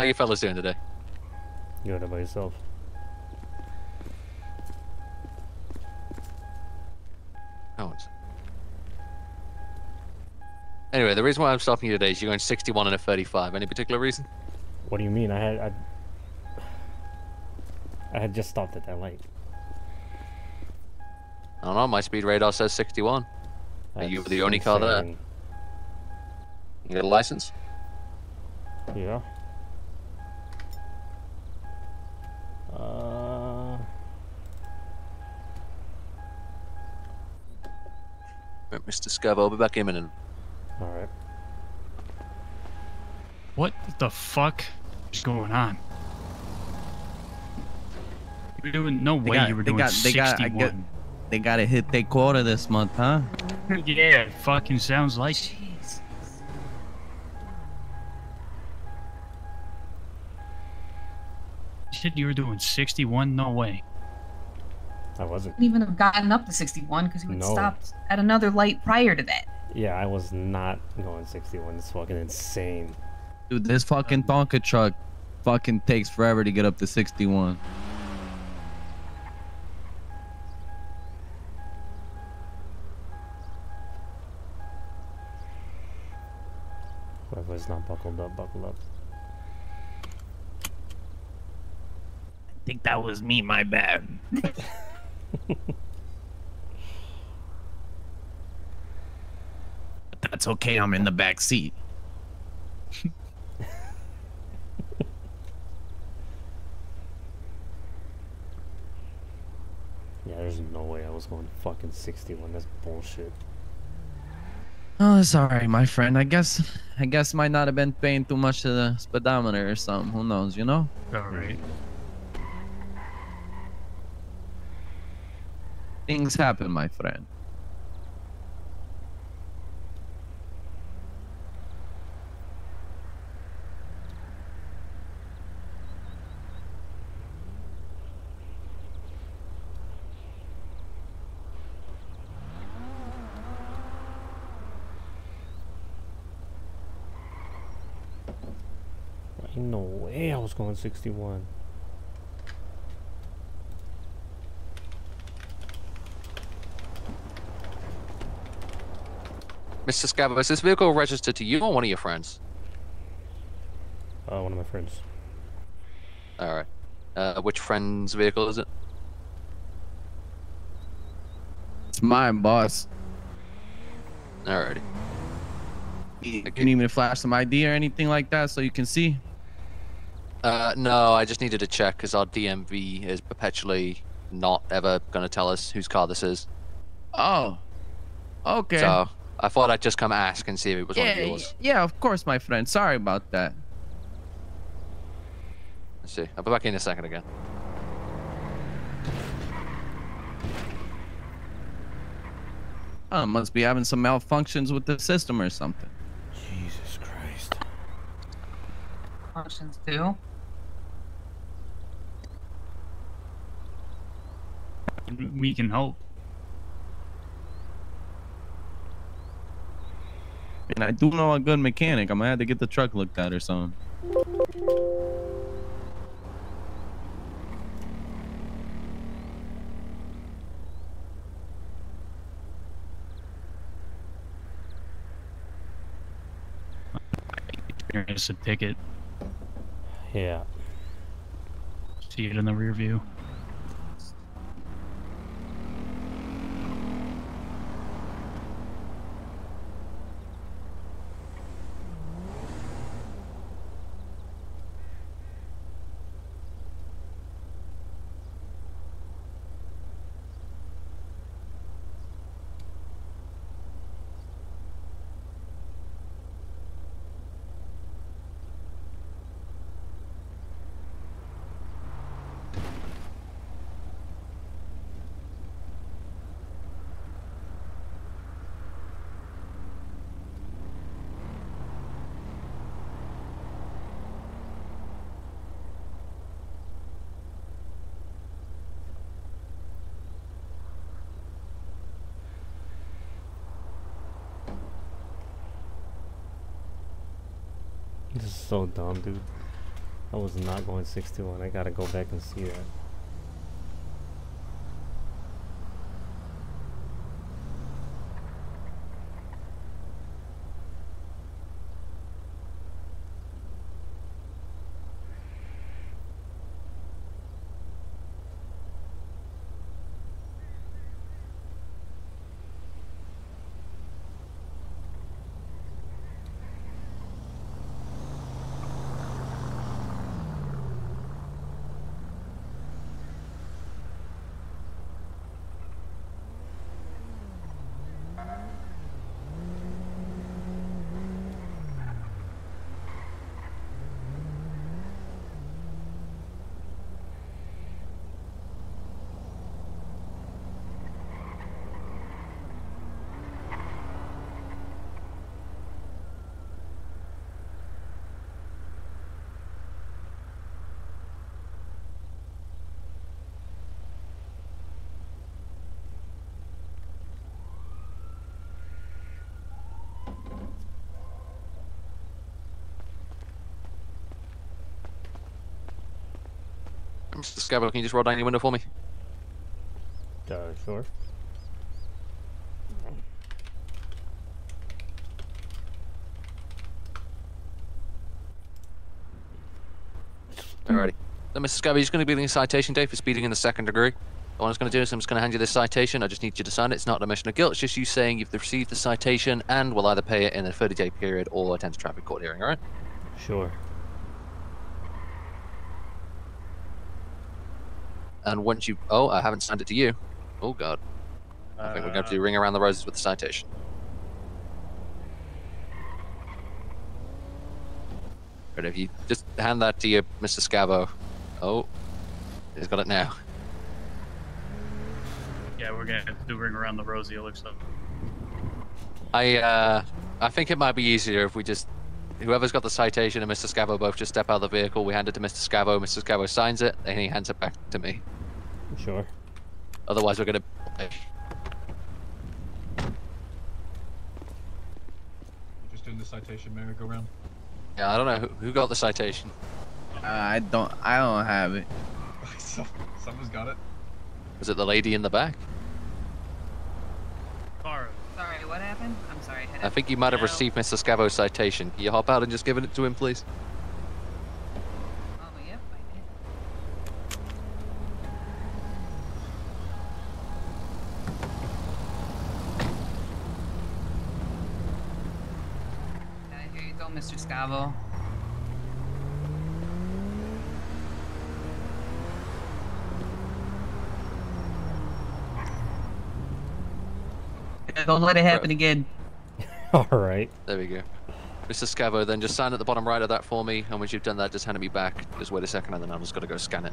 Speaker 37: How you fellas doing today?
Speaker 2: Good about yourself.
Speaker 37: No one's. Anyway, the reason why I'm stopping you today is you're going 61 and a 35. Any particular reason?
Speaker 2: What do you mean? I had I, I had just stopped at that light.
Speaker 37: I don't know. My speed radar says 61. Are you
Speaker 2: That's
Speaker 37: the only car there? You got a license? Mr. Scavo, I'll be back in a minute.
Speaker 2: all right.
Speaker 13: What the fuck is going on? You were doing no
Speaker 5: They
Speaker 13: way
Speaker 5: got-
Speaker 13: you were
Speaker 5: they
Speaker 13: doing
Speaker 5: got- they got-
Speaker 13: 61.
Speaker 5: get- they gotta hit their quota this month, huh?
Speaker 13: yeah, it fucking sounds like. You said you were doing 61? No way.
Speaker 2: I wasn't.
Speaker 6: Wouldn't even have gotten up to 61 because you had
Speaker 2: No.
Speaker 6: stopped at another light prior to that.
Speaker 2: Yeah, I was not going 61. It's fucking insane.
Speaker 5: Dude, this fucking Tonka truck fucking takes forever to get up to 61.
Speaker 2: Whoever's not buckled up, buckle up.
Speaker 5: I think that was me, my bad. But that's okay, I'm in the back seat.
Speaker 2: Yeah, there's no way I was going fucking 61. That's bullshit.
Speaker 5: Oh, sorry, my friend. I guess I guess might not have been paying too much to the speedometer or something. Who knows, you know?
Speaker 13: Alright.
Speaker 5: Things happen, my friend.
Speaker 2: No way I was going 61.
Speaker 37: Mr. Scavo, is this vehicle registered to you or one of your friends?
Speaker 2: Uh, one of my friends.
Speaker 37: All right. Uh, which friend's vehicle is it?
Speaker 5: It's mine, boss.
Speaker 37: Alrighty.
Speaker 5: You need me to flash some ID or anything like that so you can see?
Speaker 37: Uh, no, I just needed to check because our DMV is perpetually not ever going to tell us whose car this is.
Speaker 5: Oh. Okay.
Speaker 37: So I thought I'd just come ask and see if it was one of yours.
Speaker 5: yeah, of course, my friend. Sorry about that.
Speaker 37: Let's see. I'll be back in a second again.
Speaker 5: Oh, must be having some malfunctions with the system or something.
Speaker 2: Jesus Christ.
Speaker 6: Functions too.
Speaker 13: We can hope.
Speaker 5: And I do know a good mechanic. I'm gonna have to get the truck looked at or something.
Speaker 13: There's a ticket.
Speaker 2: Yeah.
Speaker 13: See it in the rear view.
Speaker 2: This is so dumb, dude. I was not going 61. I gotta go back and see that.
Speaker 37: Mr. Can you just roll down your window for me?
Speaker 2: Uh, sure.
Speaker 37: Alrighty. So, Mr. Scavo, you're going to be getting a citation day for speeding in the second degree. What I'm just going to do is I'm just going to hand you this citation. I just need you to sign it. It's not an admission of guilt. It's just you saying you've received the citation and will either pay it in a 30-day period or attend a traffic court hearing. All right?
Speaker 2: Sure.
Speaker 37: And once you... Oh, I haven't signed it to you. Oh, God. I think we're going to do ring around the roses with the citation. But if you just hand that to you, Mr. Scavo. Oh, he's got it now.
Speaker 13: Yeah, we're gonna to do ring around the rosy. It looks like.
Speaker 37: I uh, I think it might be easier if we just, whoever's got the citation and Mr. Scavo both just step out of the vehicle. We hand it to Mr. Scavo. Mr. Scavo signs it, and he hands it back to me.
Speaker 2: Sure.
Speaker 37: Otherwise, we're gonna.
Speaker 30: Just doing the citation. May we go around?
Speaker 37: Yeah, I don't know who, who got the citation.
Speaker 5: Uh, I don't. I don't have it.
Speaker 30: Someone's got it.
Speaker 37: Was it the lady in the back?
Speaker 13: Sorry,
Speaker 6: what happened? I'm sorry.
Speaker 37: I think you might have received Mr. Scavo's citation. Can you hop out and just give it to him, please?
Speaker 6: Oh, yep, I did. You Mr. Scavo. Don't let it happen again.
Speaker 2: All right.
Speaker 37: There we go. Mr. Scavo, then just sign at the bottom right of that for me, and once you've done that, just hand it me back. Just wait a second, and then I'm just gonna go scan it.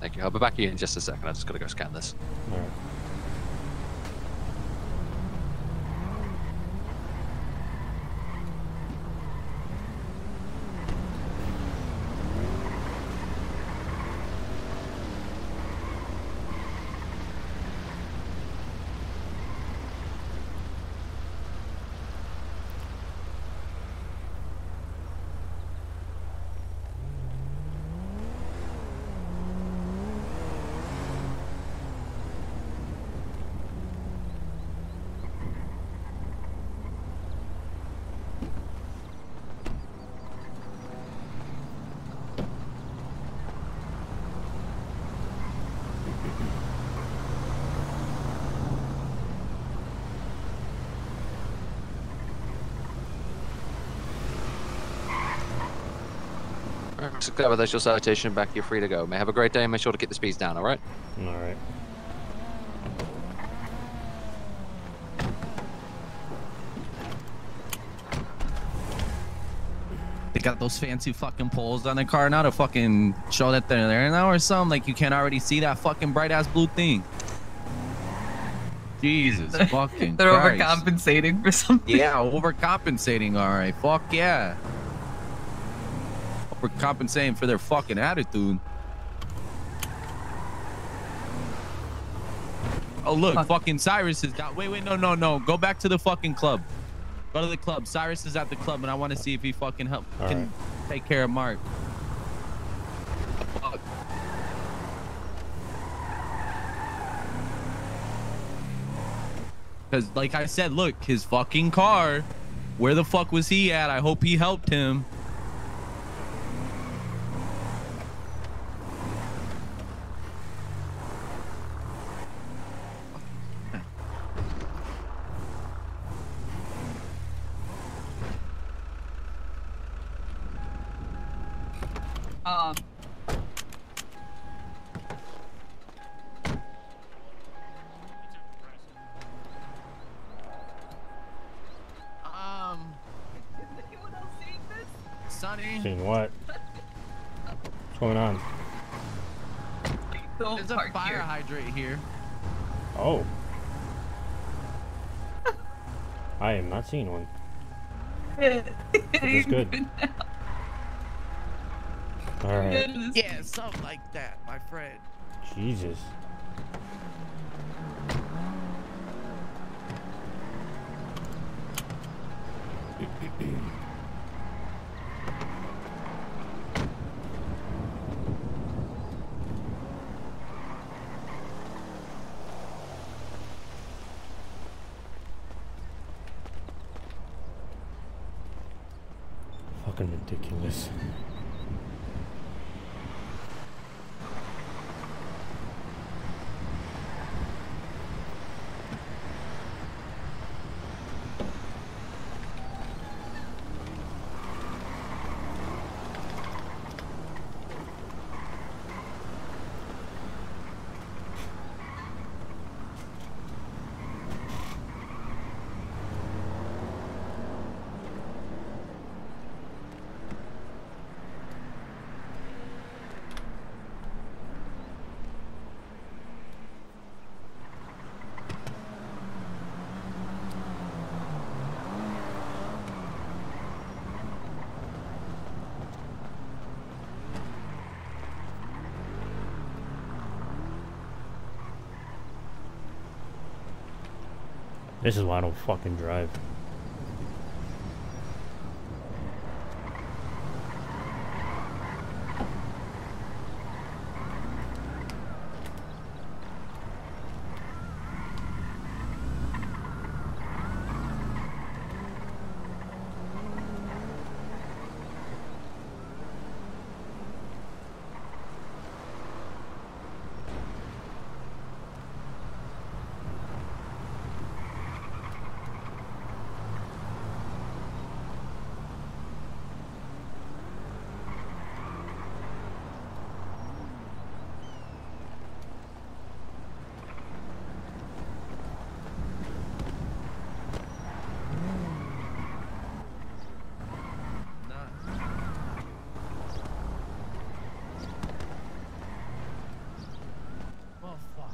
Speaker 37: Thank you. I'll be back here in just a second. I just gotta go scan this.
Speaker 2: All right.
Speaker 37: Alright, Mr. That's your citation back. You're free to go. May have a great day. and Make sure to keep the speeds down. All right.
Speaker 2: All right.
Speaker 5: They got those fancy fucking poles on their car now to fucking show that they're there now or something. Like you can't already see that fucking bright ass blue thing. Jesus fucking
Speaker 6: They're
Speaker 5: Christ.
Speaker 6: overcompensating for something.
Speaker 5: Yeah, overcompensating. All right, fuck yeah. Overcompensating for their fucking attitude. Oh look, fucking Cyrus is down. Wait, wait, no, no, no. Go back to the fucking club. Go to the club. Cyrus is at the club, and I want to see if he fucking help
Speaker 2: All
Speaker 5: can
Speaker 2: right.
Speaker 5: take care of Mark. Fuck. Cause like I said, look, his fucking car. Where the fuck was he at? I hope he helped him.
Speaker 2: Not seeing one. This is good. All right.
Speaker 5: Yeah, something like that, my friend.
Speaker 2: Jesus. Fucking ridiculous. This is why I don't fucking drive.
Speaker 5: Oh fuck.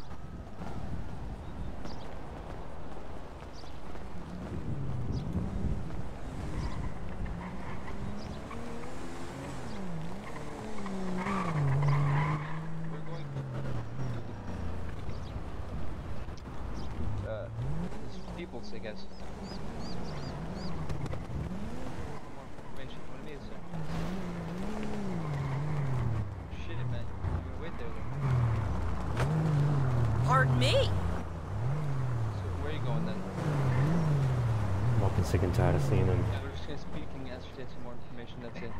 Speaker 26: Uh, it's I guess. More information. What it is, sir? Shit, man. You're gonna wait there.
Speaker 8: Pardon me?
Speaker 26: So where are you going then?
Speaker 2: I'm fucking sick and tired of seeing them.
Speaker 26: Yeah, we're just gonna speak and ascertain some more information. That's it.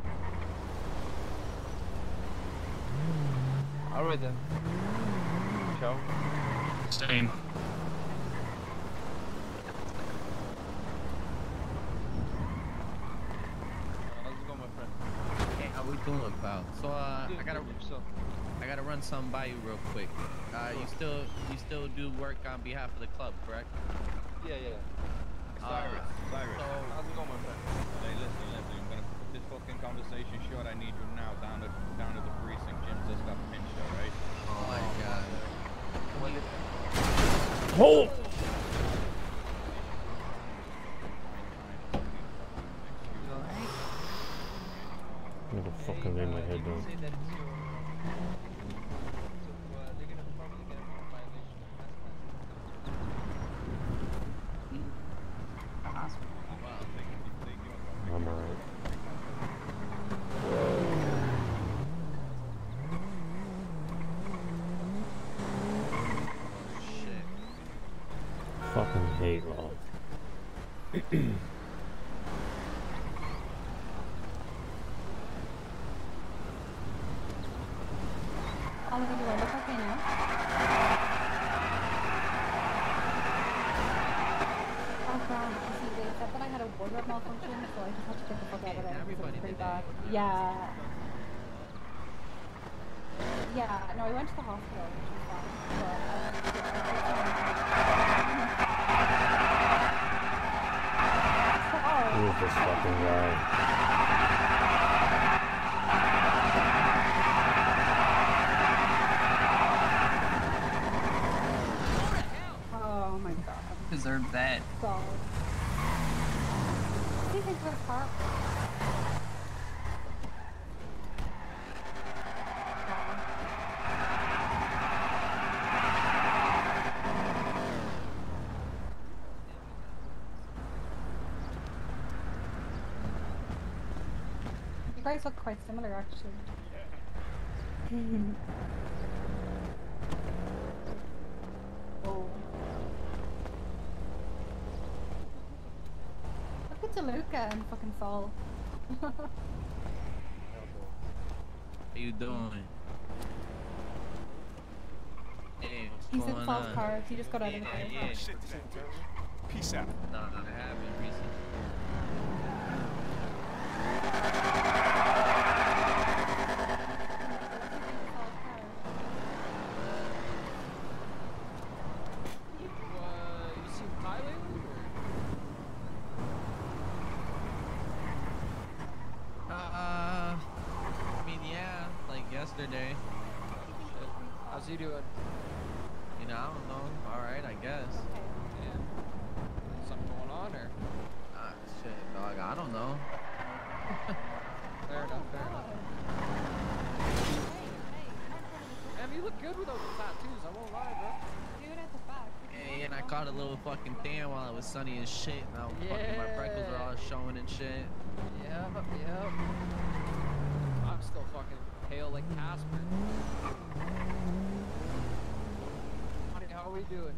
Speaker 26: All right then. Ciao.
Speaker 13: Same.
Speaker 26: How's it going, my friend?
Speaker 5: Hey, how we doing, pal? So uh, I gotta. I gotta run something by you real quick. Uh, you still, you still do work on behalf of the club, correct?
Speaker 26: Yeah, yeah.
Speaker 5: Cyrus,
Speaker 38: Cyrus.
Speaker 5: So,
Speaker 26: How's it going, my friend?
Speaker 38: Hey, listen, listen. I'm gonna put this fucking conversation short. I need you now down at down at the precinct. Jim just got pinched, all right?
Speaker 5: oh my god.
Speaker 2: Oh! I'm gonna fucking lay my head down.
Speaker 26: Say that it's your. So uh, they're gonna probably get a violation of trespassing.
Speaker 2: I'm alright. Fucking hate law.
Speaker 32: Oliver, do I look okay now? Oh god, you see, they said that I had a wardrobe malfunction, so I just had to get the fuck out of there. 'cause It was pretty bad. Yeah. Yeah, no, I went to the hospital, which was fine. But, um,
Speaker 2: Who is this fucking guy?
Speaker 32: Oh my god.
Speaker 6: Deserve that.
Speaker 32: God. What do you think of this car? You guys look quite similar, actually. oh. Look at DeLuca and fucking Saul.
Speaker 5: How you doing? Hey, what's
Speaker 32: He's
Speaker 5: going
Speaker 32: in Saul's
Speaker 5: on?
Speaker 32: car. He just got out of the
Speaker 5: Yeah,
Speaker 32: car.
Speaker 5: yeah.
Speaker 39: Peace out.
Speaker 5: No, no, I haven't recently.
Speaker 30: you seen Ty lately?
Speaker 5: Uh, I mean, yeah, like yesterday.
Speaker 30: How's he doing?
Speaker 5: You know, I don't know. All right, I guess.
Speaker 30: Yeah. Something going on or?
Speaker 5: Ah, shit, dog. I don't know.
Speaker 30: Fair enough, fair enough. Em, you look good with those tattoos, I won't lie, bro.
Speaker 32: Dude at the back.
Speaker 5: Hey, and I caught a little fucking tan while it was sunny as shit. Now fucking my freckles are all showing and shit.
Speaker 30: Yep, yep. I'm still fucking pale like Casper. Honey, how are we doing?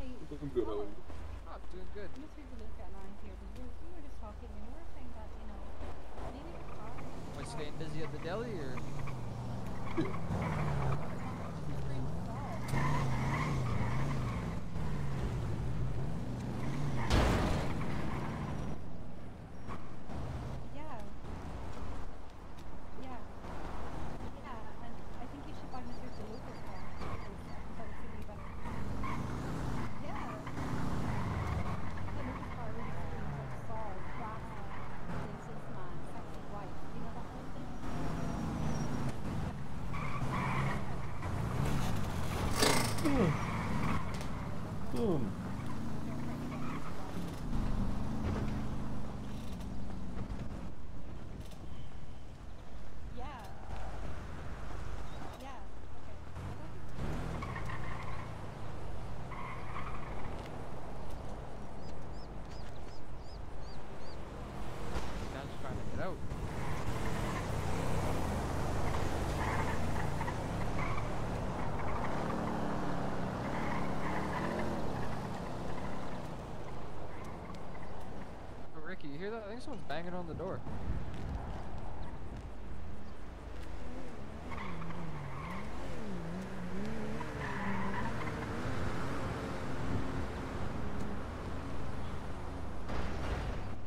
Speaker 32: Hey,
Speaker 35: Looking good,
Speaker 32: Saul,
Speaker 35: Owen.
Speaker 30: Oh, I'm doing good.
Speaker 32: Mr. DeLuca and I here, we were, we were just talking and we were saying that, you know, maybe the car...
Speaker 30: Am I staying busy at the deli or?
Speaker 32: Yeah. Yeah. Yeah, and I think you should buy Mr. DeLuca's car. because that would suit you better. Yeah. DeLuca's car really screams like Saul, Batman, businessman, sexy wife. You know that whole thing?
Speaker 2: Boom.
Speaker 32: Yeah. Yeah.
Speaker 30: Dad's trying to get out. Oh, Ricky, you hear that? I think someone's banging on the door.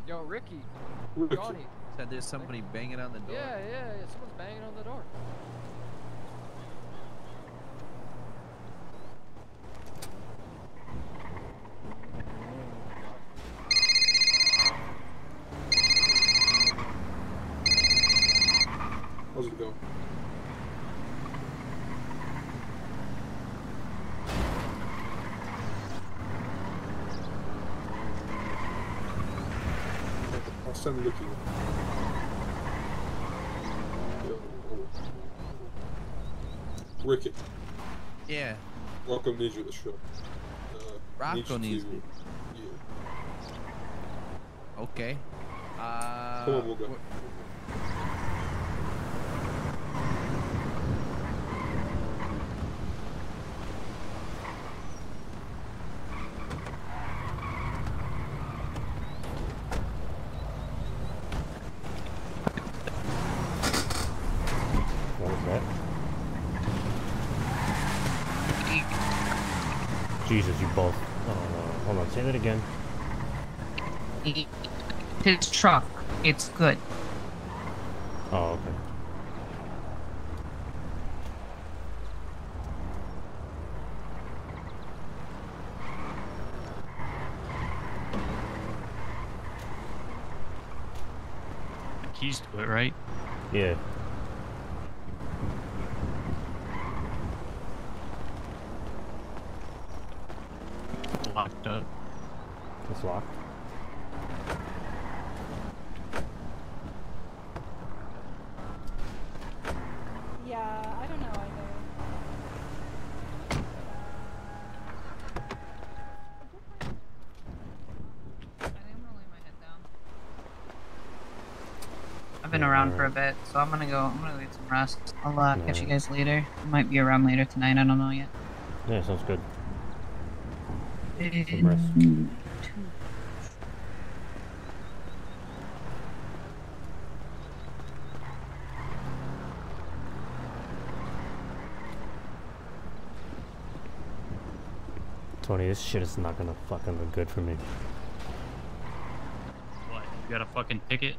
Speaker 30: Yo, Ricky.
Speaker 35: Ricky.
Speaker 30: Johnny.
Speaker 5: Said there's somebody banging on the door.
Speaker 30: Yeah, yeah, yeah. Someone's banging on the door.
Speaker 35: How's it going? Ricky. Yo, oh.
Speaker 5: Yeah.
Speaker 35: Rocco needs you to show. Uh,
Speaker 5: Rocco
Speaker 35: you
Speaker 5: needs
Speaker 35: to-. Yeah.
Speaker 5: Okay. Uh.
Speaker 35: Come on, we'll go.
Speaker 5: wh-
Speaker 2: What was that? Jesus, you both. Oh no. Hold on, say that again.
Speaker 6: His truck. It's good.
Speaker 2: Oh, okay.
Speaker 13: Keys to it, right?
Speaker 2: Yeah.
Speaker 13: Locked up.
Speaker 2: It's locked.
Speaker 32: Yeah, I don't know either.
Speaker 6: I've been around for a bit, so I'm gonna go. I'm gonna get some rest. I'll uh, catch you guys later. I might be around later tonight. I don't know yet.
Speaker 2: Yeah, sounds good. Some rest. Tony, this shit is not gonna fucking look good for me.
Speaker 13: What? You got a fucking ticket?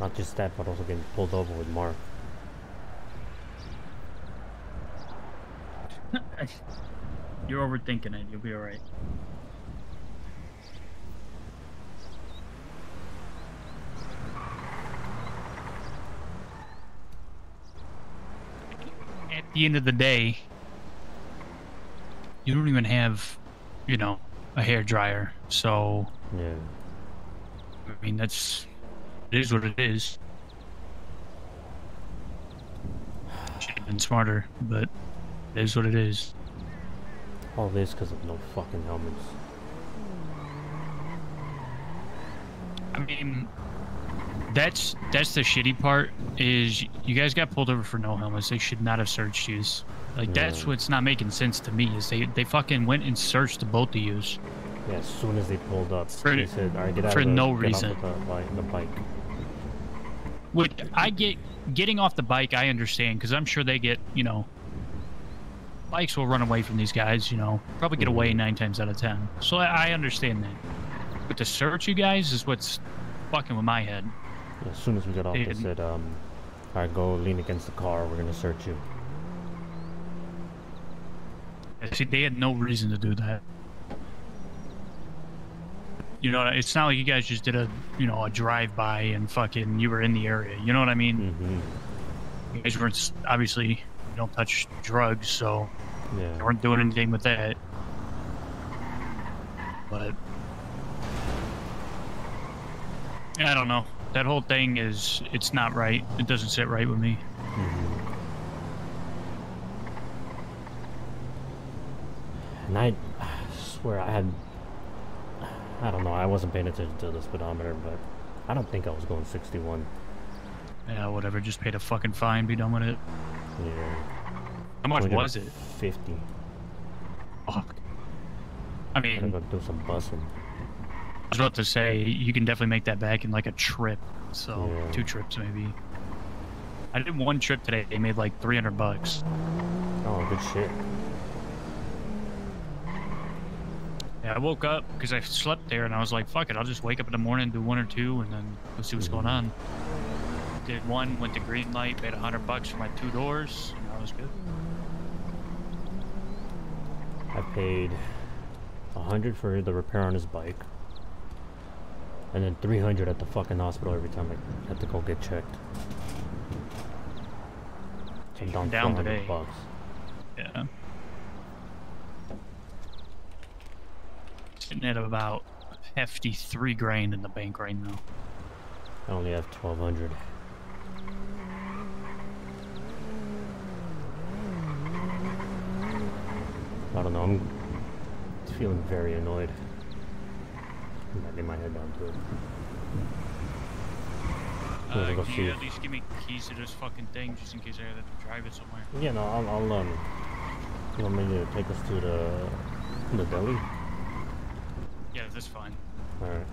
Speaker 2: Not just that, but also getting pulled over with Mark.
Speaker 13: You're overthinking it. You'll be alright. At the end of the day, you don't even have, you know, a hair dryer. So,
Speaker 2: yeah.
Speaker 13: I mean, that's it is what it is. Should have been smarter, but it is what it is.
Speaker 2: All this because of no fucking helmets.
Speaker 13: I mean, that's that's the shitty part is you guys got pulled over for no helmets. They should not have searched you. Like that's
Speaker 2: Yeah.
Speaker 13: what's not making sense to me is they they fucking went and searched both of you.
Speaker 2: Yeah, as soon as they pulled up,
Speaker 13: For-
Speaker 2: they said, "Alright, get out
Speaker 13: for
Speaker 2: of the,
Speaker 13: no reason.
Speaker 2: the, the bike."
Speaker 13: Which I get getting off the bike, I understand because I'm sure they get you know. Bikes will run away from these guys, you know, probably get away nine times out of ten. So I, I understand that. But to search you guys is what's fucking with my head.
Speaker 2: As soon as we got off, they said, um, "Alright, go lean against the car. We're gonna search you."
Speaker 13: See, they had no reason to do that. You know, it's not like you guys just did a, you know, a drive-by and fucking you were in the area. You know what I mean?
Speaker 2: Mm-hmm.
Speaker 13: You guys weren't obviously you don't touch drugs, so
Speaker 2: Yeah.
Speaker 13: you weren't doing anything with that. But I don't know. That whole thing is it's not right. It doesn't sit right with me.
Speaker 2: And I swear I had, I don't know, I wasn't paying attention to the speedometer, but I don't think I was going 61.
Speaker 13: Yeah, whatever. Just pay the fucking fine. Be done with it.
Speaker 2: Yeah.
Speaker 13: How much was it?
Speaker 2: 50.
Speaker 13: Fuck. I mean,
Speaker 2: go do some busing.
Speaker 13: I was about to say you can definitely make that back in like a trip. So
Speaker 2: Yeah.
Speaker 13: two trips maybe. I did one trip today. They made like 300 bucks.
Speaker 2: Oh, good shit.
Speaker 13: Yeah, I woke up because I slept there and I was like, fuck it, I'll just wake up in the morning, do one or two, and then go see what's going mm-hmm. on. Did one, went to green light, paid a 100 bucks for my two doors, and that was good.
Speaker 2: I paid a 100 for the repair on his bike. And then 300 at the fucking hospital every time I had to go get checked. So down,
Speaker 13: Down
Speaker 2: 400
Speaker 13: today.
Speaker 2: bucks.
Speaker 13: Yeah. Sitting at about hefty three grand in the bank right now.
Speaker 2: I only have 1200. I don't know, I'm feeling very annoyed. I might lay my head down to it.
Speaker 13: Uh, can you at least give me keys to this fucking thing just in case I have to drive it somewhere?
Speaker 2: Yeah, no, I'll, I'll um, you want me to take us to the, the deli?
Speaker 13: Yeah, that's fine.
Speaker 2: Alright.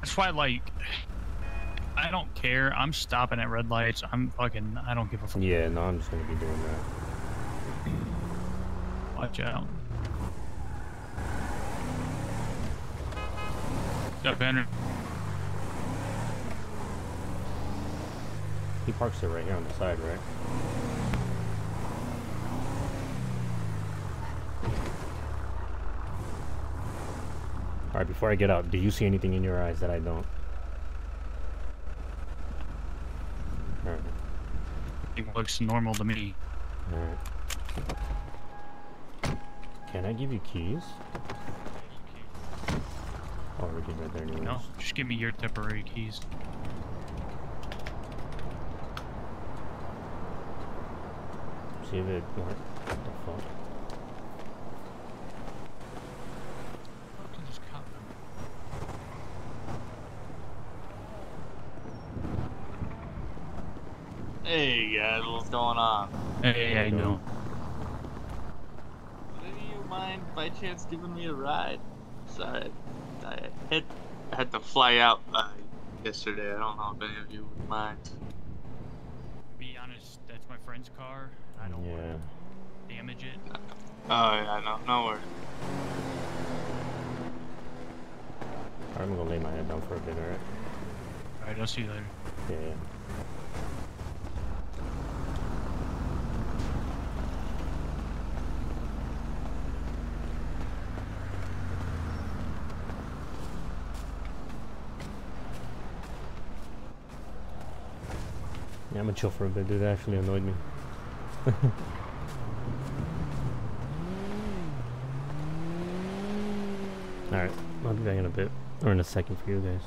Speaker 13: That's why, like, I don't care. I'm stopping at red lights. I'm fucking. I don't give a fuck.
Speaker 2: Yeah, no, I'm just gonna be doing that.
Speaker 13: Watch out. Got banner.
Speaker 2: He parks it right here on the side, right? Alright, before I get out, do you see anything in your eyes that I don't? Alright,
Speaker 13: It looks normal to me.
Speaker 2: alright. Can I give you keys? Oh, Already right there anyways.
Speaker 13: No, just give me your temporary keys.
Speaker 2: See if it what the fuck?
Speaker 39: Hey guys, what's going on?
Speaker 13: Hey, how you doing?
Speaker 39: Do you mind by chance giving me a ride? Sorry, I had, I had to fly out uh, yesterday. I don't know if any of you would mind.
Speaker 13: To be honest, that's my friend's car. I don't
Speaker 2: Yeah.
Speaker 13: want to damage it.
Speaker 39: Oh yeah, no, no worries.
Speaker 2: I'm gonna lay my head down for a bit, alright?
Speaker 13: Alright, I'll see you later.
Speaker 2: Yeah, yeah. I'm gonna chill for a bit. It actually annoyed me. Alright, I'll be back in a bit. Or in a second for you guys.